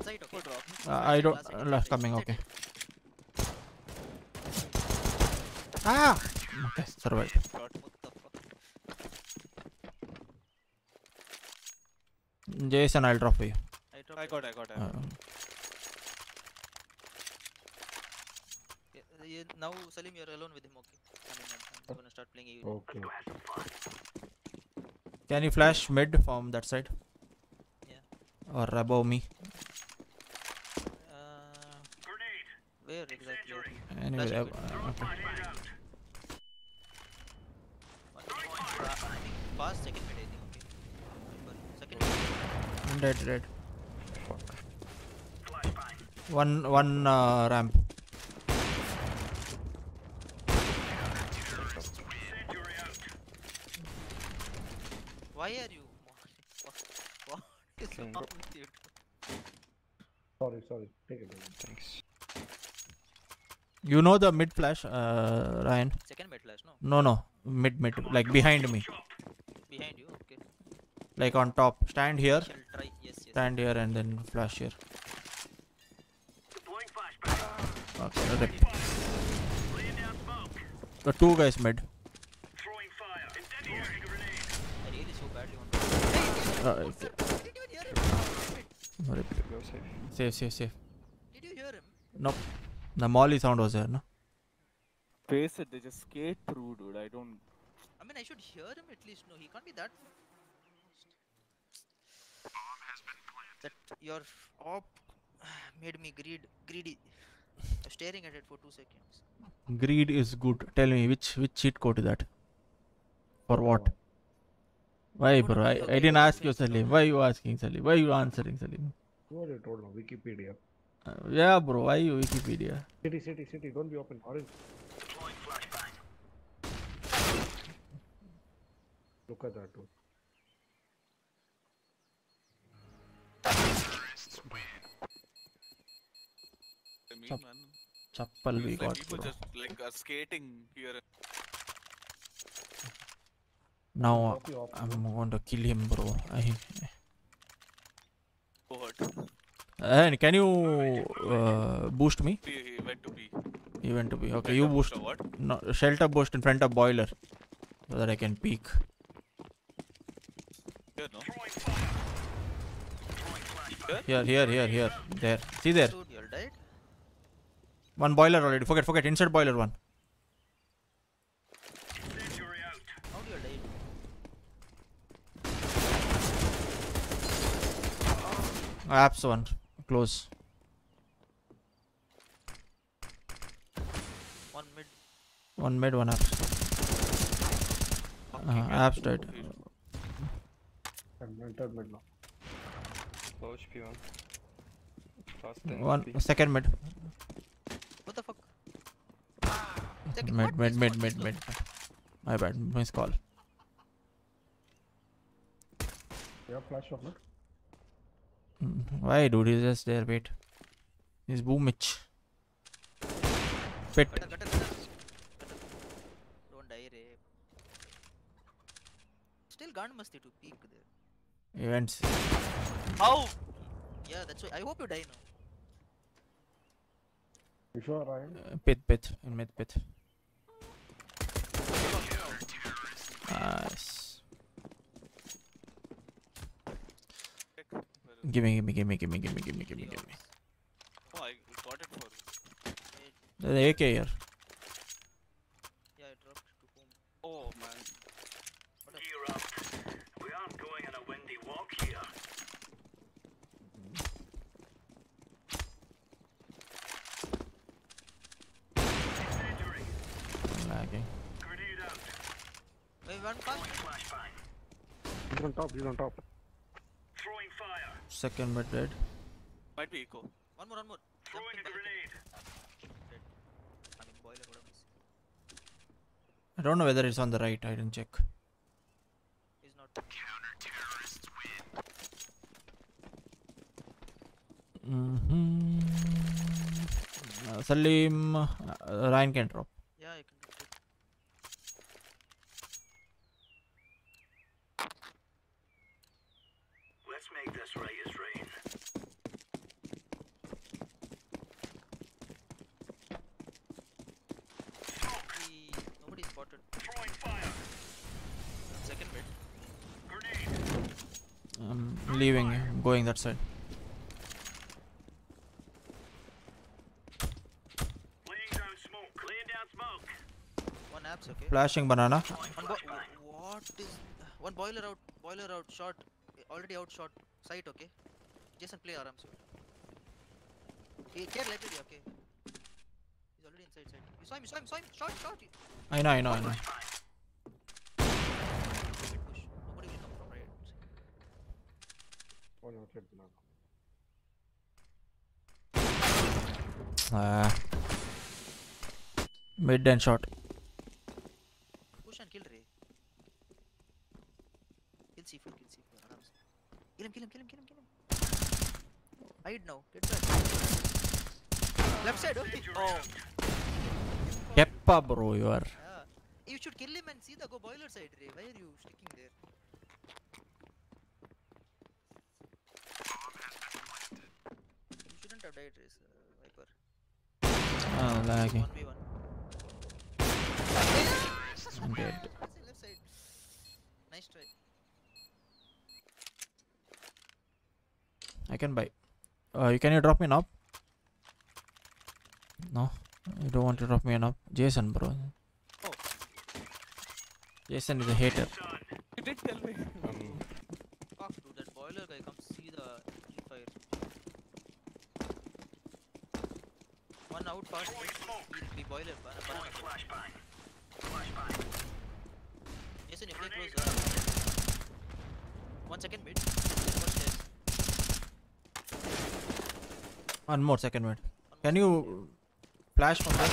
One side, okay? Uh, I don't. Last Uh, second, last last coming. Okay. Ah. Okay. Survived. Shot. What the fuck? Jason, I'll drop for you. I dropped I it. got, I got, I Uh, got. Yeah, uh, now, Salim, you're alone with him, okay? I mean, I'm, I'm gonna start playing you. Okay. can you flash mid from that side? Yeah. Or above me? Where exactly? Anyway, Flash ab- mid. uh, okay. One mid. I think past second mid, I think, okay? Second mid. Dead, dead. One, one uh, ramp. Why are you? What, what is Can wrong go- with you? Sorry, sorry. Take it. away. Thanks. You know the mid flash, uh, Ryan? Second mid flash, no? No, no. Mid, mid. Like behind me. Behind you, okay. Like on top. Stand here. Yes, yes. Stand here and then flash here. Okay, rip. The two guys mid. I really so badly want Uh, okay. did you hear him? Rip. Go safe. Safe, safe, safe. Did you hear him? Nope. The molly sound was there, no? Face it, they just skate through, dude. I don't. I mean, I should hear him at least. No, he can't be that. That your op made me greed, greedy. I was staring at it for two seconds. Greed is good. Tell me which which cheat code is that? For what? Why, bro? I, I didn't ask you, face, Salim. bro? Why you asking, Salim? Why are you answering, Salim? You already told now. Wikipedia. Yeah, bro. Why you Wikipedia? City, city, city. Don't be open. Orange. Look at that, dude. Chap chappal we got. Bro. just like uh, skating here. Now I'm going to kill him, bro. I. What? And can you uh, boost me? He, he went to B. You went to be okay. Shelter You boost boost. what? No shelter boost in front of boiler, so that I can peek. Here, no? Here, here, here, here, there. See there. Dude, you all died? One boiler already. Forget, forget. Insert boiler one. How do you all died? Apps one. Close. One mid. One mid, one apps. Uh, apps dead. I'm entered mid now. Low HP one. Last 10 One HP. mid. What the fuck? Mid, mid, mid, mid, mid. My bad. Miss call. You have flash of mid? Why, dude? He's just there. Wait. He's boomich. Pit. Don't die, Ray. Still Gandmasti to peek there. Events. How? Yeah, that's why. I hope you die now. You sure, Ryan? Uh, pit, pit. In mid pit. Nice. Gimme, gimme, gimme, gimme, gimme, gimme, gimme, gimme. Oh, I got it for you. There's an AK here. Yeah, I dropped to home. Oh, man. Gear up. We aren't going on a windy walk here. Incendiary. Lagging. Grenade out. Wait, one fast. He's on top, he's on top. Throwing fire. Second mid dead. Might be eco. One more, one more. Throwing a grenade. Dead. I mean, boiler would have missed. I don't know whether it's on the right. I didn't check. He's not. Mm-hmm. Uh, Salim, uh, Ryan can drop. Yeah, I can do it. Let's make this right as rain. He, nobody spotted. Throwing fire. Second mid. Grenade. I'm leaving. I'm going that side. Laying down smoke. Laying down smoke. One apps, okay. Flashing banana. One bo what is one boiler out? Boiler out. Short. Already out. Short. Site. Okay. Jason, play Aram. sir. Hey, care library. Okay. He's already inside. Side. You saw him. You saw him. Saw him. Short. Short. I know, I know, I know. Push. Nobody will come from right. One outside banana. Ah. Mid and short. Push and kill Ray. Kill C4. Kill C4. Kill him. Kill him. Kill him. Kill him. Kill him. Hide now. Get back. Left side. Okay. Oh. Keppa, bro, you are. Yeah. You should kill him and see the go boiler side, Ray. Why are you sticking there? You shouldn't have died, Ray. Uh, Viper. Ah, lagging. 1v1. I'm dead. Left side. Nice try. I can buy. Uh, you can you drop me now? No, you don't want to drop me now. Jason, bro. Oh. Jason is a hater. You did tell me. Um, Fuck, dude. That boiler guy comes see the fire. One out fast. He'll be boiler. Banana. banana. Flashbang. Flashbang. Jason, you play close. Uh, one second mid. One stairs. One more second mid. Can you flash from there?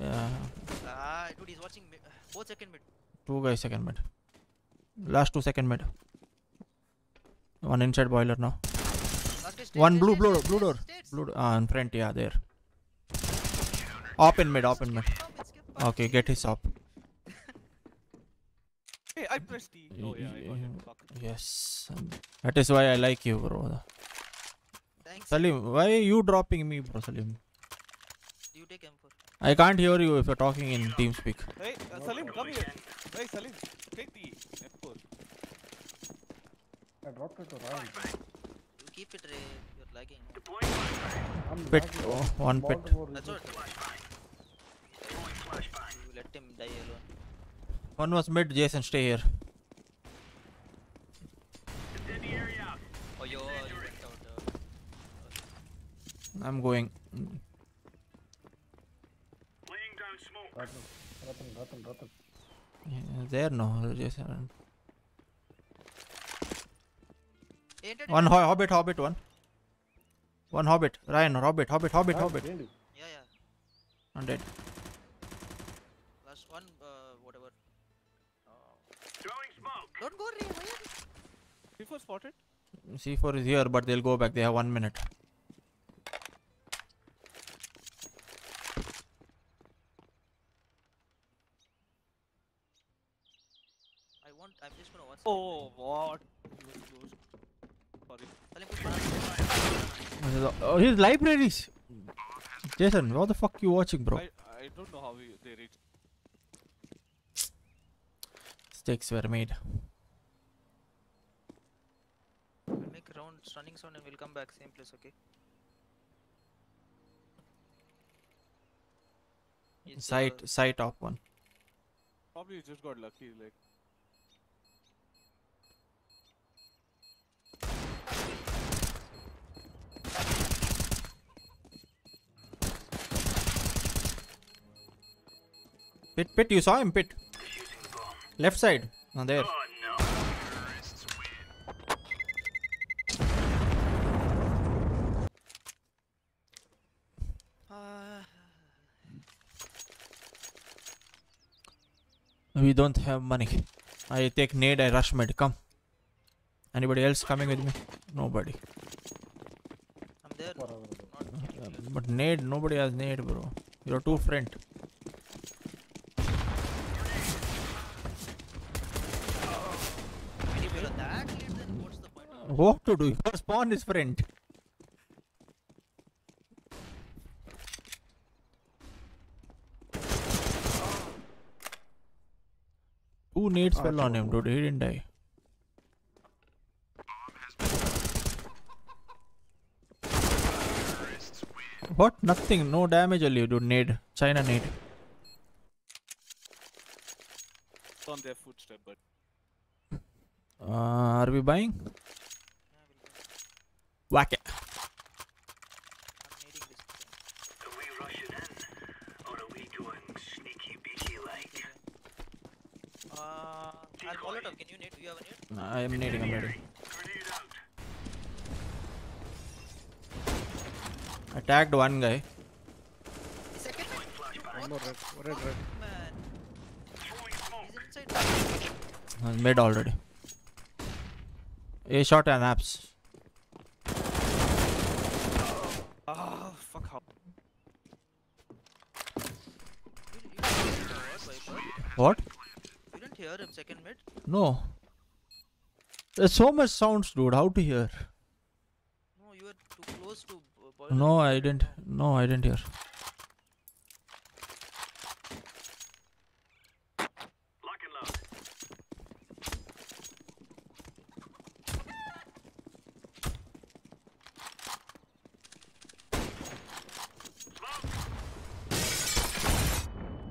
Yeah, Ah, dude, he's watching mid. Both second mid. two guys second mid. Last two second mid. One inside boiler now. Last guy stairs, One blue, blue, blue door, stairs, stairs. blue. door. Ah, in front, yeah, there. Op in mid, op in mid. Okay, get his op. Hey, I pressed T. Oh yeah, I got it. Fuck. Yes. That is why I like you, bro. Thanks. Salim, why are you dropping me, bro, Salim? You take M4. I can't hear you if you're talking in TeamSpeak. Hey, uh, Salim, come here. Hey, Salim, take T. F4. I dropped it to right. You keep it, Ray. You're lagging. I'm Pit. lagging. Oh, one pit. That's just- what. You let him die alone. One was mid, Jason, stay here. Oh, yo, out. Uh, I'm going. Ratan, Ratan, Ratan, Ratan. Yeah, There no, Jason. One ho- hobbit, hobbit, one. One hobbit. Ryan, hobbit, hobbit, hobbit, hobbit. behind. Yeah, yeah. I'm dead. Don't go, Ray. Why are you? C4 spotted. C4 is here, but they'll go back. They have one minute. I want. I'm just gonna watch. Oh, what? He was close. Sorry. Salim, push banana. Oh, his libraries. Jason, what the fuck you watching, bro? I, I don't know how we, they reached. Mistakes were made. We'll make a round running sound and we'll come back same place, okay? It's, Site, uh, site off one. Probably you just got lucky. Like, Pit, pit, you saw him, pit. Left side. There. We don't have money. I take nade, I rush mid. Come. Anybody else coming with me? Nobody. I'm there. Whatever. But nade, nobody has nade, bro. You're too friend. If you're that late, then what's the point? of- What to do? Your spawn is friend. Two nades Ah, fell on him, sure. dude. He didn't die. What? Nothing. No damage only, dude. Nade. China nade. it's on their footstep, but Uh, are we buying? Yeah. Whack it. I'm needing this. Uh, I'll Molotov. Can you need? Do you have a need? I am nading. I'm nading. I tagged one guy. Second One more red, red, red. man? He's inside. Mid already. A shot and apps. ah, fuck how. You, you didn't hear him, what, Viper? What? You didn't hear him second mid? No. There's so much sounds, dude. How to hear? No, you were too close to uh. No, I didn't. No, I didn't hear.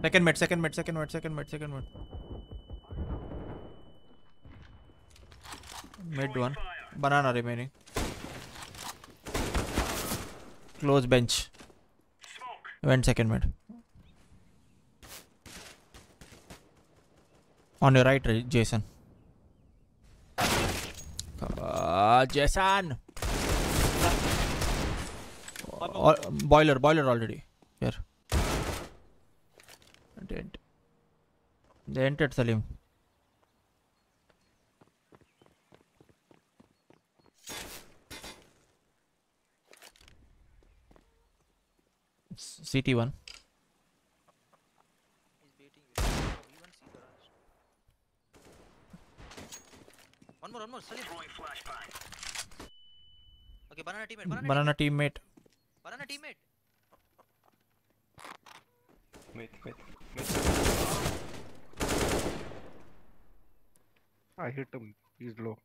Second mid, second mid, second mid, second mid, second mid. Mid one. Banana remaining close bench one second mid on your right Jason Jason boiler boiler already Salim CT1. One more, one more, Salim. Okay, banana teammate, banana, banana teammate. teammate. Banana teammate. Mate, mate. wait. I hit him. He's low.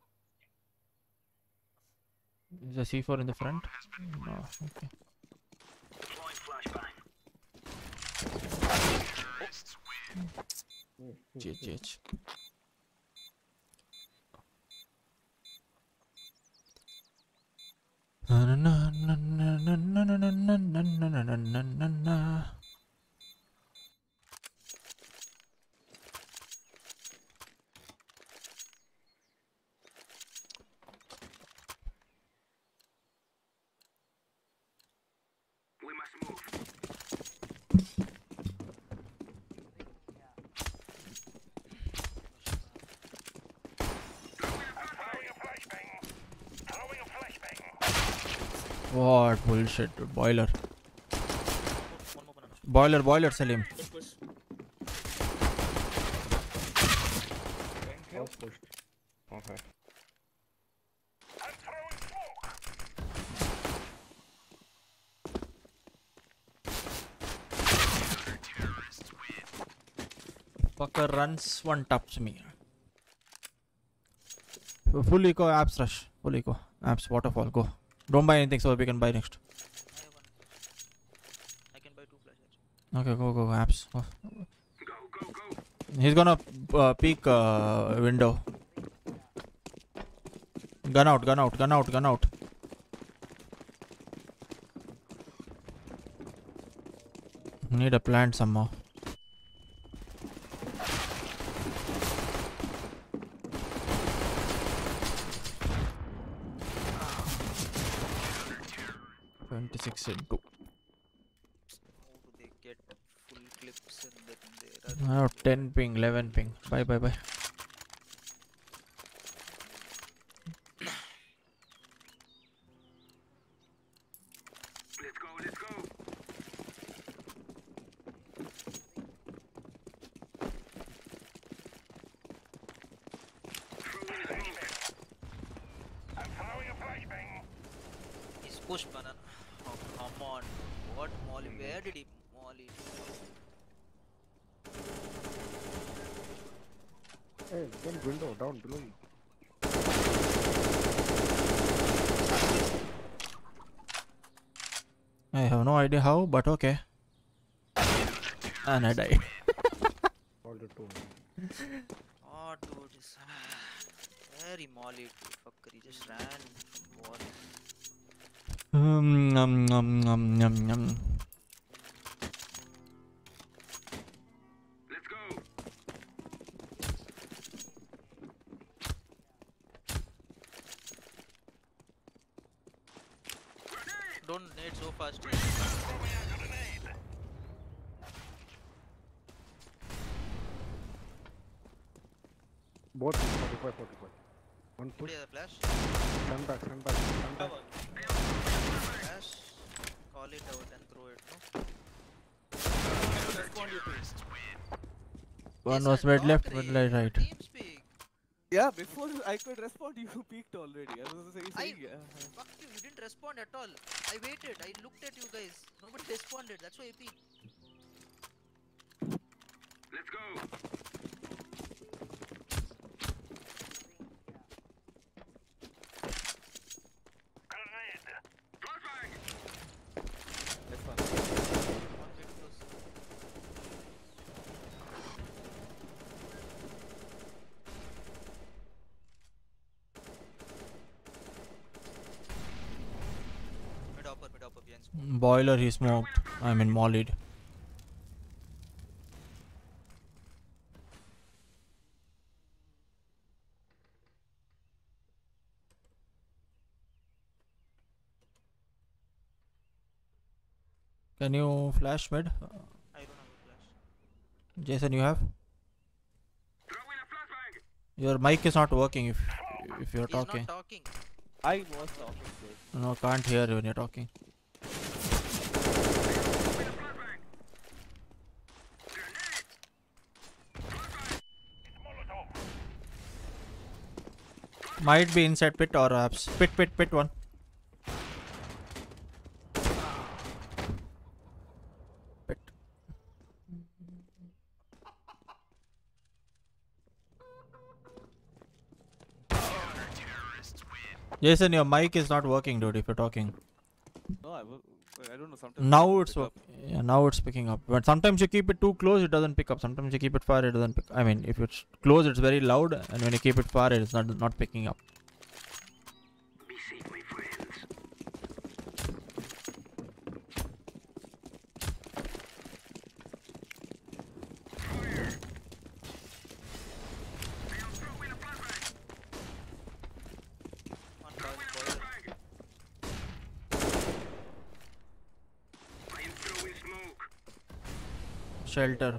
Is the C4 in the front? No, okay. GH. Na na na na na na na na na na na na na na na bullshit. Boiler. Boiler, boiler, Salim. Okay. Fucker runs, one taps me. Full eco, apps rush. Full eco, apps, waterfall, go. Don't buy anything so we can buy next. I can buy two flashlights. Okay, go, go, go, apps. Go. He's gonna uh, peek uh, window. Gun out, gun out, gun out, gun out. Need a plant somehow. 11 ping. Bye bye bye. But okay. One was mid left, mid right, right. Yeah, before I could respond, you peaked already. I was saying, I yeah. fuck you. You didn't respond at all. I waited. I looked at you guys. Nobody responded. That's why I peeked. Let's go. Grenade. Flashbang. That's one. One mid close. Mid upper, mid upper behind smoke. Boiler he smoked. I mean mollied. Can you flash mid? I don't have a flash. Jason, you have? Throwing a flashbang. Your mic is not working if if you're He's talking. not talking. I was talking to. No, can't hear when you're talking. Might be inside pit or apps. Pit, pit, pit one. Pit. Jason, your mic is not working, dude. If you're talking. No, I, I don't know. Sometimes Now it's pick work. up. Yeah, now it's picking up. But sometimes you keep it too close, it doesn't pick up. Sometimes you keep it far, it doesn't pick. I mean, if it's close, it's very loud, and when you keep it far, it's not not picking up. Shelter.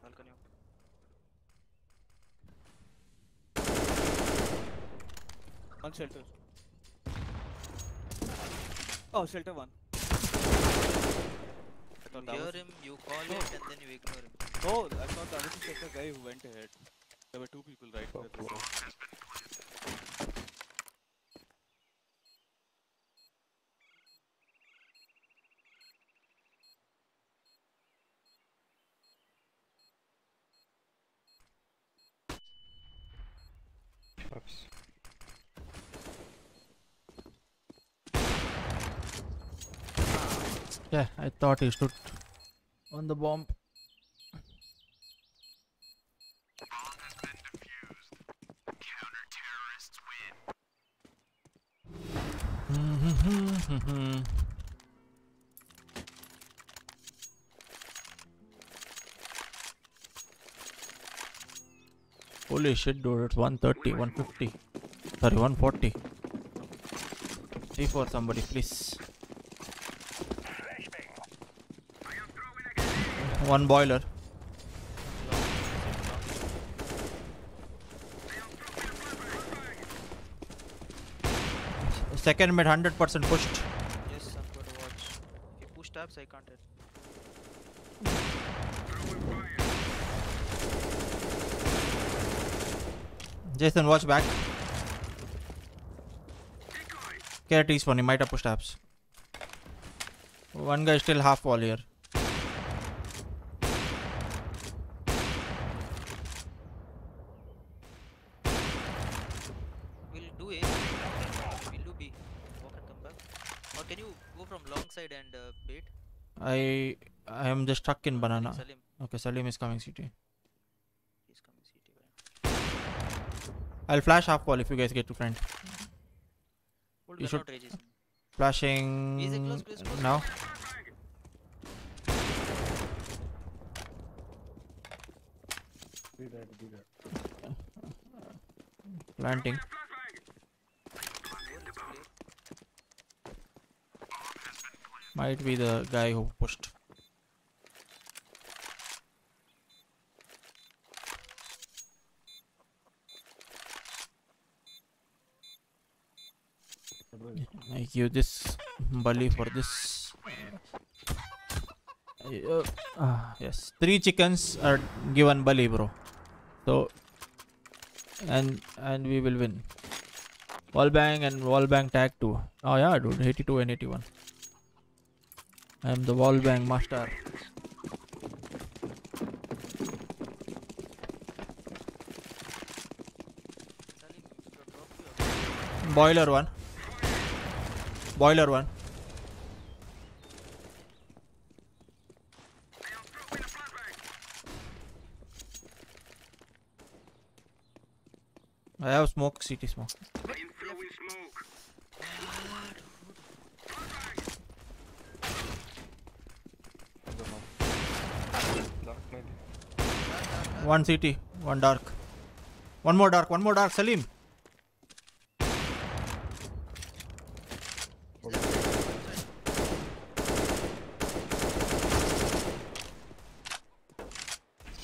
Balcony. One shelter. Oh, shelter one. I You thought hear him, you call it, and then you ignore him. No, I thought that was the shelter guy who went ahead. There were two people right there. Yeah, I thought he stood on the bomb. Holy shit, dude, it's 130, 150. Sorry, 140. C for somebody, please. One boiler. Second mid 100% pushed. Yes, I'm going to watch. If you push tabs, I can't hit. Jason, watch back. Care T's one, he might have pushed tabs. One guy still half wall here. We'll do A. We'll do B. Walk and come back. Or can you go from long side and uh, bait? I I am just stuck in banana. Salim. Okay, Salim is coming CT. He's coming CT. I'll flash half wall if you guys get to front. You should flashing close, close, close. now. Be there, be there. Planting. Might be the guy who pushed. I give this bully for this. Uh, ah, yes, three chickens are given bully, bro. So, and and we will win. Wall bang and wall bang tag too. Oh yeah, dude, 82 and 81. I am the wall bang master. Boiler one. Boiler one. I have smoke, CT smoke. One CT, one dark. One more dark, one more dark, Salim.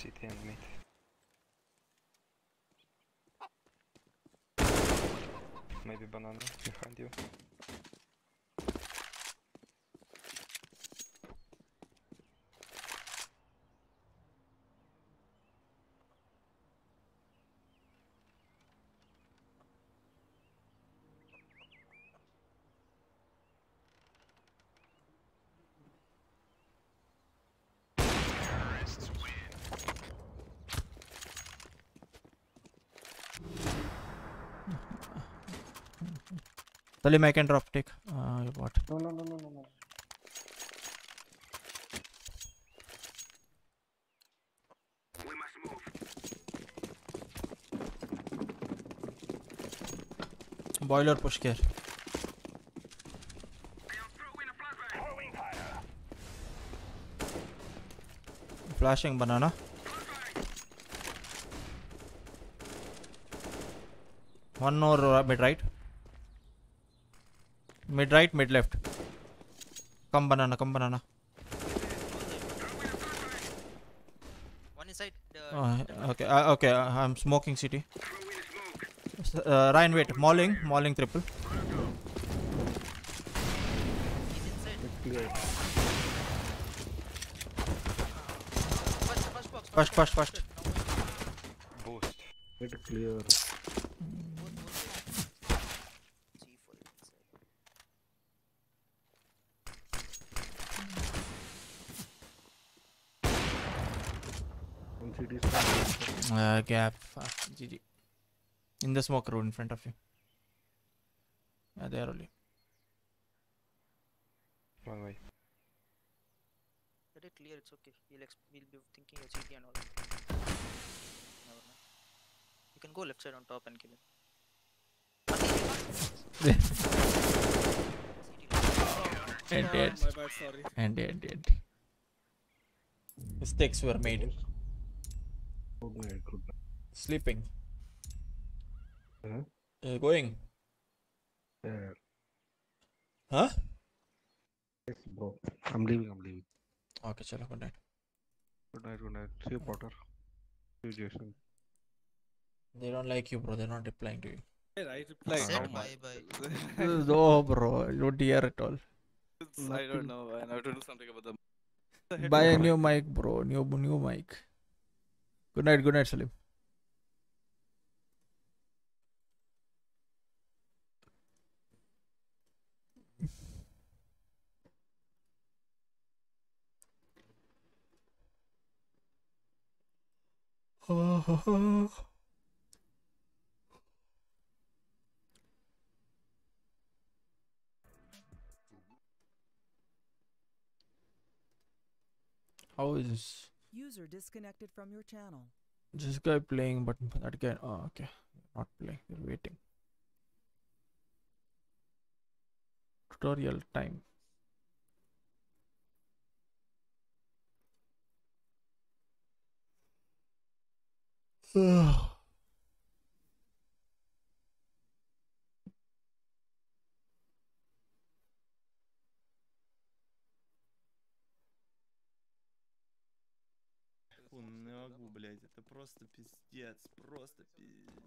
CT and mid. Maybe banana behind you. Salim, I can drop. Take. Uh, what? No, no, no, no, no, no. Boiler push care. Flashing banana. One more uh, mid right. Mid right, mid left. Come banana, come banana. One inside. The Oh, okay, uh, okay. Uh, I'm smoking CT. Uh, Ryan, wait. Mauling, mauling triple. Clear. First, first, first. Boost. Get clear. One CD is Uh, gap. Fuck, GG. In the smoke room in front of you. Yeah, there only. One way. Let it clear, it's okay. We'll, exp- we'll be thinking of CT and all. Never mind. You can go left side on top and kill him. And dead. my bad, sorry. And dead, dead. Mistakes were made. Good night, good night. Sleeping. Huh? Uh, going. Yeah. Huh? Yes, bro. I'm leaving, I'm leaving. Okay, chalo, good night. Good night, good night. See you, Potter. See you, Jason. They don't like you, bro. They're not replying to you. I replied. Said no, man. bye no, bro. You don't hear at all. I don't know. I have to do something about them. The Buy a new mic, bro. New new mic. Good night, good night, Salim. How is User disconnected from your channel. this guy playing? But that guy, oh, okay, not playing. They're waiting. Tutorial time. Фу, не могу, блядь, это просто пиздец, просто пиздец.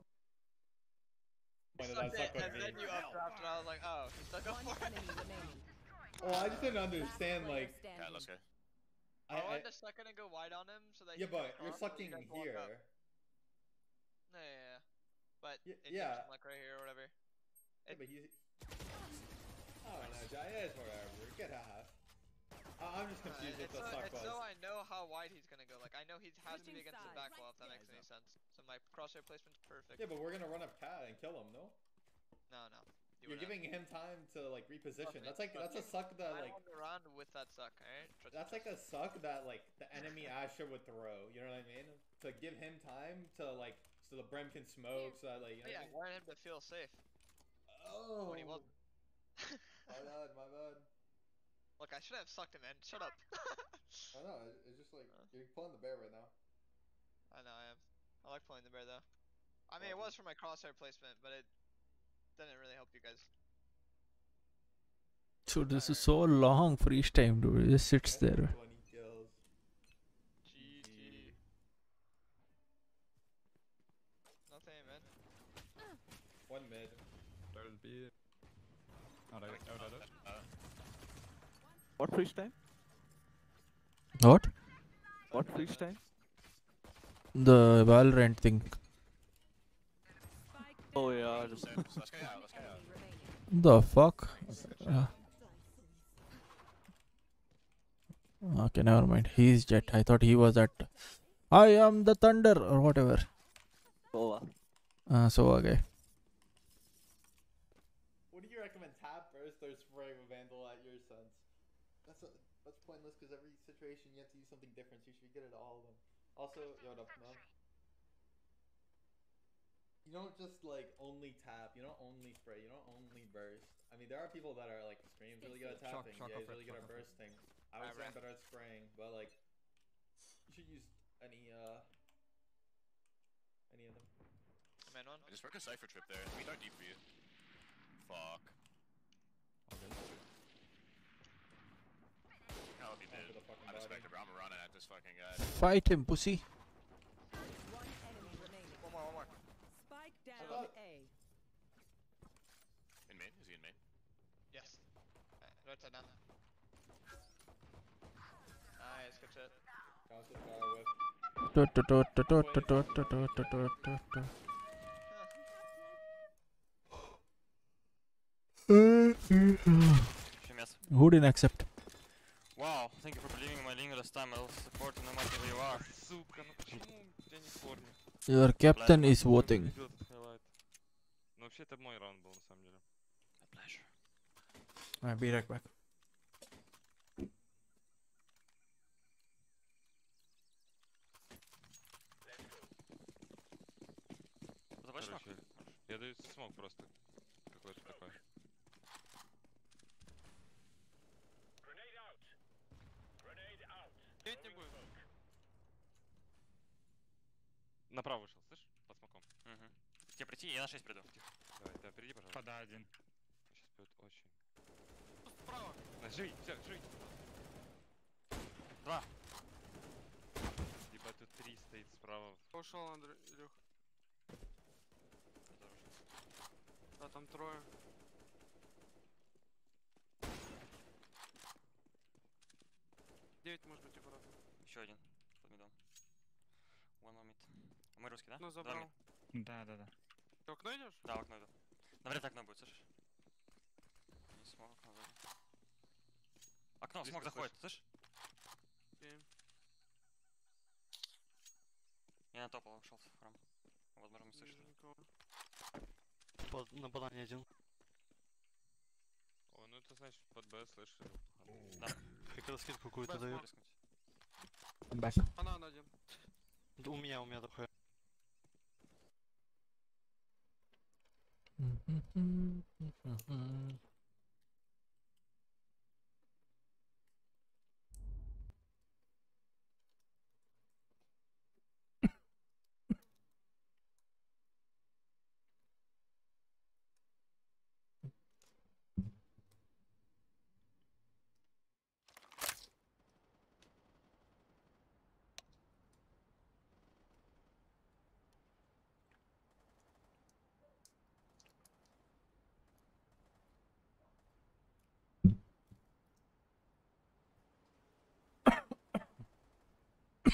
Pointed that suck and on me. then you up after I was like, oh, he stuck up for it. Oh, I just didn't understand, like. Yeah, okay. I, I, I, wanted to suck it and go wide on him so that yeah, he could but you're cross, sucking you guys walk here. up. Yeah, yeah, yeah. But Y- it yeah. gives him like right here or whatever. Yeah, but he's. I don't know, Jai. It's whatever. Get half. I- I'm just Uh, confused what it's the so, suck it's was. so I know how wide he's gonna go. Like I know he has to be Switching against the back wall if that makes any sense. So my crosshair placement's perfect. Yeah, but we're gonna run up cat and kill him, no? No, no. You're giving him time to like reposition. me, That's like trust that's a suck that I like don't run with that suck, alright? Trust me, that's like a suck that like the enemy Asher would throw. You know what I mean? To give him time to like so the brim can smoke, so that like you know yeah, what I mean? I wanted him to feel safe. Oh. When he wasn't. my bad, my bad. Look, I should have sucked him, in. Shut up. I know. It's just like uh. you're pulling the bear right now. I know I am. I like pulling the bear though. I mean, it was for my crosshair placement, but it didn't really help you guys. Dude, this is so long for each time, dude. It just sits there. 20 kills. GG. Nothing, man. One mid. Started B. Oh, there, oh, there, there. What freeze time? What? What freeze time? The Valorant thing. Oh yeah. Let's get out, let's get out. The fuck? Uh, okay, never mind. He's Jett. I thought he was at. I am the Thunder or whatever. Oh, Uh, so okay. What do you recommend burst or spray with Vandal at your sense. That's a, that's pointless because every situation you have to use something different, so you should be good at all of them. Also, yo, what up, man? You don't just like only tap. You don't only spray. You don't only burst. I mean, there are people that are like extremes really good at tapping. shock yeah, he's really it, good at off it. bursting. I would Alright, say I'm better at spraying, but like, you should use any uh any of them. Man one. I just broke a Cypher trip there. We start deep for you. Fuck. I'm. I'm running at this fucking guy. Fight him, pussy. One enemy remaining. One more, one more. Spike down A. In main? Is he in main? Yes. Right, side down. Nice, good shit. Who didn't accept? Wow, thank you for believing in my lingo last time. I'll support you no matter who you are. Сука, ну почему я не в форме? Your captain Ладно, is мой voting. видел этот highlight. Ну вообще это мой раунд был на самом деле. I'll be right back. Давай шмак. Я даю смог просто. Направо вышел, слышь? Под смоком. Угу. Тебе прийти, я на 6 приду. Давай, да, приди, пожалуйста. Пода один. Сейчас будет очень. Справа! На, живи, все, живи. Два. Ебать, тут три стоит справа. Ушел, Андрей, Илюх. Да, там трое. Девять может быть аккуратно. Еще один. Мы русский, да? Ну, забрал. Да, да, да. Ты в окно идешь? Да, в окно иду. Навряд окно будет, слышишь? Не смог окно зайти. Окно, Близко смог заходит, слышишь? Окей. Я на топола ушел в храм. Возможно, не. Никого. Под, на банане один. О, ну это значит под Б слышишь. Да. Хотел скидку какую-то даю. back. Банан один. Да У меня, у меня такое. mhm mhm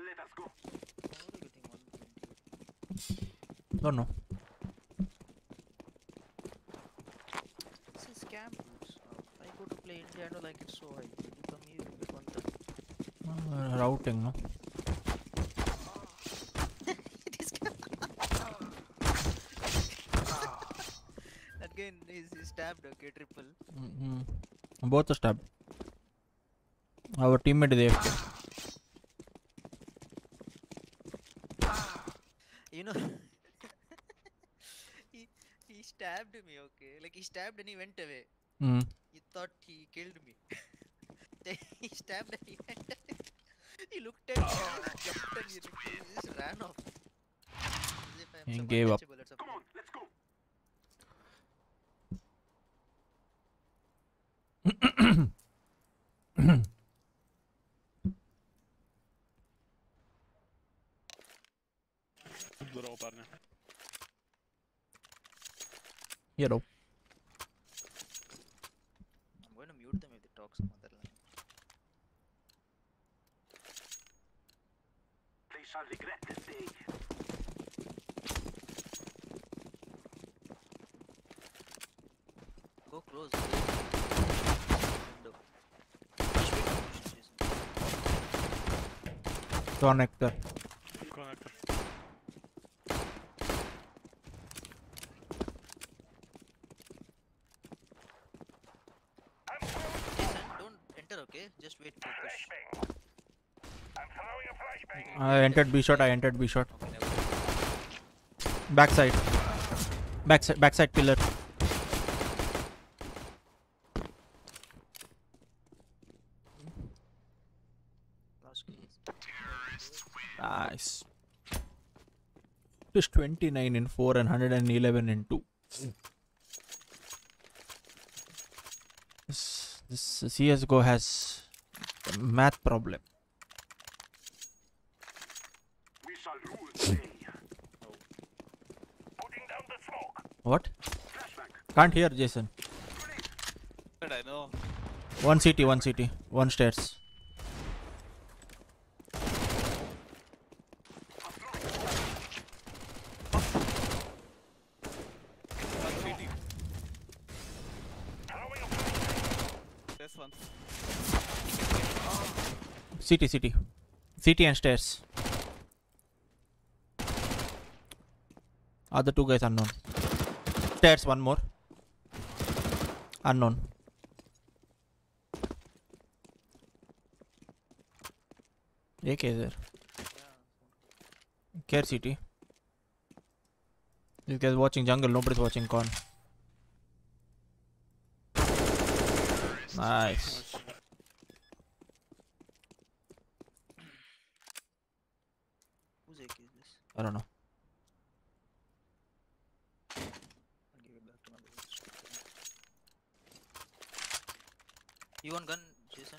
Let us go. No, no. Ah, this It's a scam. I go to play India, I like it so high. You come here, you one. Uh, routing, no? Again, he's, is stabbed, okay, triple. Mm -hmm. Both are stabbed. Our teammate is there. He stabbed and he went away. Mm. He thought he killed me. Then he stabbed and he went away. He looked at me, jumped and he, he just ran off. As if I'm He gave up. Connector. Connector. Jason, don't enter, okay? Just wait for push. I entered B shot. I entered B shot. Backside. Backside. Backside pillar. Last case. Nice. It is 29 in 4 and 111 in 2. This, this CSGO has a math problem. We shall rule today. Putting down the smoke. What? Can't hear Jason. I know. One CT, one CT, one stairs. CT, CT. CT and stairs. Other two guys unknown. Stairs, one more. Unknown. AK is there. Care CT. This guy's watching jungle, nobody's watching con. Nice. Whose AK is this? I don't know. I'll give it back to my boys. You want gun, Jason?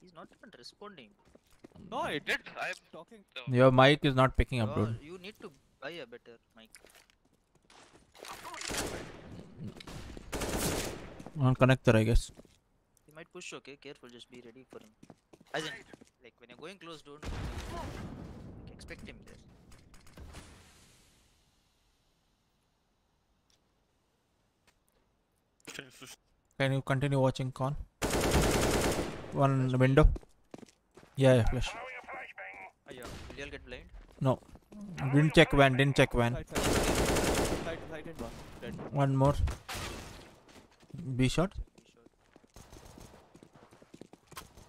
He's not even responding. No, I did. I'm talking. To Your mic is not picking up, Oh, dude. you need to buy a better mic. On connector, I guess. He might push, okay? Careful, just be ready for him. As in, like when you're going close, don't like, expect him there. Can you continue watching con? One window. Yeah, yeah, flash. Yeah. Will you all get blind? No. Didn't check van, didn't check van. Side, side. Side, side one. One more. B shot?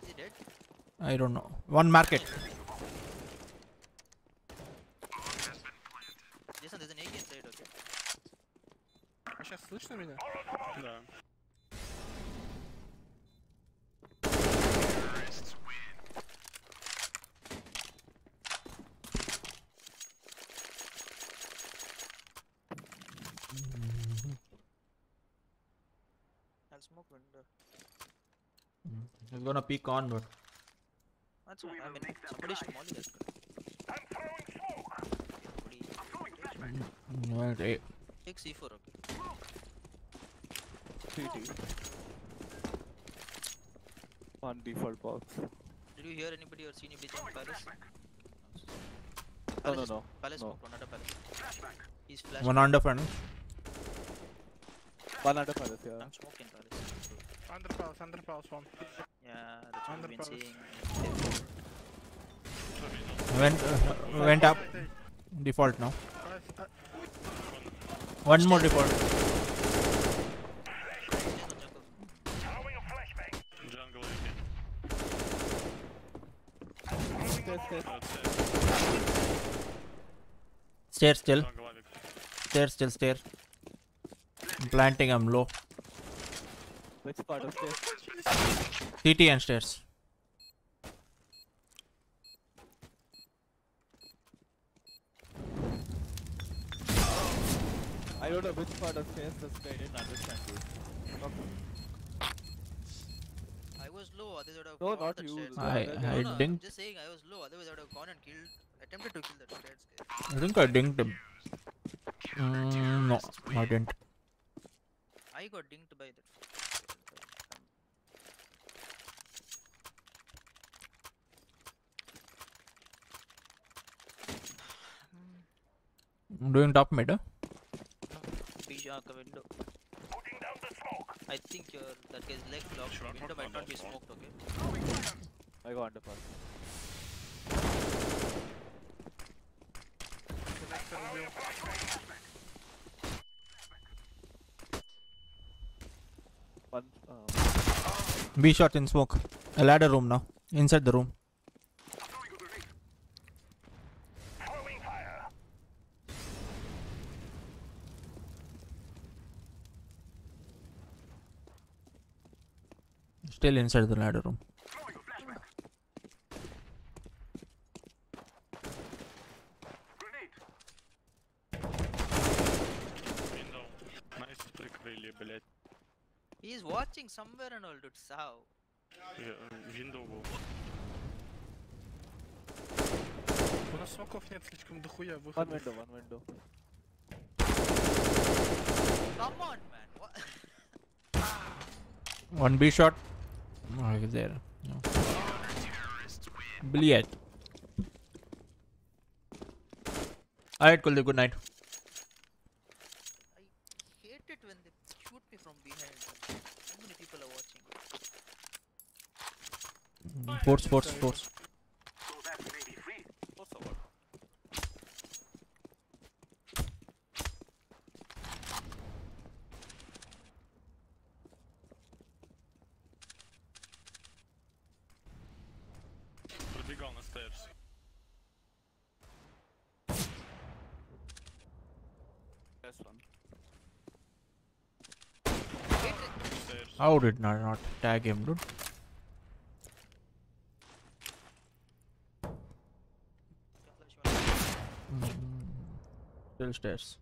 Is he dead? I don't know. One market. Peek on, but That's fine. I mean, somebody should molly that guy. Mm, well, eh, Take C4, okay? CT. One default box. Did you hear anybody or see anybody jump palace? No, no, no. Palace no. smoke, one under palace. He's flash. one under front. One under palace, yeah. I'm smoking palace. Under palace, under palace one. Yeah, that's what Under we've been seeing. Went uh, went up. Default now. One more default. Jungle Stair still. Stair still stair. I'm planting. I'm low. Which part of stairs? CT and stairs. I don't know which part of stairs this guy didn't understand dude. I was low, otherwise I would have No, gone not you, stairs. the I- guy. I no, no, I'm didn't- just saying I was low, otherwise I would have gone and killed, attempted to kill that stairs guy. I think I dinged him. Mm, no, I didn't. I got dinked by that. I'm doing top mid. Huh? Bishark a window. I think your that guy's leg locked. window might not be smoked, okay? I got underpass. One. Uh, B shot in smoke. A ladder room now. Inside the room. Still inside the ladder room. Window. Nice прикрыли, блядь. He is watching somewhere and all, dude. Sao. Я, э, Window был. У нас смоков нет слишком дохуя one выходов. window, one window. Come on, man. What? One B shot. There. No. Billiard. Alright, Kuldeep, good night. hate it when they shoot me from behind. How many people are watching? Force, force, force. Did not, not tag him, dude? Mm, Still stairs.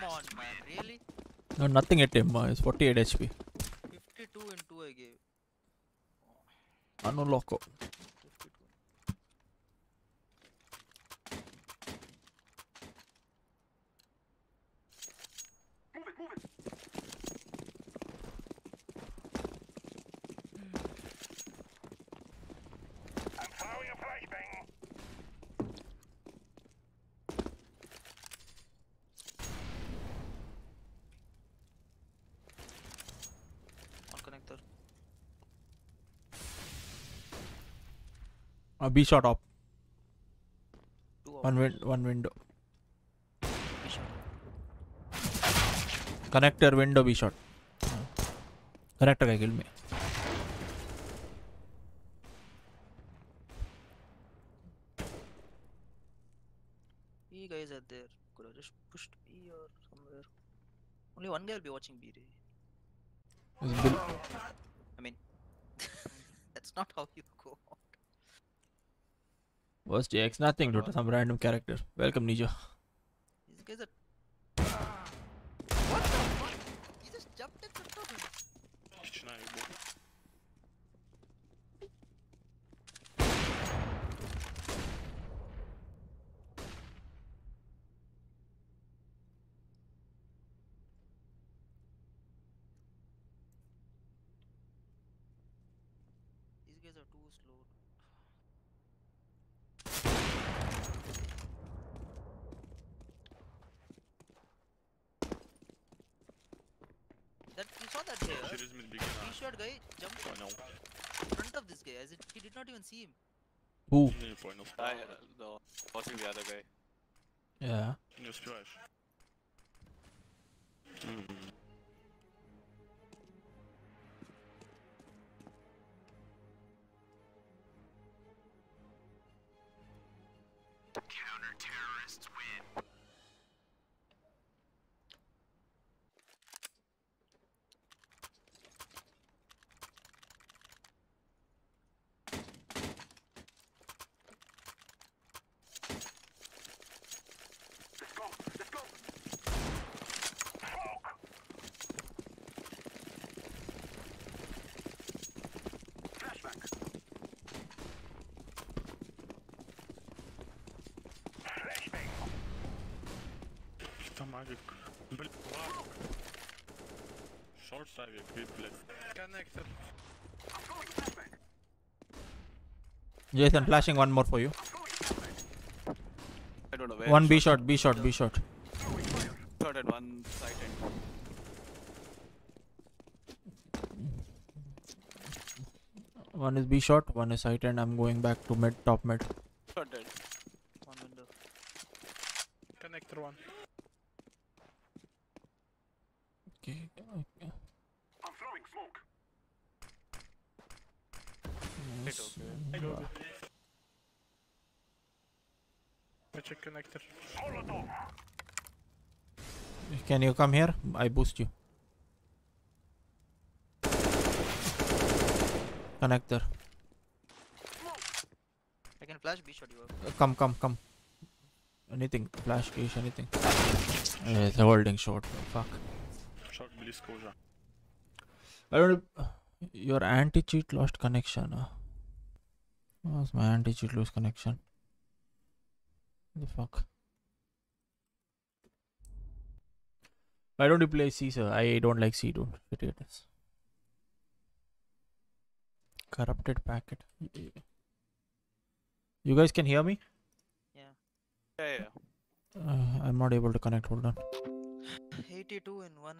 Come on, man. Really? No, nothing hit him. Uh, he's 48 HP. 52 and 2 I gave. Anu B shot up. One win one window. Connector window B shot. Uh, Connector guy killed me. B guys are there. Could have just pushed B or somewhere. Only one guy will be watching B. Ray. Is Bill- I mean, that's not how you go. Was JX nothing, dota Some random character. Welcome, Nijo. Jason, flashing one more for you. I don't know where. One B shot. B shot, B shot. One side end. One is B shot, one is side, and I'm going back to mid, top mid. Shot dead. One window. Connector one. Okay, okay. I'm throwing smoke. Nice. I go. I check connector. Can you come here? I boost you. Connector. I can flash B shot you. Uh, come, come, come. Anything. Flash, cash, anything. It's a holding shot. Fuck. I don't. Your anti cheat lost connection. Huh? My anti cheat lost connection? The fuck. Why don't you play C, sir? I don't like C, dude. Idiots. Corrupted packet. You guys can hear me? Yeah. Yeah, yeah. Uh, I'm not able to connect. Hold on. 82 in one.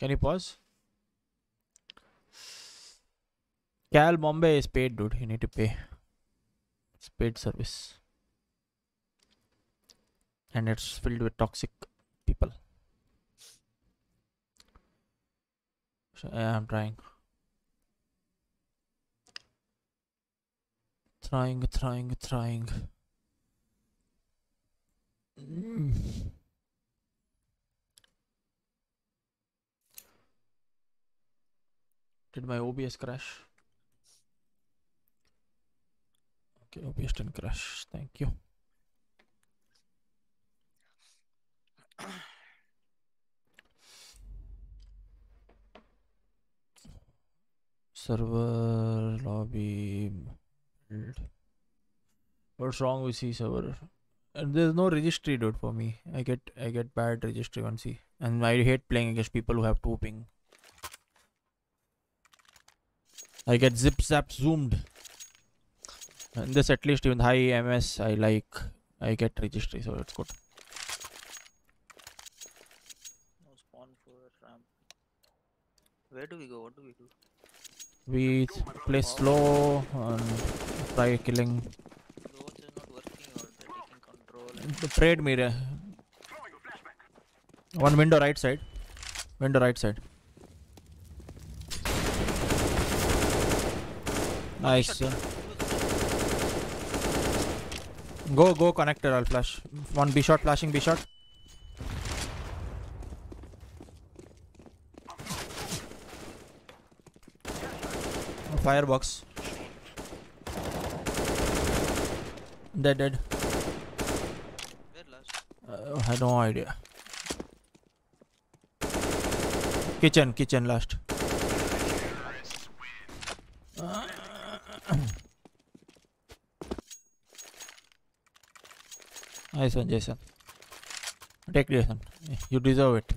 Can you pause? Cal Bombay is paid, dude. You need to pay. It's paid service. And it's filled with toxic people. So, yeah, I'm trying. Trying, trying, trying. Did my OBS crash? Okay, OBS didn't crash. Thank you. Server lobby build. What's wrong with C server? And there's no registry, dude. For me, I get I get bad registry on C, and I hate playing against people who have two ping. I get zip zap zoomed. And this at least even high MS I like I get registry so it's good. No spawn for ramp. Where do we go? What do we do? We play slow and try killing. The trade mirror. One window right side. Window right side. Nice. Go go connector I'll flash. One B shot flashing B shot. Firebox. Dead dead. Uh, I have no idea. Kitchen, kitchen last. Nice one, Jason. Take Jason. You deserve it.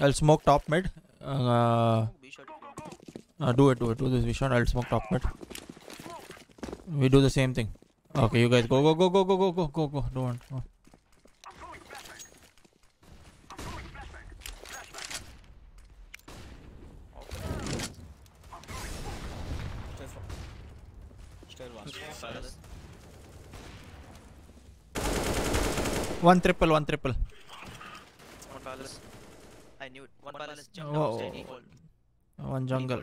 I'll smoke top mid. Uh, B shot if you want. Uh, do it, do it, do this vision. I'll smoke top mid. We do the same thing. Okay, you guys go, go, go, go, go, go, go, go, go. Don't. Go. One. One triple, one triple. One palace. I knew it. One palace jump Whoa. down, steady, hold. One jungle.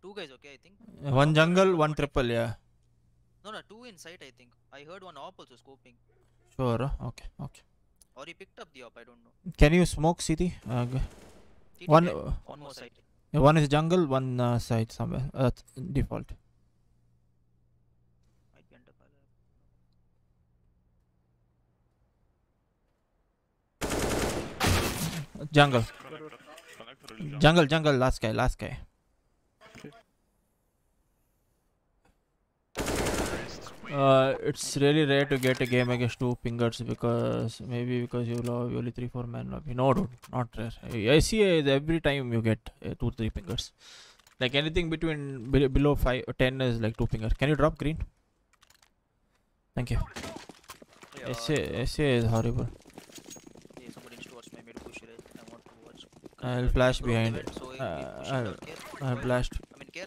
Two guys, okay, I think. One jungle, one triple, yeah. No, no, two in sight, I think. I heard one op also scoping. Sure, okay, okay. Or he picked up the op, I don't know. Can you smoke city? Uh, one, uh, one more uh, side. One is jungle, one uh, side somewhere. Uh, default. Jungle. Jungle, jungle, last guy, last guy. Uh, it's really rare to get a game against two pingers because maybe because you love only three four man lobby. No, dude, not rare. I see uh, every time you get uh, two three pingers. Like anything between be- below five ten is like two pinger. Can you drop green? Thank you. Yeah, SA, SA is horrible. Yeah, somebody needs to watch my mid push right. I want to watch. I'll flash behind it. so Uh, I'll. I'll blast. I mean,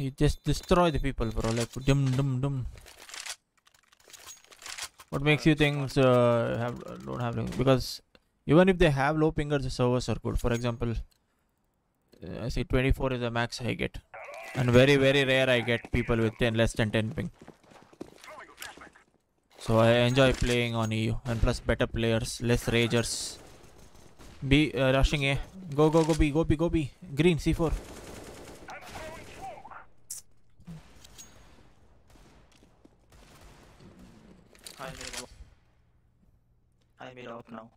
You just destroy the people, bro. Like dum dum dum. What makes you think uh, have don't have because even if they have low pingers, the servers are good. For example, uh, I say 24 is the max I get, and very very rare I get people with 10 less than 10 ping. So I enjoy playing on EU, and plus better players, less ragers. B uh, rushing A. Go go go B go B go B. Green C4. I made up. I made up now.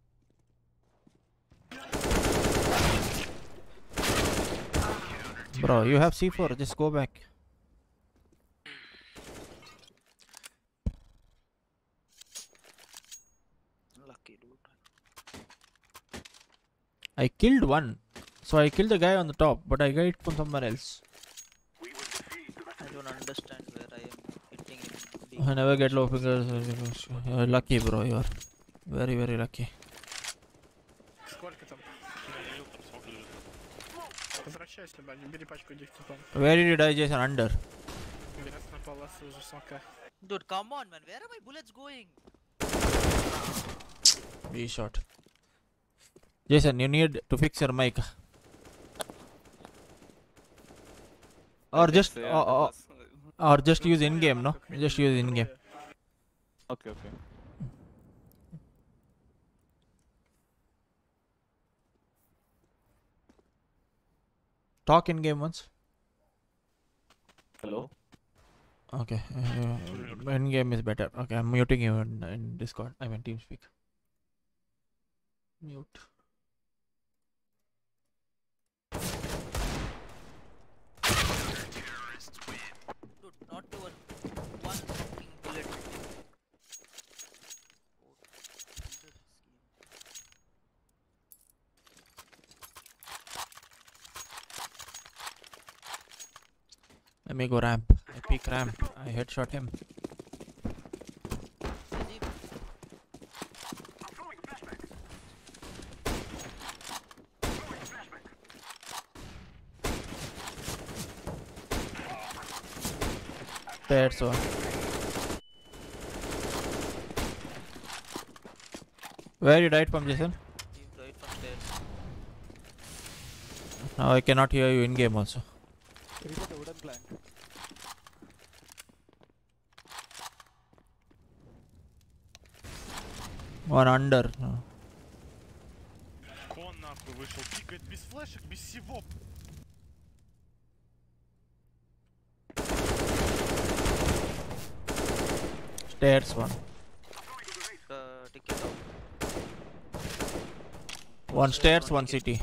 Bro, you have C4, just go back. Lucky dude. I killed one. So I killed the guy on the top, but I got it from somewhere else. I don't understand where I am hitting him. I never get low pingers. You're lucky, bro. You're very, very lucky. Where did I Jason? Under. Dude, come on, man. Where are my bullets going? Be shot. Jason, you need to fix your mic. Or just, or, or, or just use in game, no? Just use in game. Okay, okay. Talk in-game once. Hello? Okay. Uh, in-game is better. Okay, I'm muting you in, in Discord. I mean TeamSpeak. Mute. Dude, not even Let me go ramp. I peek ramp. I headshot him. There's one. Where you died from, Jason? Now I cannot hear you in game also. One under. No. Кон нахуй вышел, пикает без флешек, без всего. Stairs one. Uh, take it out. One stairs, one city.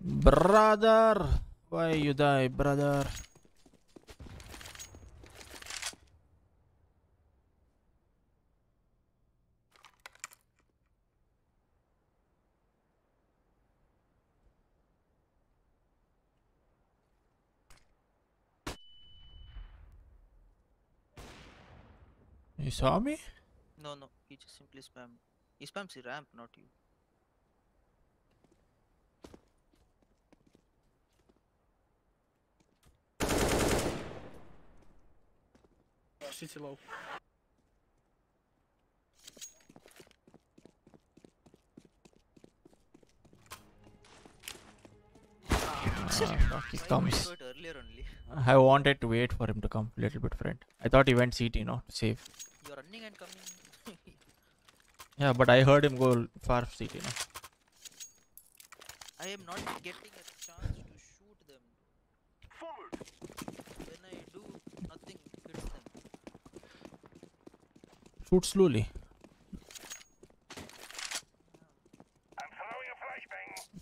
Brother! Why you die, brother? Saw me? No, no, he just simply spam. He spams the ramp, not you. City low. Ah, he comes. saw it earlier only. I wanted to wait for him to come a little bit, friend. I thought he went CT, no? To save. You're running and coming. Yeah, but I heard him go far CT, no? I am not getting a chance to shoot them. When I do, nothing hits them. Shoot slowly.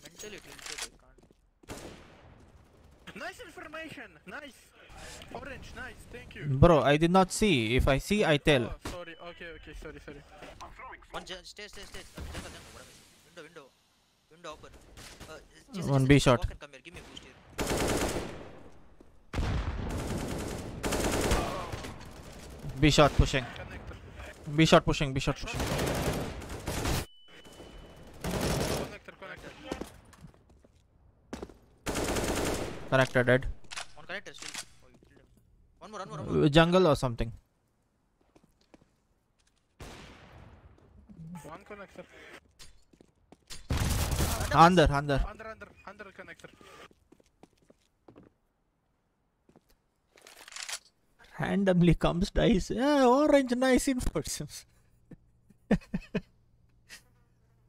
Mentally tilted, I can't. Nice information. Nice. Orange. Nice. Thank you. Bro, I did not see. If I see, I tell. Oh, sorry. Okay. Okay. Sorry. Sorry. One ju- stairs, stairs, stairs. Uh, jungle, jungle, whatever. Window, window. Window open. Uh, Jason, One Jason, B Jason, shot. Walk and come here. Give me a boost here. B shot pushing. B shot pushing. B shot pushing. Connector. Connector. Connector dead. One connector still. Oh, you killed him. One more, one more, one more. Uh, Jungle or something. One connector. Under, under. Under. Under. Under connector. Randomly comes dice. Yeah, orange nice infos.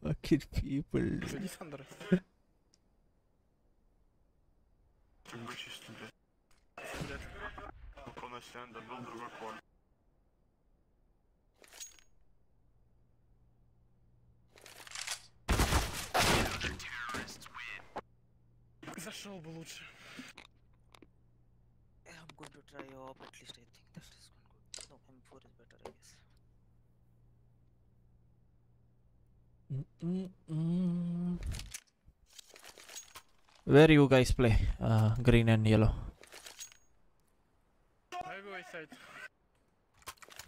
Fucking people. Where you guys play? Uh, green and yellow. I go side.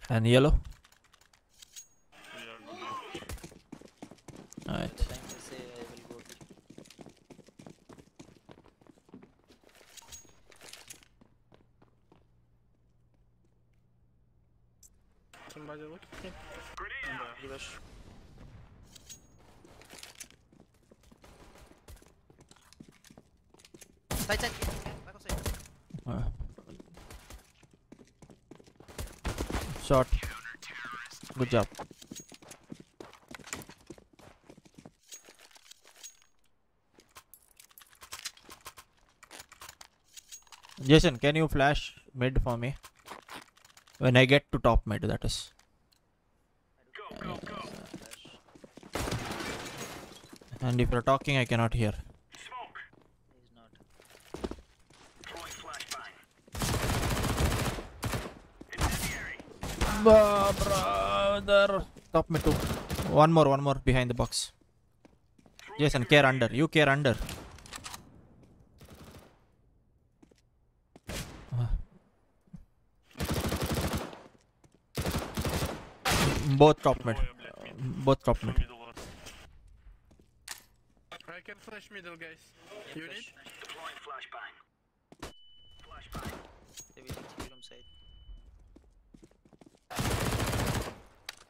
And yellow? Alright. The time to say I will go B. Somebody look at me. Give us. Side, side. Back of side. Uh, shot. Good job. Jason, can you flash mid for me? When I get to top mid, that is. And if you're talking, I cannot hear. He's not. Bah, brother. Top mid two. One more, one more behind the box. Jason, care under. You care under. Both top mid. Both top mid. I can flash flash middle, guys. You need? Deploying flashbang. Flashbang. They will take room side.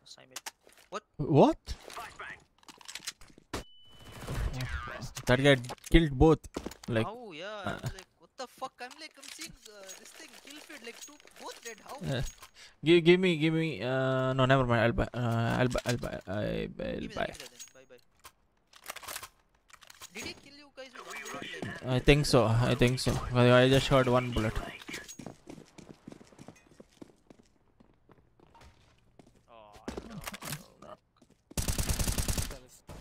Simon. What? What? That guy killed both. Like. How? Yeah. uh, like, what the fuck? I'm like, I'm seeing uh, this thing kill feed like two, both dead. How? uh, give, give me, give me. Uh, no, never mind. I'll buy. Uh, I'll buy. I'll buy. I'll, I'll Give me that, buy. give me that then. Bye bye. Did he kill you guys with one bullet? I think so. I think so. I I just heard one bullet.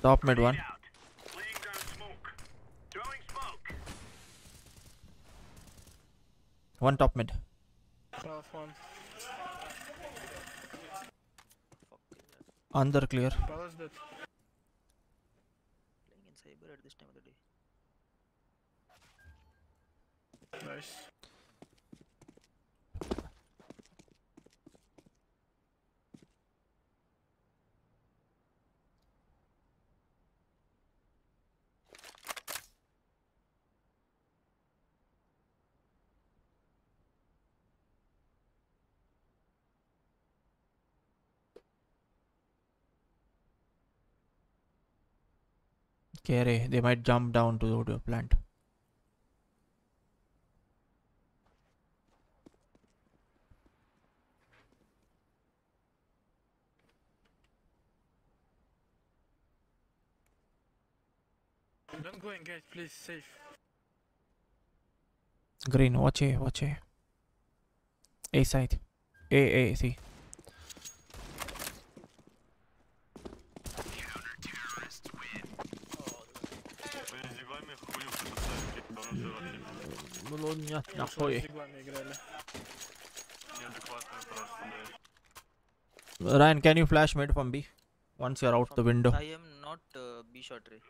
Top mid one. One top mid. Last one. Under clear. Palace dead. playing in cyber at this time of the day. Nice. Carry. They might jump down to the plant. Don't go in, guys. Please, safe. Green. Watch A. Watch A. A side. A A C. Ryan, can you flash mid from B? Once you're out the window. I am not uh, B shot Ray.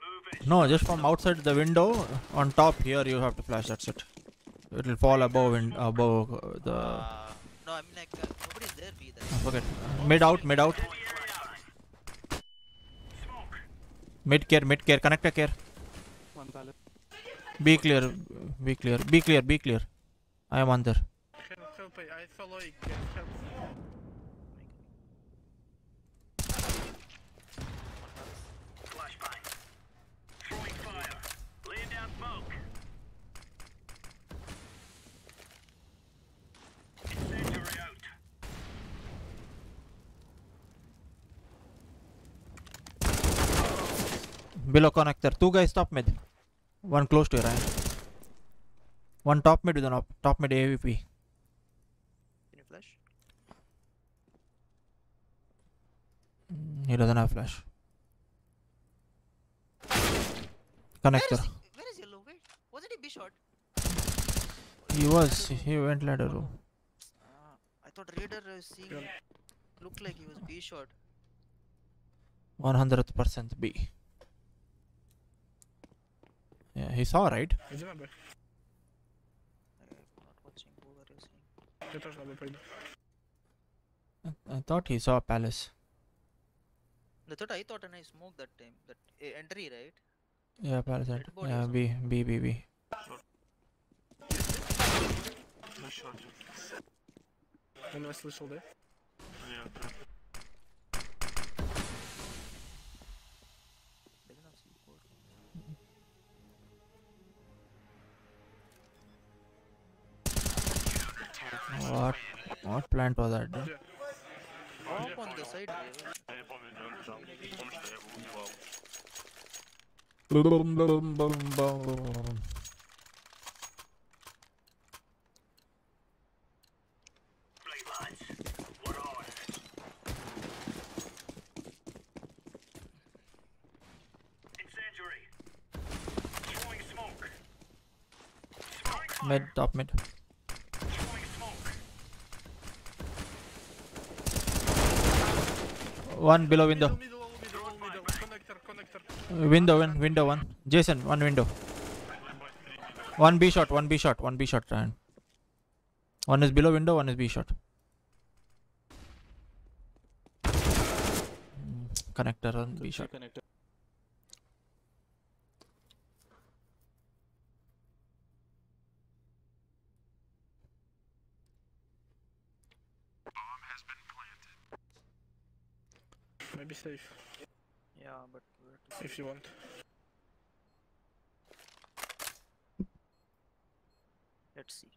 No, just from outside the window. On top here, you have to flash. That's it. It'll fall above and above uh, the. Uh, no, I mean like nobody's there. B. Ah, forget. Mid out, mid out. Mid care, mid care. Connector care. One pallet. Be clear. Be clear. Be clear. Be clear. I am under. Help, help, I follow it. Help. Below connector. Two guys top mid. One close to you, Ryan. One top mid with an op. Top mid AVP. Can you flash? Mm, He doesn't have flash. Connector. Where is yellow? Wait, wasn't he B shot? He was. He went ladder room. Uh, I thought Raider was seeing. Looked like he was B shot. One hundred percent B. Yeah, he saw right. Иди на Б. Not watching. Who are you seeing? Я тоже на Б пойду. I- I thought he saw palace. The thought I thought and I smoked that time. That uh, entry right? Yeah, palace. Right. board Yeah, B B B B. На шорте. Он вас слышал, да? Нет. What? What plant was that? Up on the side. Mid, top mid. One below window. Window, one, window, one. Jason, one window. One B shot, one B shot, one B shot, Ryan. One is below window, one is B shot. Mm, Connector on B shot. Connector. Maybe safe. Yeah, but where to If you want. Let's see.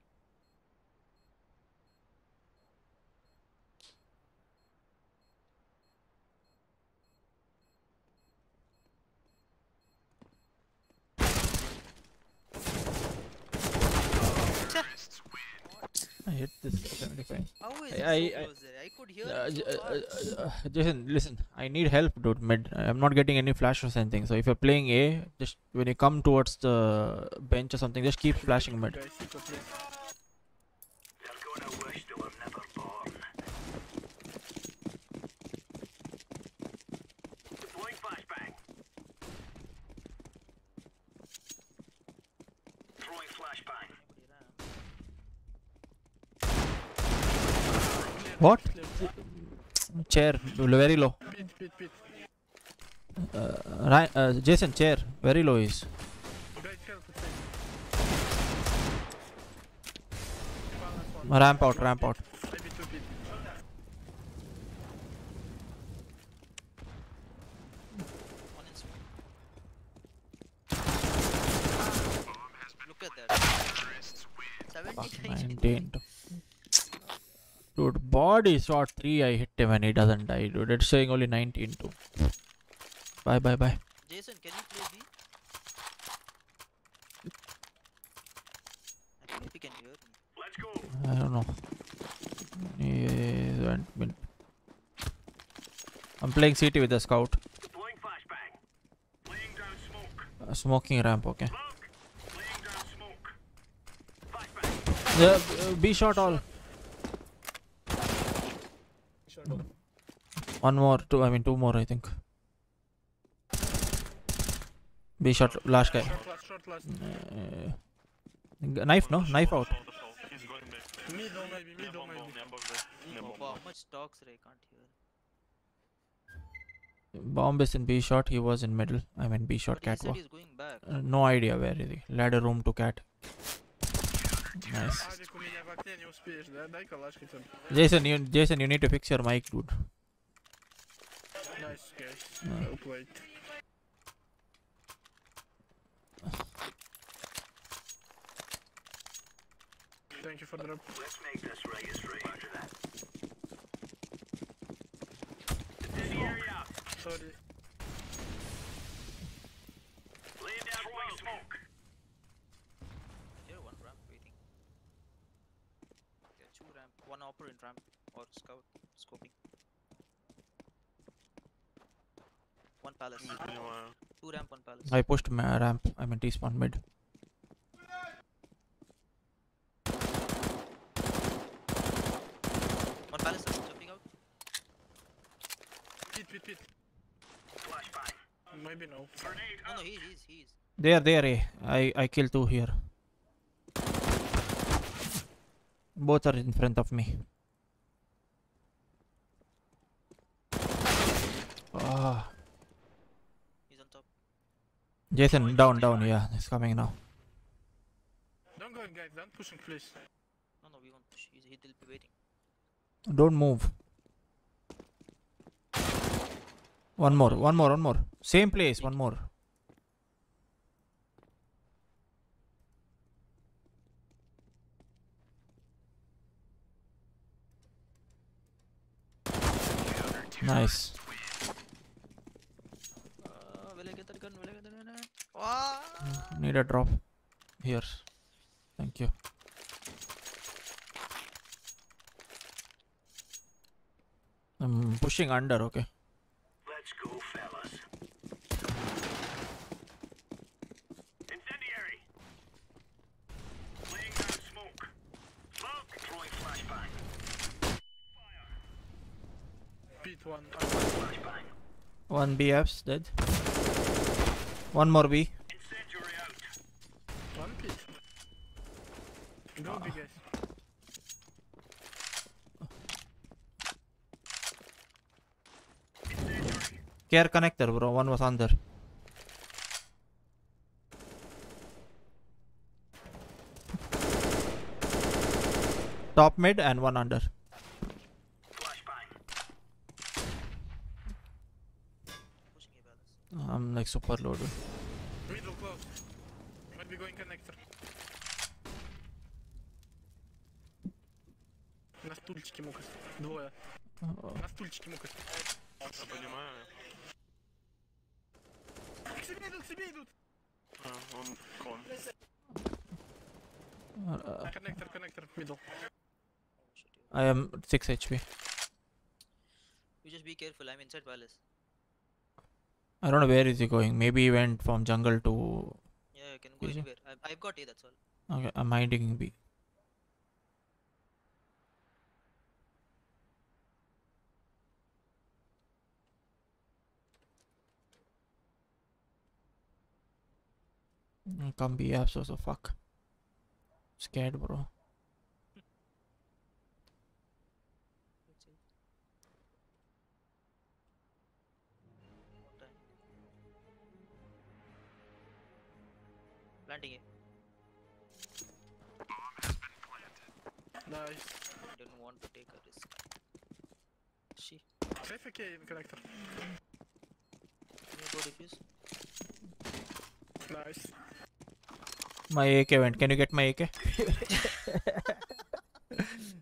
I hit this 75. How is I, it I, so I- eh? Close there? I could hear uh, so uh, uh, uh, Jason, listen. I need help, dude. Mid. I'm not getting any flashes or anything. So if you're playing A, just when you come towards the bench or something, just keep flashing mid. Guys, Eco, please. Deploying flashbang. Throwing flashbang. What? Chair, very low. Uh, Ry- uh, Jason, chair, very low is. Guys, help, it's safe. Balance one. Ramp out, ramp out. Maybe two pit. One in smoke. Look at that. Fuck, 79. 19. Dude, body shot 3, I hit him and he doesn't die, dude. It's saying only 19 too. Bye, bye, bye. Jason, can you play B? I think he can hear me. Let's go. I don't know. He went mid. I'm playing CT with the scout. Deploying flashbang. Laying down smoke. Uh, smoking ramp, okay. Laying down smoke. Flashbang. Yeah, uh, B shot all. One more, two, I mean two more, I think. B shot, last guy. Short last, short last. Uh, knife, no? Knife out. He's going back. Mid or maybe, mid or Bomb, bomb, maybe. yeah, above there. Yeah, bomb, Wow, bomb. much talks I can't hear. Bomb is in B shot, he was in middle. I mean B shot But he said catwalk. he's going back. Uh, no idea where is he. Ladder room to cat. Nice. Jason, you Jason, you need to fix your mic, dude. Nice, Thank you for the drop. Let's make this Roger that. Sorry. Ramp, one in ramp or scout scoping. One palace. Two ramp, one palace. I pushed my ramp. I mean T spawn mid. One palace is jumping out. Pit, pit, pit. Flashbang. Maybe no. Grenade No, no, he is, he is. There, there, eh. I I killed two here. Both are in front of me. Ah, He's on top. Jason, down, down. Yeah, it's coming now. Don't go in, guys. Don't pushing, please. No, no, we won't push. He's, he'll be waiting. Don't move. One more, one more, one more. Same place, one more. Nice. Uh, will I get that gun? Will I get that gun? Ah! Need a drop. Here. Thank you. I'm pushing under, okay? Let's go, fellas. Incendiary. Laying down smoke. Smoke. Throwing flashbang. Pit one. One BF's dead. One more B. One. Go big, ah. guys. Care connector, bro. One was under. Top mid and one under. Flashbang. like super low, dude. Middle close. Might be going connector. На стульчике мукас. Двое. Oh. На стульчике мукас. Я понимаю. К себе идут, к себе идут. А, он кон. Uh, Коннектор, коннектор, middle. I am 6 HP. You just be careful. I'm inside palace. I don't know where is he going. Maybe he went from jungle to. Yeah, you can go Is anywhere. I've, I've got A. That's all. Okay, I'm hiding B. Mm, Come B apps also fuck. Scared, bro. Planting A. Nice. Don't want to take a risk. She. Safe okay in connector. Can you go defuse? Nice. My AK went. Can you get my AK?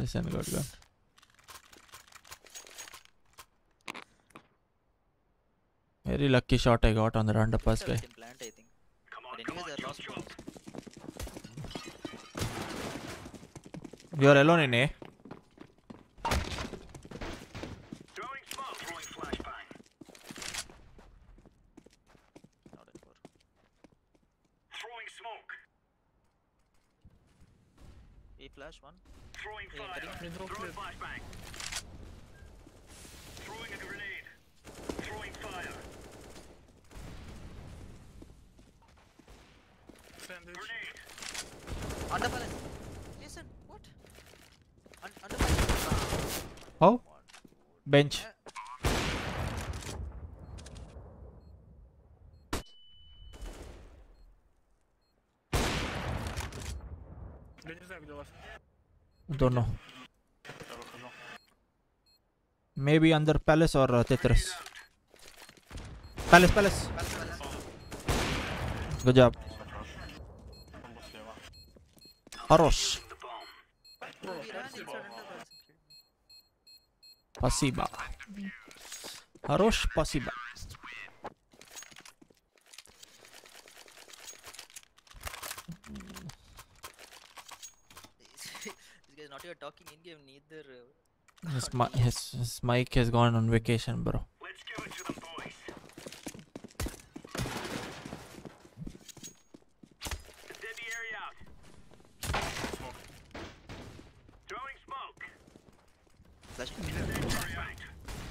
Listen, good, good. Very lucky shot I got on the underpass Yeah, we guy. plant, I think. But anyways, they're lost points. You're alone in A. Bench. Don't know. Maybe under palace or uh, Tetris. Palace, palace. Good job. Harosh. Спасибо. Хорош, спасибо. this guy's not even talking in game, neither. Uh, His, mi- his, his mic has gone on vacation, bro.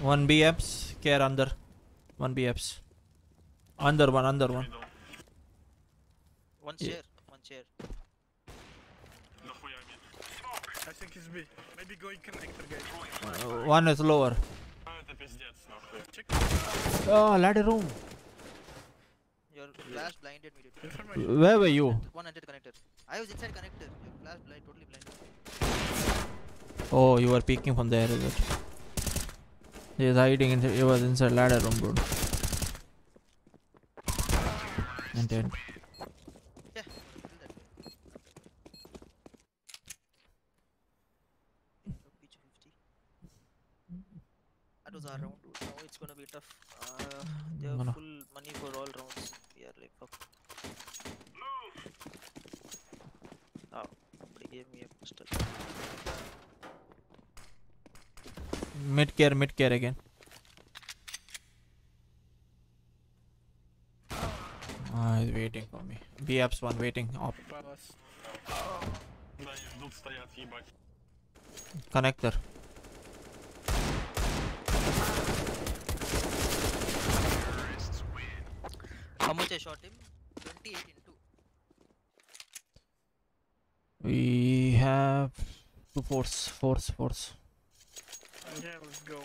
One B apps. Care under. One B apps. Under one, under one. One chair, yeah. one chair. I think it's B. Maybe going connector, guys. Uh, one is lower. Oh, ladder room. Your flash blinded me. Where were you? One entered connector. I was inside connector. Your flash blind, totally blinded. Oh, you were peeking from there, is it? He is hiding in. He was inside ladder room, bro. Intent. Kill that guy. Look, PG 50. That was our round. Dude. Now it's gonna be tough. Uh, they have Gonna- full money for all rounds. We are like fuck. Oh, somebody gave me a pistol. Mid care, mid care again. Ah, he's waiting for me. B apps one waiting up. Connector. How much I shot him? 28 into. We have two force, force, force. Yeah, let's go.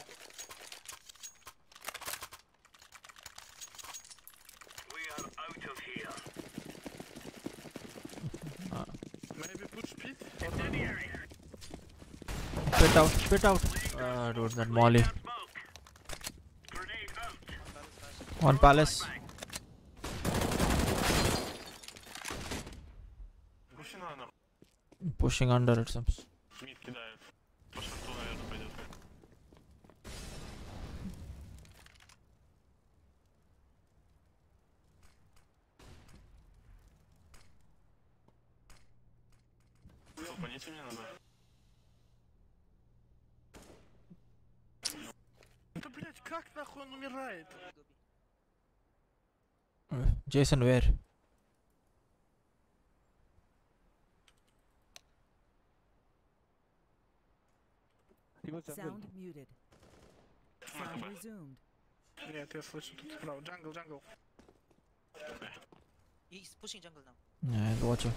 We are out of here. Uh. Maybe put speed? Incendiary! Spit out, spit out! Uh, dude, that molly. One palace. Pushing under it seems. Jason, where? Sound muted. Sound resumed. Нет, я слышу тут справа. Джангл, джангл. He's pushing jungle now. Yeah, I'll watch him.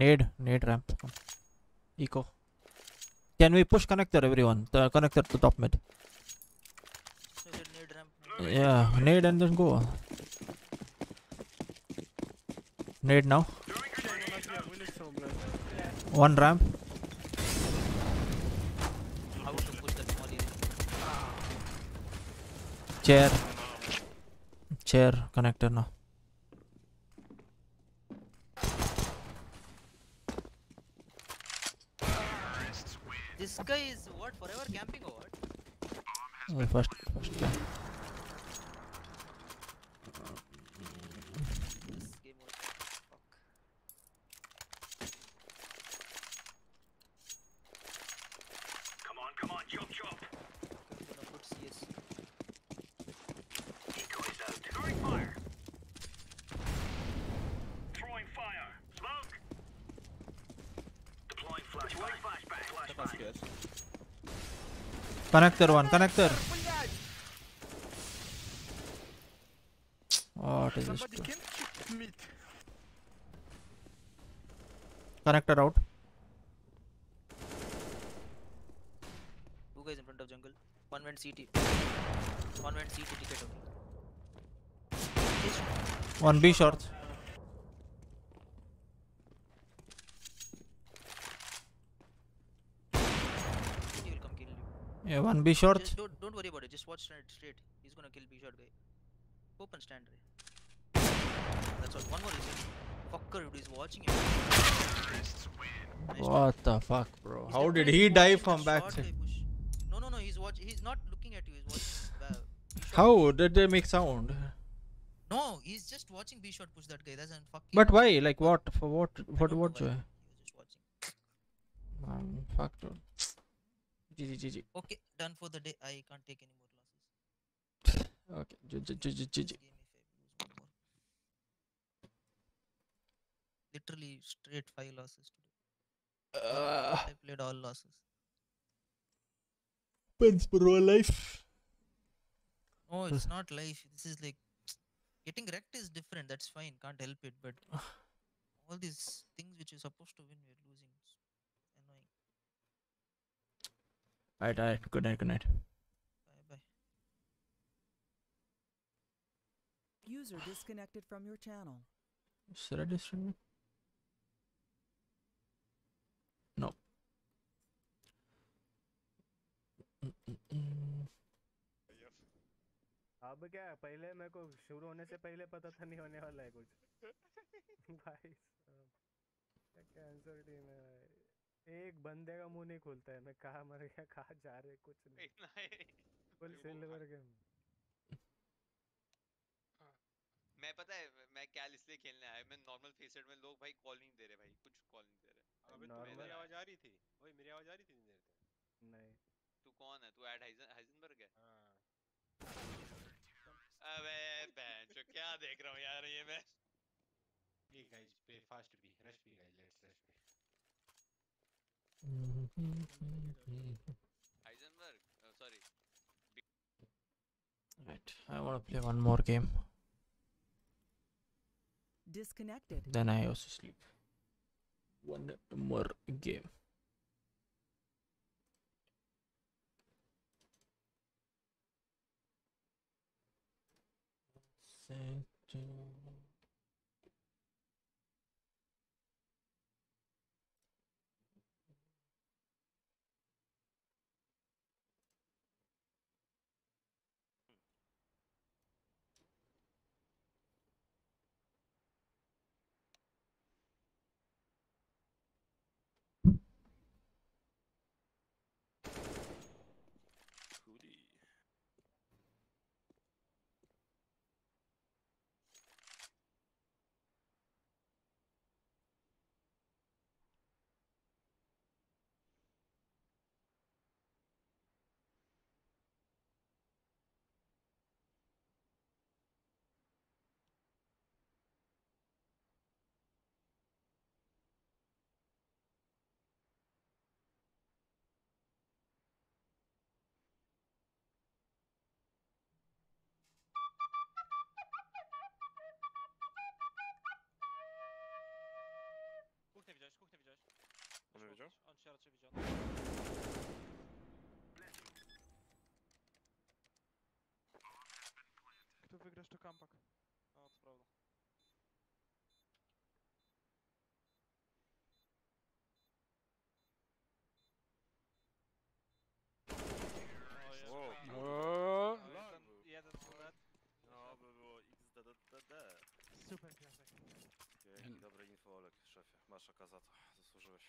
nade nade ramp. Eco. Can we push connector everyone? The connector to top mid. Yeah nade and then go. Nade now. One ramp. Chair. Chair connector now. Flashbang. Flashbang. Connector one, connector. Somebody can keep mid. Connector out. Two guys in front of jungle. One went CT. One went CT ticket only. One B short. Yeah, one B short. Just don't, don't worry about it. Just watch straight. straight. He's gonna kill B shot guy. Open stand right. That's all. One more is it. Fucker, dude, he's watching you. What the fuck, bro? He's How did he die from the backside? No, no, no. He's watching. He's not looking at you. He's watching. uh, How did they make sound? No, he's just watching B short push that guy. That's an fucking. But why? Like what? For what? What? What? why. joy? He was just watching. Man, fuck, dude. GG, GG. Okay, done for the day. I can't take any more losses. Okay, GG, GG, GG. Literally straight five losses today. Uh, I played all losses. Pens bro, life. No, it's not life. This is like getting wrecked is different. That's fine. Can't help it. But all these things which you're supposed to win, we're losing. It's annoying. Alright, alright. Good night, good night. Bye bye. User disconnected from your channel. Should I distribute? अब क्या है, पहले मेरे को शुरू होने से पहले पता था नहीं होने वाला है कुछ। भाई क्या कैंसर टीम है भाई। एक बंदे का मुँह नहीं खुलता है मैं कहाँ मर गया कहाँ जा रहे कुछ नहीं। फुल सिल्वर गेम मैं पता है मैं क्या इसलिए खेलने आया मैं नॉर्मल फेसेट में लोग भाई कॉल नहीं दे रहे भाई कुछ कॉल नहीं दे रहे। अबे तो मेरी आवाज़ आ रही थी। ओए मेरी आवाज़ आ रही थी देर तक नहीं। कौन है तू ऐड हाइजन हाइजनबर्ग है हाँ अबे बहन जो क्या देख रहा हूँ यार ये मैं Hey guys, play fast B. Rush B guys, let's rush B. Heisenberg sorry Right. I want to play one more game. Disconnected. Then I also sleep. One more game. Hootie. Widział? On cię raczej widział. Kto wygrasz to kampak? No, to prawda. Wow. No, jeden, jeden turet. No, by było XDDD. Super piasek. Dzięki, dobre info Olek, szefie. Masz oka za to, zasłużyłeś.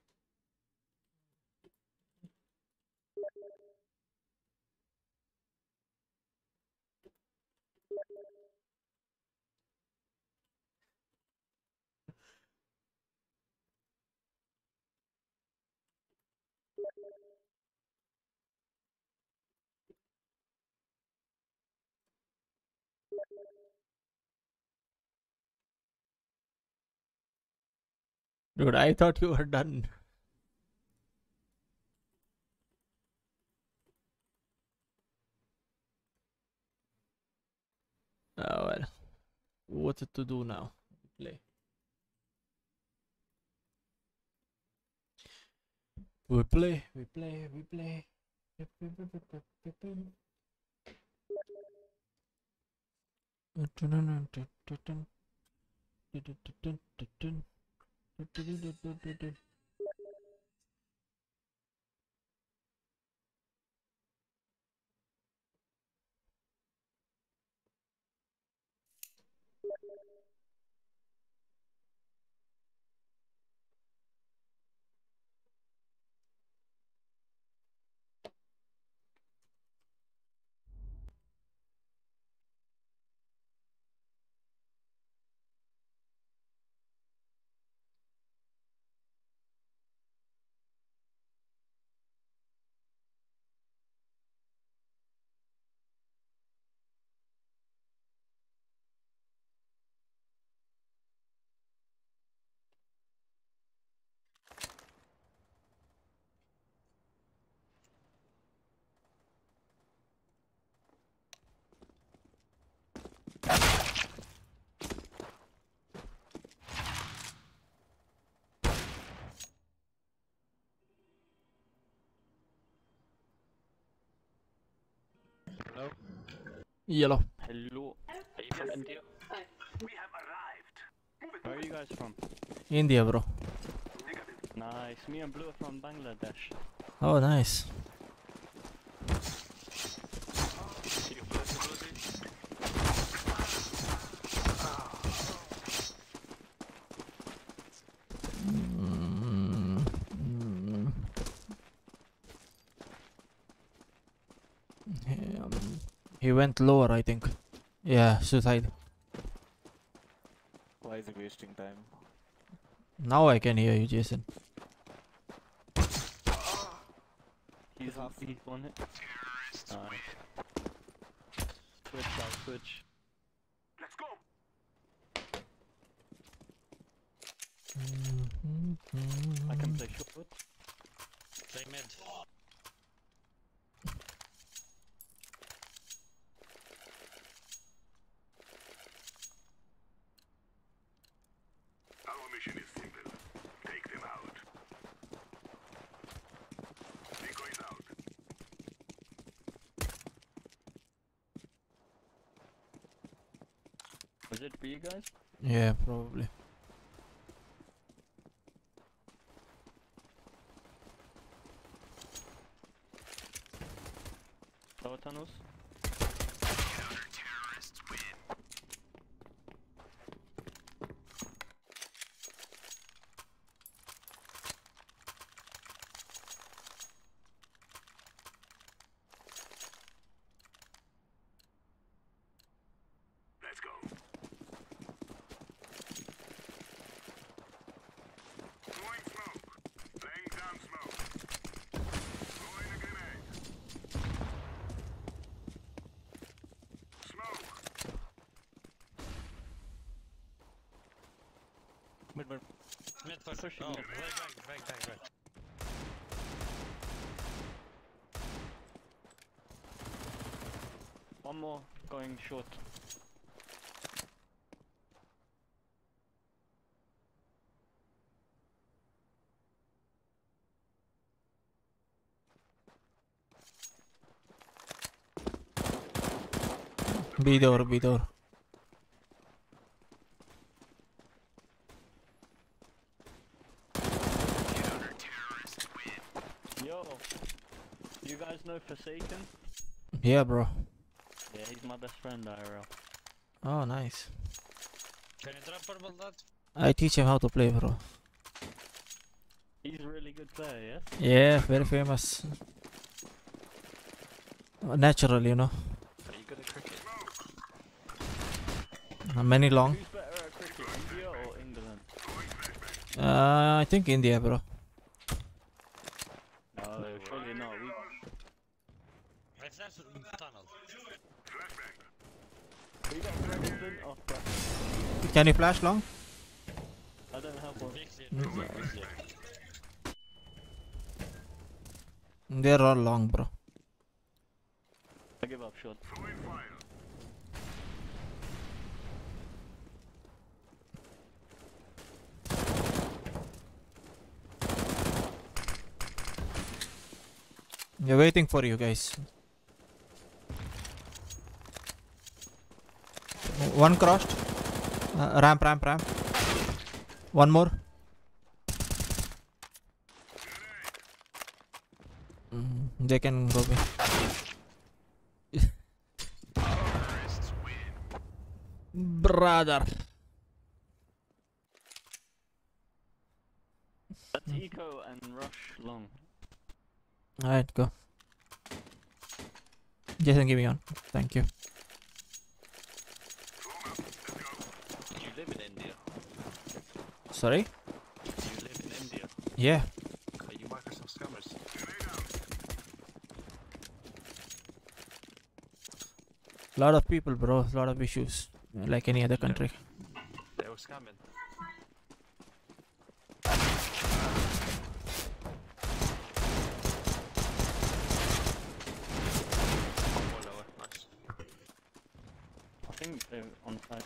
Dude, I thought you were done. Oh well. What to do now? Play. We play, we play, we play. do do do do do Yellow. Hello. Are you from India? We have arrived. Where are you you guys from? India, bro. Nice. Me and Blue are from Bangladesh. Oh, nice. Mm, mm. He, um, he went lower, I think. Yeah, suicide. Why is he wasting time? Now I can hear you, Jason. He's half. He's on it. Nice. Switch out, switch. Let's go! Mm-hmm, mm-hmm. I can play short. Play mid. Our mission is simple. Take them out. Decoys out. Was it guys? Yeah, probably. Tower tunnels. Let's go. Throwing smoke. Laying down smoke. Throwing a grenade. Smoke. Mid, mid. Mid first. Pushing oh, mid. right, right, right, right, right. One more going short. Be door, be door. Yo, you guys know Forsaken? Yeah, bro. Yeah, he's my best friend, IRL. Oh, nice. Can you drop purple dot? I teach him how to play, bro. He's a really good player, yes? Yeah, very famous. Natural, you know. Are you good at cricket? Uh, Many long. Who's better at cricket, India or England? Uh, I think India, bro. No, surely not. We, Let's have some tunnel. we got president of that. Can you flash long? I don't have one. They're all long, bro. I give up short. We're waiting for you guys. One crossed. Uh, ramp, ramp, ramp. One more. Mm, they can go be. Brother. That's eco and rush long. Alright, go. Jason, give me on. Thank. You live in India. Sorry? You live in India. Yeah. Are you Microsoft scammers? Lot of people, bro. Lot of issues. Like any other country. They were scamming. One lower, nice. I think they're on site.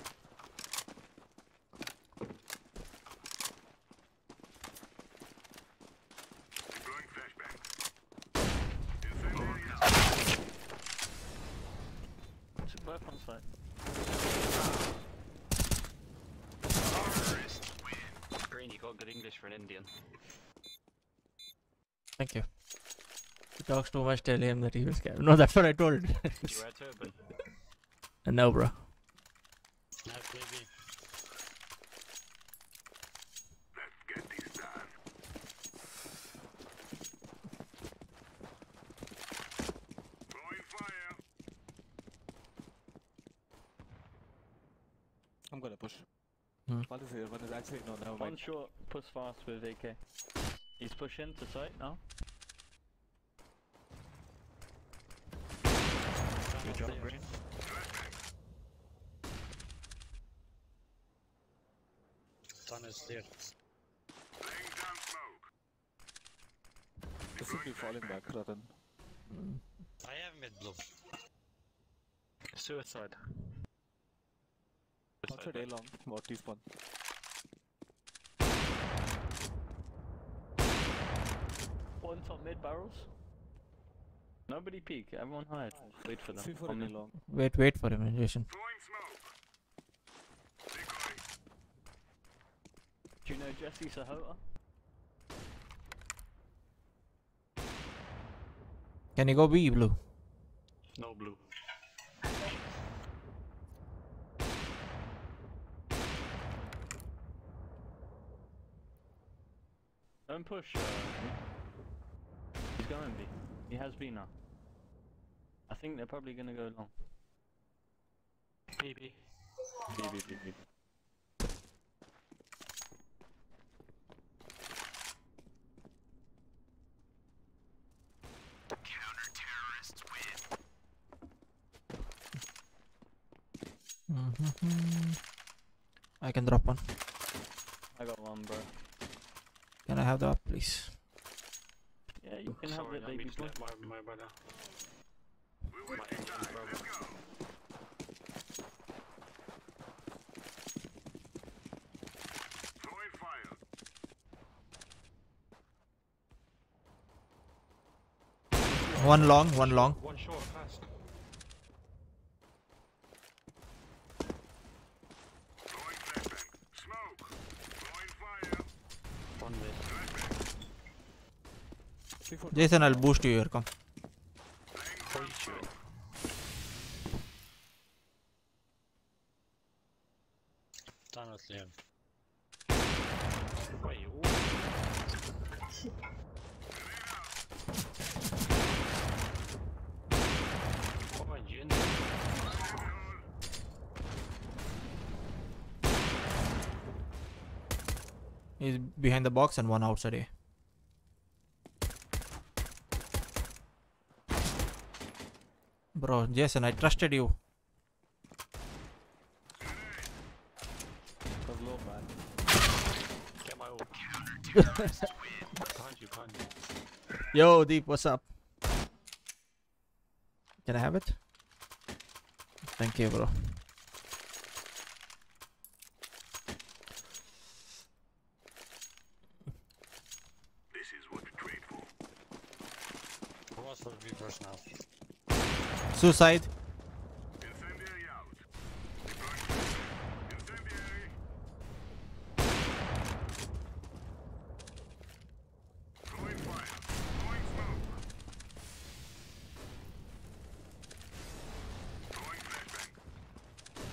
It's both on site. Thank you. He talks too much, tell him that he was scam. No, that's what I told. You were too, but and no, bro. Nice. I'm gonna push. Hmm. One is here, one actually no, never one short, push fast with AK. He's pushing to site now. Good Green. Sun is there. This should be falling back, Ratan. I have mid blue. Suicide. Outside A long, what is one? One's on mid barrels. Nobody peek, everyone hide. Wait for them. Three for on A mid. long. Wait, wait for him, Jason. Do you know Jesse Sahota? Can you go B, blue? No blue. Don't push. Uh, he's going B. He has B now. I think they're probably gonna go long. BB. B, B, B, B. Mm-hmm. I can drop one. I got one, bro. Can I have the up, please? Yeah, you can have Sorry, it, I baby missed boy. that, my, my brother. My ancient brother. One long, one long. One short, fast. One mid. Jason, I'll boost you here. Come. Holy shit. Tunnel clear. Wait, ooh. Oh, my gin. He's behind the box and one outside A. Bro, Jason, I trusted you. Yo, Deep, what's up? Can I have it? Thank you, bro. Who wants to be first now? Suicide.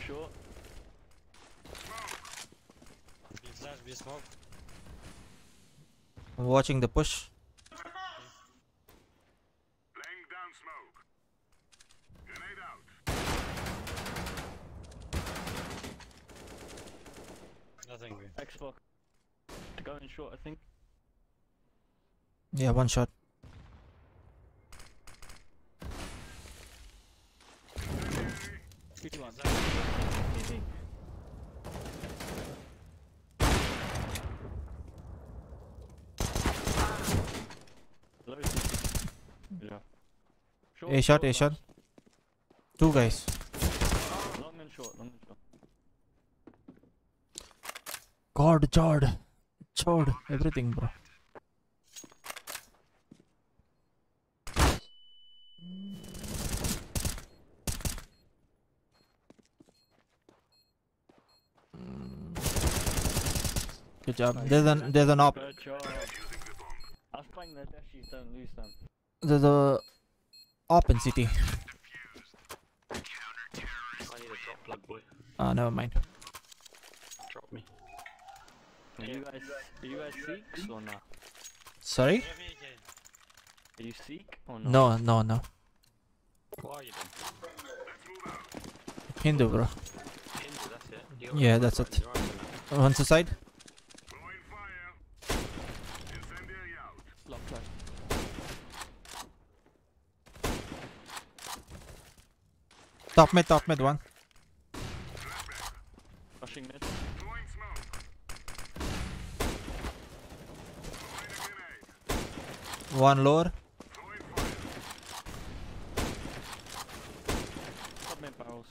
Short. Be flash, be smoke. I'm watching the push. Nothing. Xbox. To go in short, I think. Yeah, one shot. CT one. Yeah. A short, A short. Two guys. Long and short, long and short. God, Chord. Chord. Everything, bro. Good job. There's an there's an op. Good job. I was playing Bangladeshis don't lose them. There's a op in city. I need a drop plug, boy. Ah, never mind. Drop me. Are you guys, are you guys Sikhs or not? Sorry? Are you Sikh or not? No, no, no. Why are you then? Hindu, bro. Hindu, that's it. Yeah, that's it. one, you're on that. Side. Top mid, top mid, one. Rushing mid. One lower. Top mid barrels.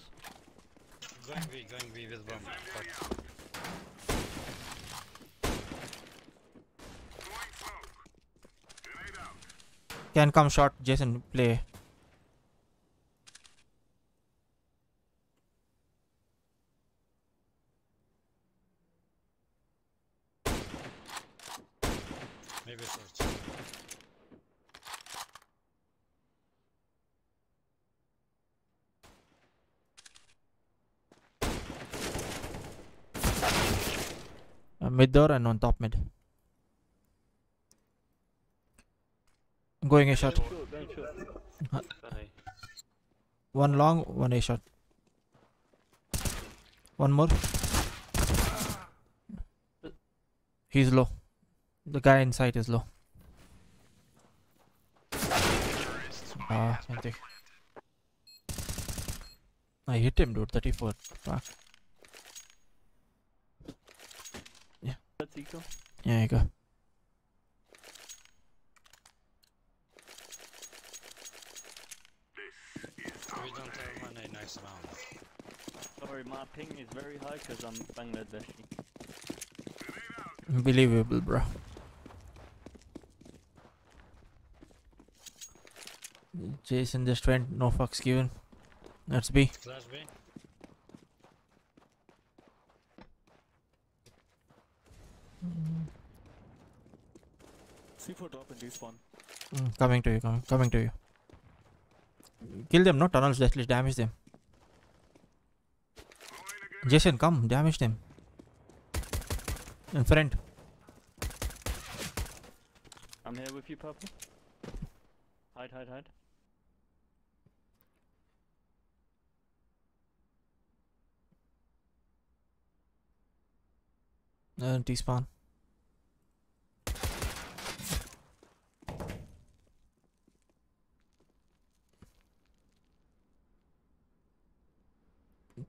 Going B, going B with bomb. Fuck. Can come short, Jason, play. Maybe short. Uh, mid door and on top mid. Going a shot. One long, one a shot. One more. He's low. The guy inside is low. Ah. I hit him, dude. 34. Fuck. Yeah. That's eco. Yeah, you go. We don't have money next round. Sorry, my ping is very high because I'm Bangladeshi. Unbelievable, bro. Jason just went, no fucks given. Let's be. B. C4 drop and T spawn. Mm, coming to you, coming, coming to you. Kill them, no tunnels, just let's damage them. Jason, come, damage them. In front. I'm here with you, Purple. Hide, hide, hide. Uh, T spawn.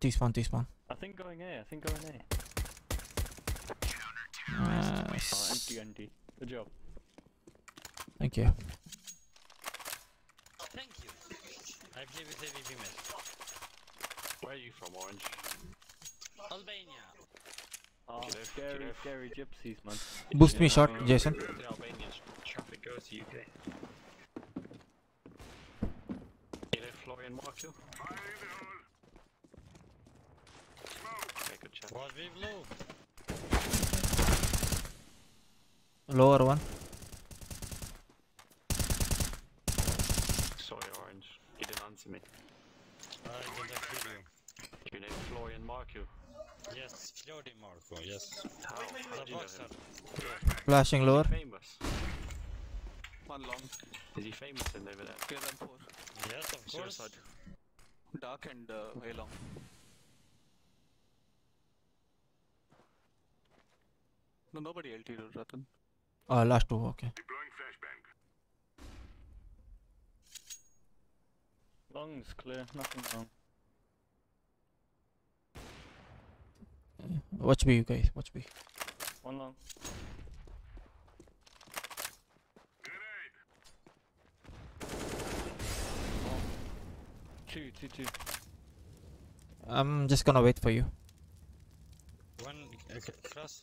T spawn, despawn. I think going A, I think going A. Nice. Oh, empty, empty. Good job. Thank you. Oh, thank you. I play with AWP mid. Where are you from, Orange? Albania. Oh, Killer, scary, killer. scary gypsies, man. Boost me shot, uh, Jason. The Albanian traffic goes to UK. Killer, Florian Marku. Okay, good chat. Was we blue? Lower one. Sorry, Orange. You didn't answer me. I didn't kill you. Your name Florian Marku. Yes, Florian Marku, yes. How? How The you know boxer. Flashing lower. Famous? One long. Is he famous in over there? Kill and four. Yes, of course. Suicide. Dark and uh, way long. No, nobody LT to Ratan. Uh, last two, okay. Long's clear, nothing wrong. Watch me, you guys. Watch me. One long. Two, two, two. I'm just gonna wait for you. One uh, cross.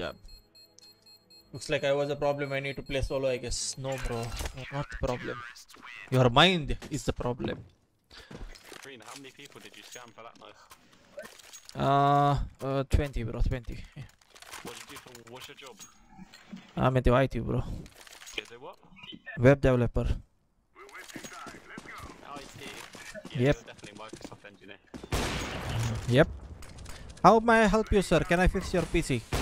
job. Looks like I was a problem. I need to play solo, I guess. No, bro. You're not the problem. Your mind is the problem. Green, how many people did you scam for that night? Uh, uh 20, bro. 20. Yeah. What did you do for, what's your job? I'm into IT, bro. Is it what? Web developer. Yeah, Yep. definitely Microsoft engineer. Yep. How may I help you, sir? Can I fix your PC?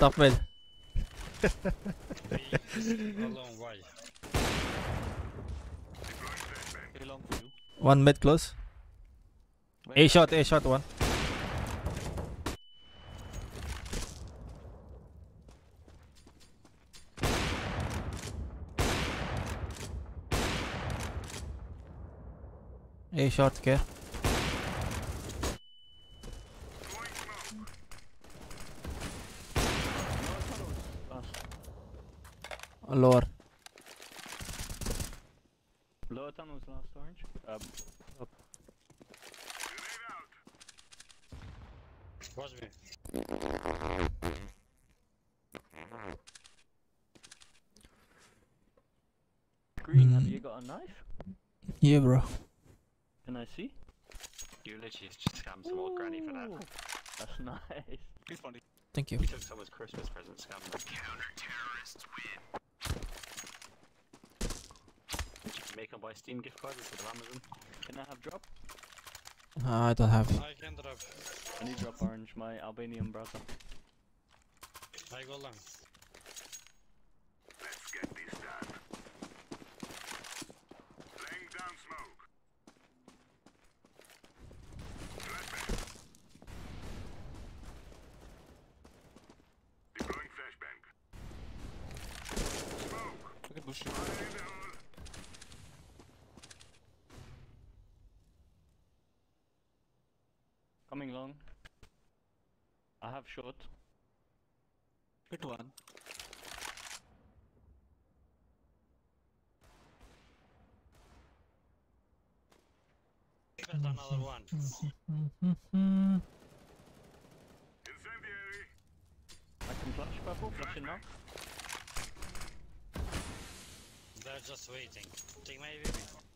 Top mid. Alone, why? Very long for you. One mid close. A short, A short, one. A short, care. Lower. Lower tunnels last orange. Um, up. Watch me. Green, have you got a knife? Yeah, bro. Can I see? You literally just scammed some old granny for that. Ooh, That's nice. Thank you. We took someone's Christmas present, scammed them. Did you make them buy Steam gift cards instead of Amazon? Can I have drop? Uh, I don't have. I can drop. I need drop orange, my Albanian brother. I go long. Let's get this done. Laying down smoke. Deploying flashbang. Smoke. Look at bush. Coming long. I have short. Hit one. There's one. I can flash purple, flashing now. They're just waiting. Take my baby.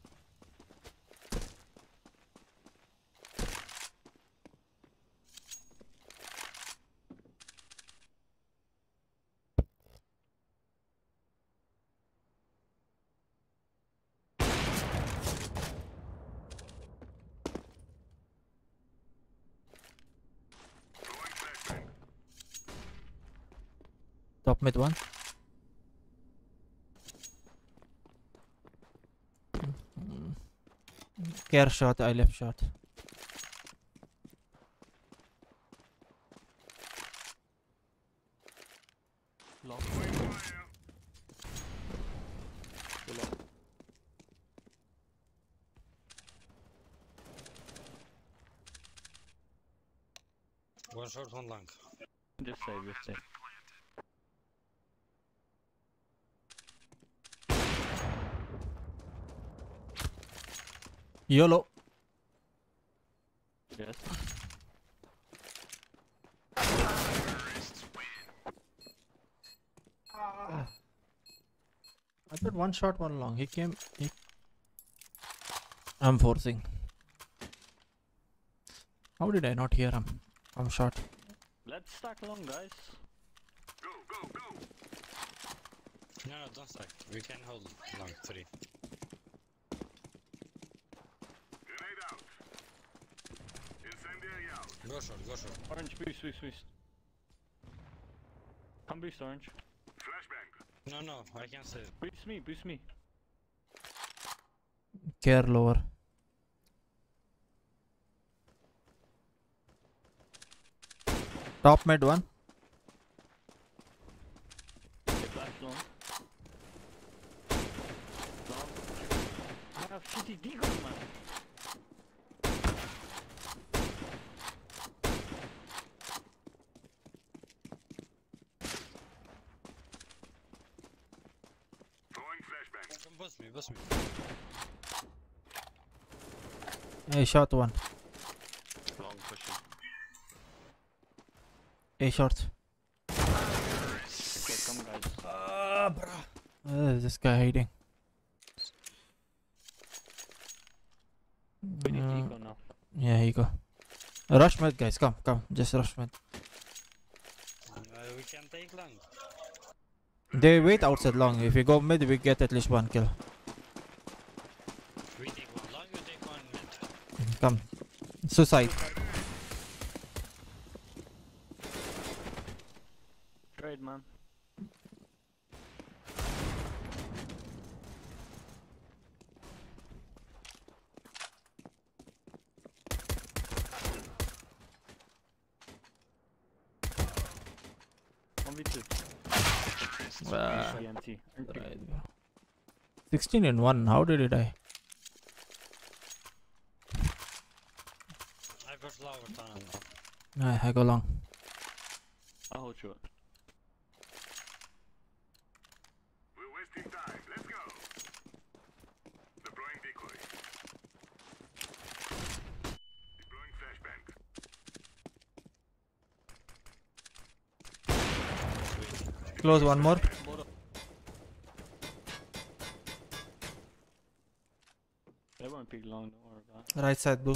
Top mid one. Care shot, I left shot. One short, one long. Just save, just save. YOLO. Yes. Ah. I thought one shot, one long. He came. He... I'm forcing. How did I not hear him? I'm shot. Let's stack long, guys. Go, go, go! No, no, don't stack. We can hold long three. Go short, go short. Orange, boost, boost, boost. Come boost, orange. No, no, I can't save. Boost me, boost me. Care lower. Top mid one. Flash long. Long. I have shitty deagle, man. Compose was mid. I shot one. Long pushing. A short. Okay, come guys. Ah, bruh. Uh, this guy hiding. We need Uh, eco now. Yeah, here you go. Rush mid, guys. Come, come. Just rush mid. Uh, we can take long. They wait outside long. If we go mid, we get at least one kill. We take one long, you take one mid. Come. Suicide. Trade man. One two. Ah, TNT. right, bro. 16 and 1. How did he die? I got lower tunnel. Ah, I go long. I'll hold short. We're wasting time. Let's go. Deploying decoy. Deploying flashbang. Close one more. They won't pick long, don't worry about it. Right side blue.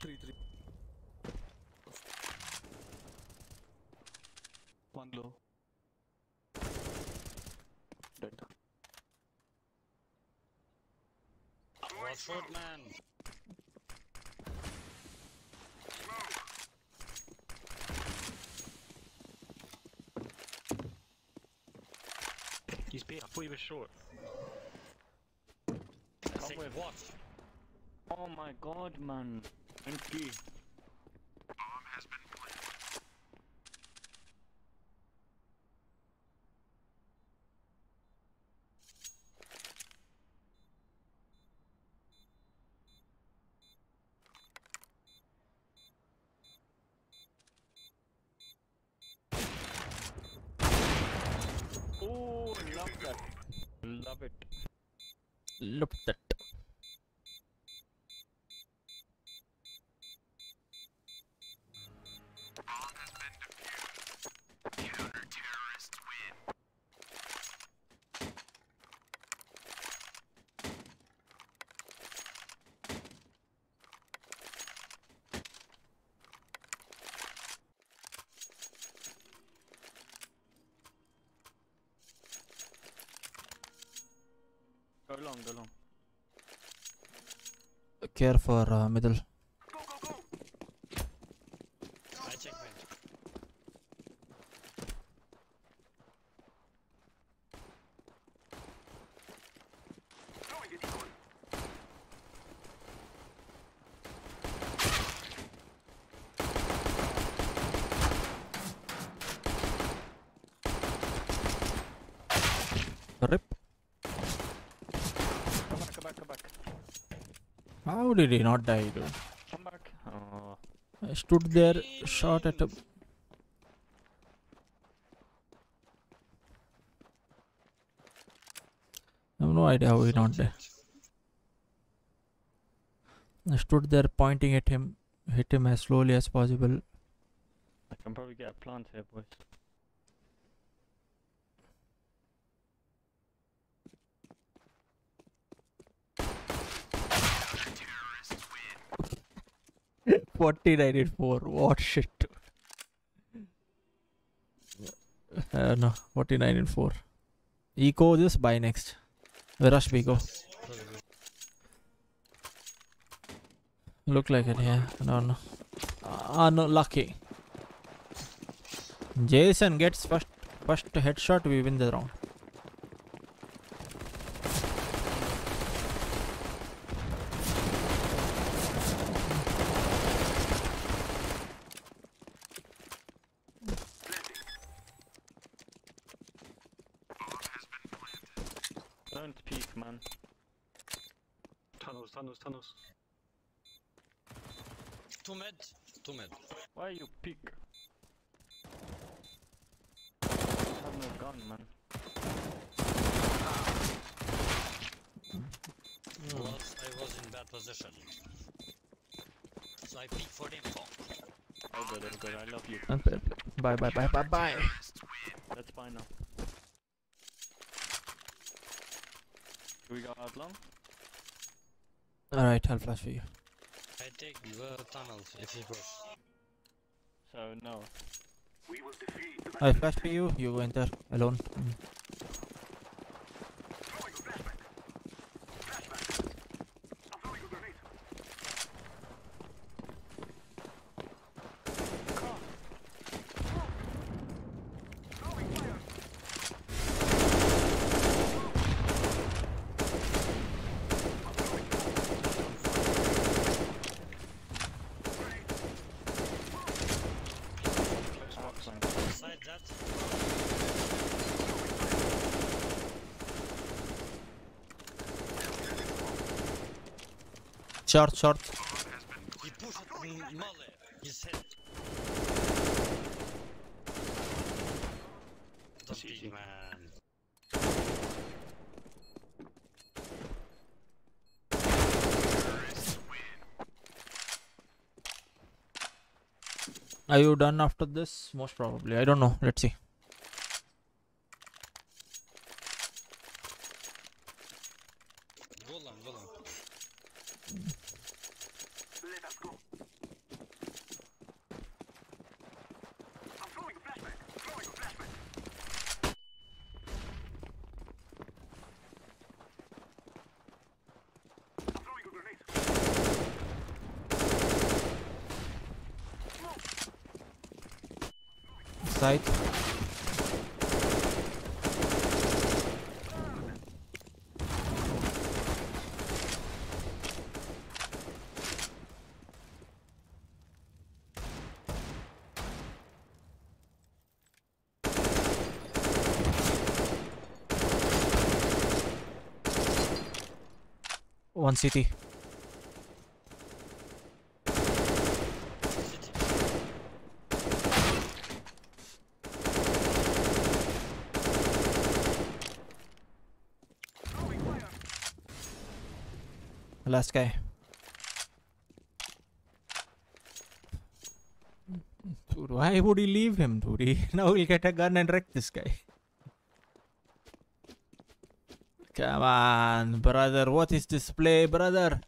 Three, three. One low. Dead. One short man. He's B. I thought he was short. I say what? Oh my god, man. NP. Oh, love that. Love it. Look that. Go long, go long. Care for uh, middle. I check mid. Rip. Come back, come back, come back. How did he not die, dude? Come back. Oh. I stood there, shot at him. I have no idea how he not dead. I stood there pointing at him, hit him as slowly as possible. I can probably get a plant here, boys. Forty ninety four. What shit? Uh, no, forty nine and four. Eco this buy next. Where rush we? Look like it, yeah. No, no. Ah, no, lucky. Jason gets first first headshot. We win the round. Don't peek, man. Tunnels, tunnels, tunnels. Two mid. Two mid. Why you peek? I have no gun, man. bad position. So I peek for info. Oh good, oh good, I love you. And play, play. Bye bye bye bye bye. That's fine now. Do we go out long? Alright, I'll flash for you. I take the tunnels if he push. So no. I flash for you, you enter alone. Mm. Short, short. he pushed man. Are you done after this? Most probably. I don't know. Let's see. Go long, go long. Side. One CT. Last guy. Dude, why would he leave him, dude? Now he'll get a gun and wreck this guy. Come on, brother. What is this play, brother?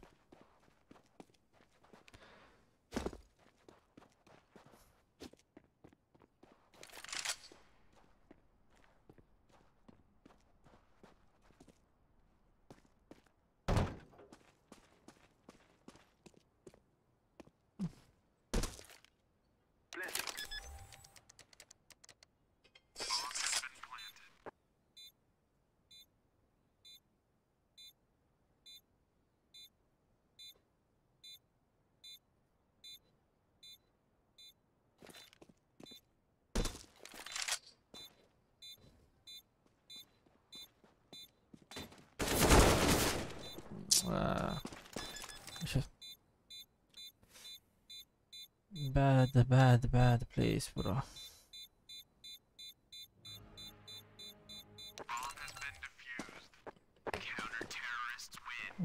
Bad, bad, bad place, bro.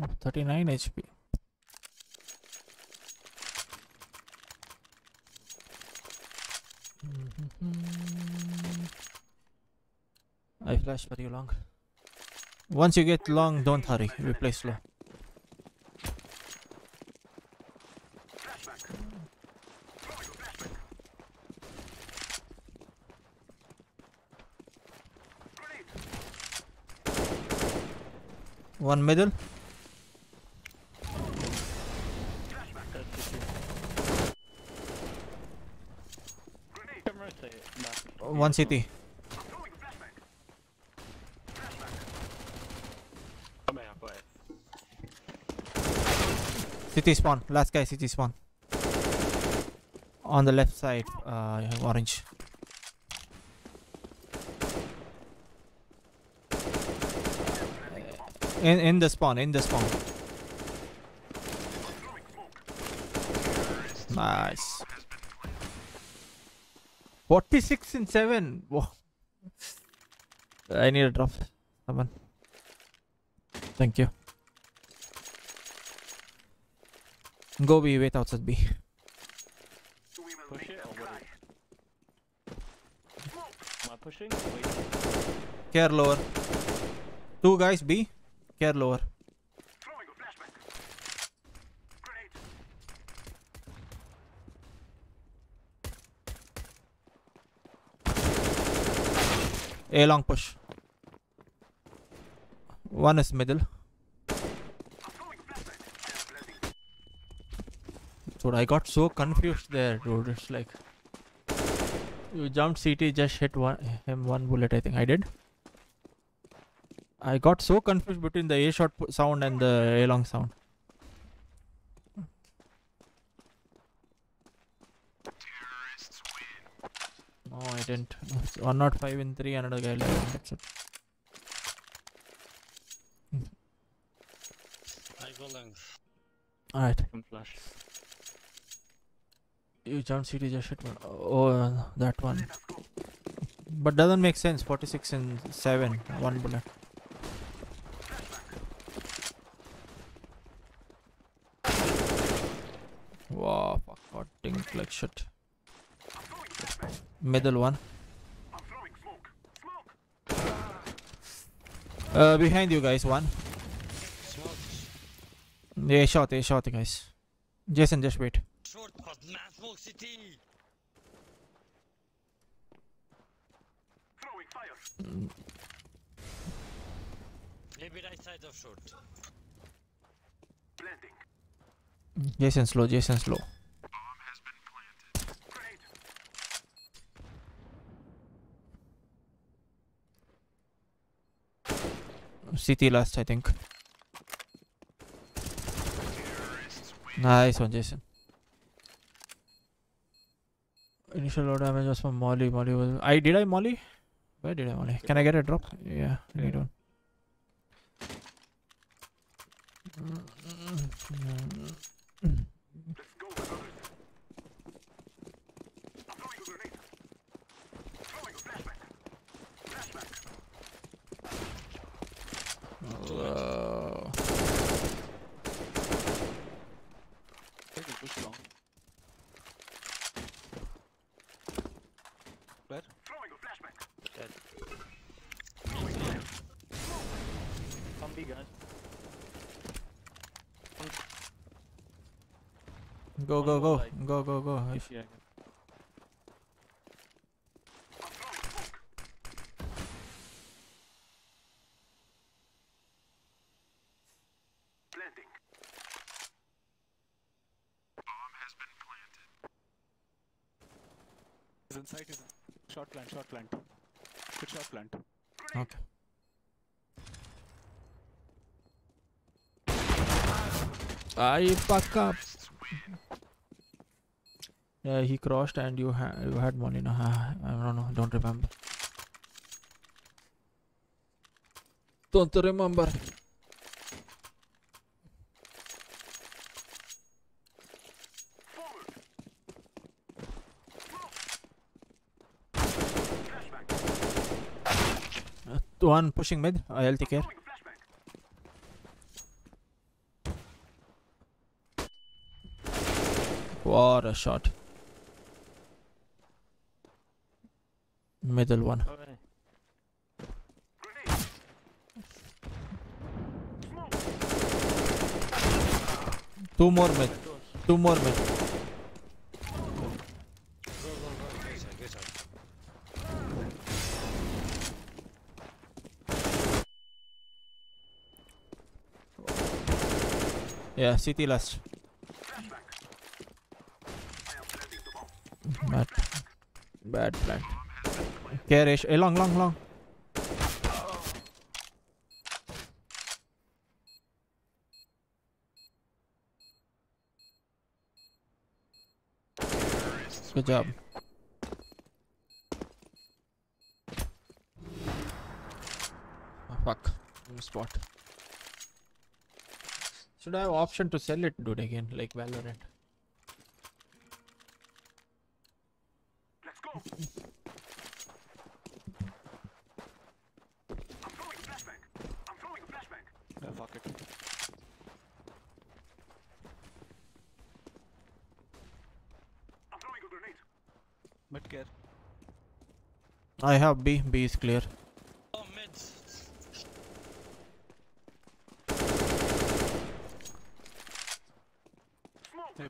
Oh, 39 HP. I flash you long. Once you get long, don't hurry. We play slow. One middle. One CT. CT spawn. Last guy, CT spawn. On the left side, uh, orange. In in the spawn, in the spawn. Nice. Forty-six and seven. Whoa. I need a drop. Someone. Thank you. Go B, wait outside B. Push it or what? Am I pushing? Wait. Care lower. Two guys B. Care lower. A long push. One is middle. Dude, I got so confused there, dude. It's like you jumped CT, just hit one him one bullet. I think I did. I got so confused between the A short pu- sound and the A long sound. No, I didn't. It's One not five in three. Another guy left. That's it. I go length. Alright. Can flash. You jump CT, just hit one. Oh, uh, that one. But doesn't make sense. 46 and 7. One bullet. Wow, fuck, got dinged like shit. Middle one. Uh, behind you guys, one. Yeah, shot, yeah, shot, guys. Jason, just wait. Mm, Maybe right side of short. Jason slow, Jason slow. CT last, I think. Nice one, Jason. Initial low damage was from Molly. Molly was. I did I Molly? Where did I Molly? Can I get a drop? Yeah, I need one. Uh, Take a push long. Where? Dead. Come B, guys. Go, go, go, go, go, go. If- Yeah. He's inside, he's short plant, short plant. Hit short plant. Okay. I fuck up. Yeah, he crossed and you had you had money. No, I don't know. Don't remember. Don't remember. Uh, one pushing mid. Uh, I'll take care. What a shot. Middle one. Two more mid. Two more mid. Yeah, CT last. Bad. Bad plan. Garish. Eh, long, long, long. Good job. Oh, fuck. New spot. Should I have option to sell it, dude, again, like Valorant? I have B. B is clear. Oh, mid.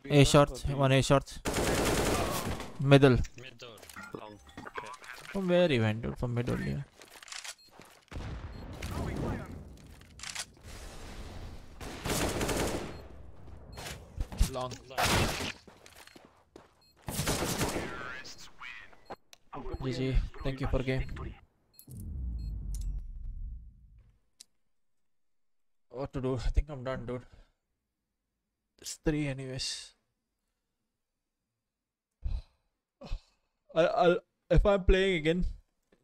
A short. One A short. Middle. Mid door. Long. Okay. Oh, From where he went? dude? From middle, yeah. Long. GG. Thank you for game. What to do? I think I'm done, dude. It's three, anyways. I'll, I'll if I'm playing again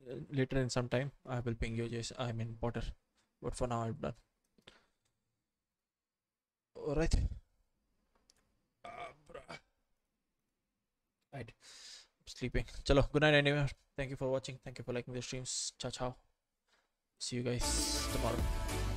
uh, later in some time, I will ping you. Just I'm in Potter, but for now I'm done. All right. Right. Sleeping. Chalo. Good night anyway. Thank you for watching. Thank you for liking the streams. Ciao ciao. See you guys tomorrow.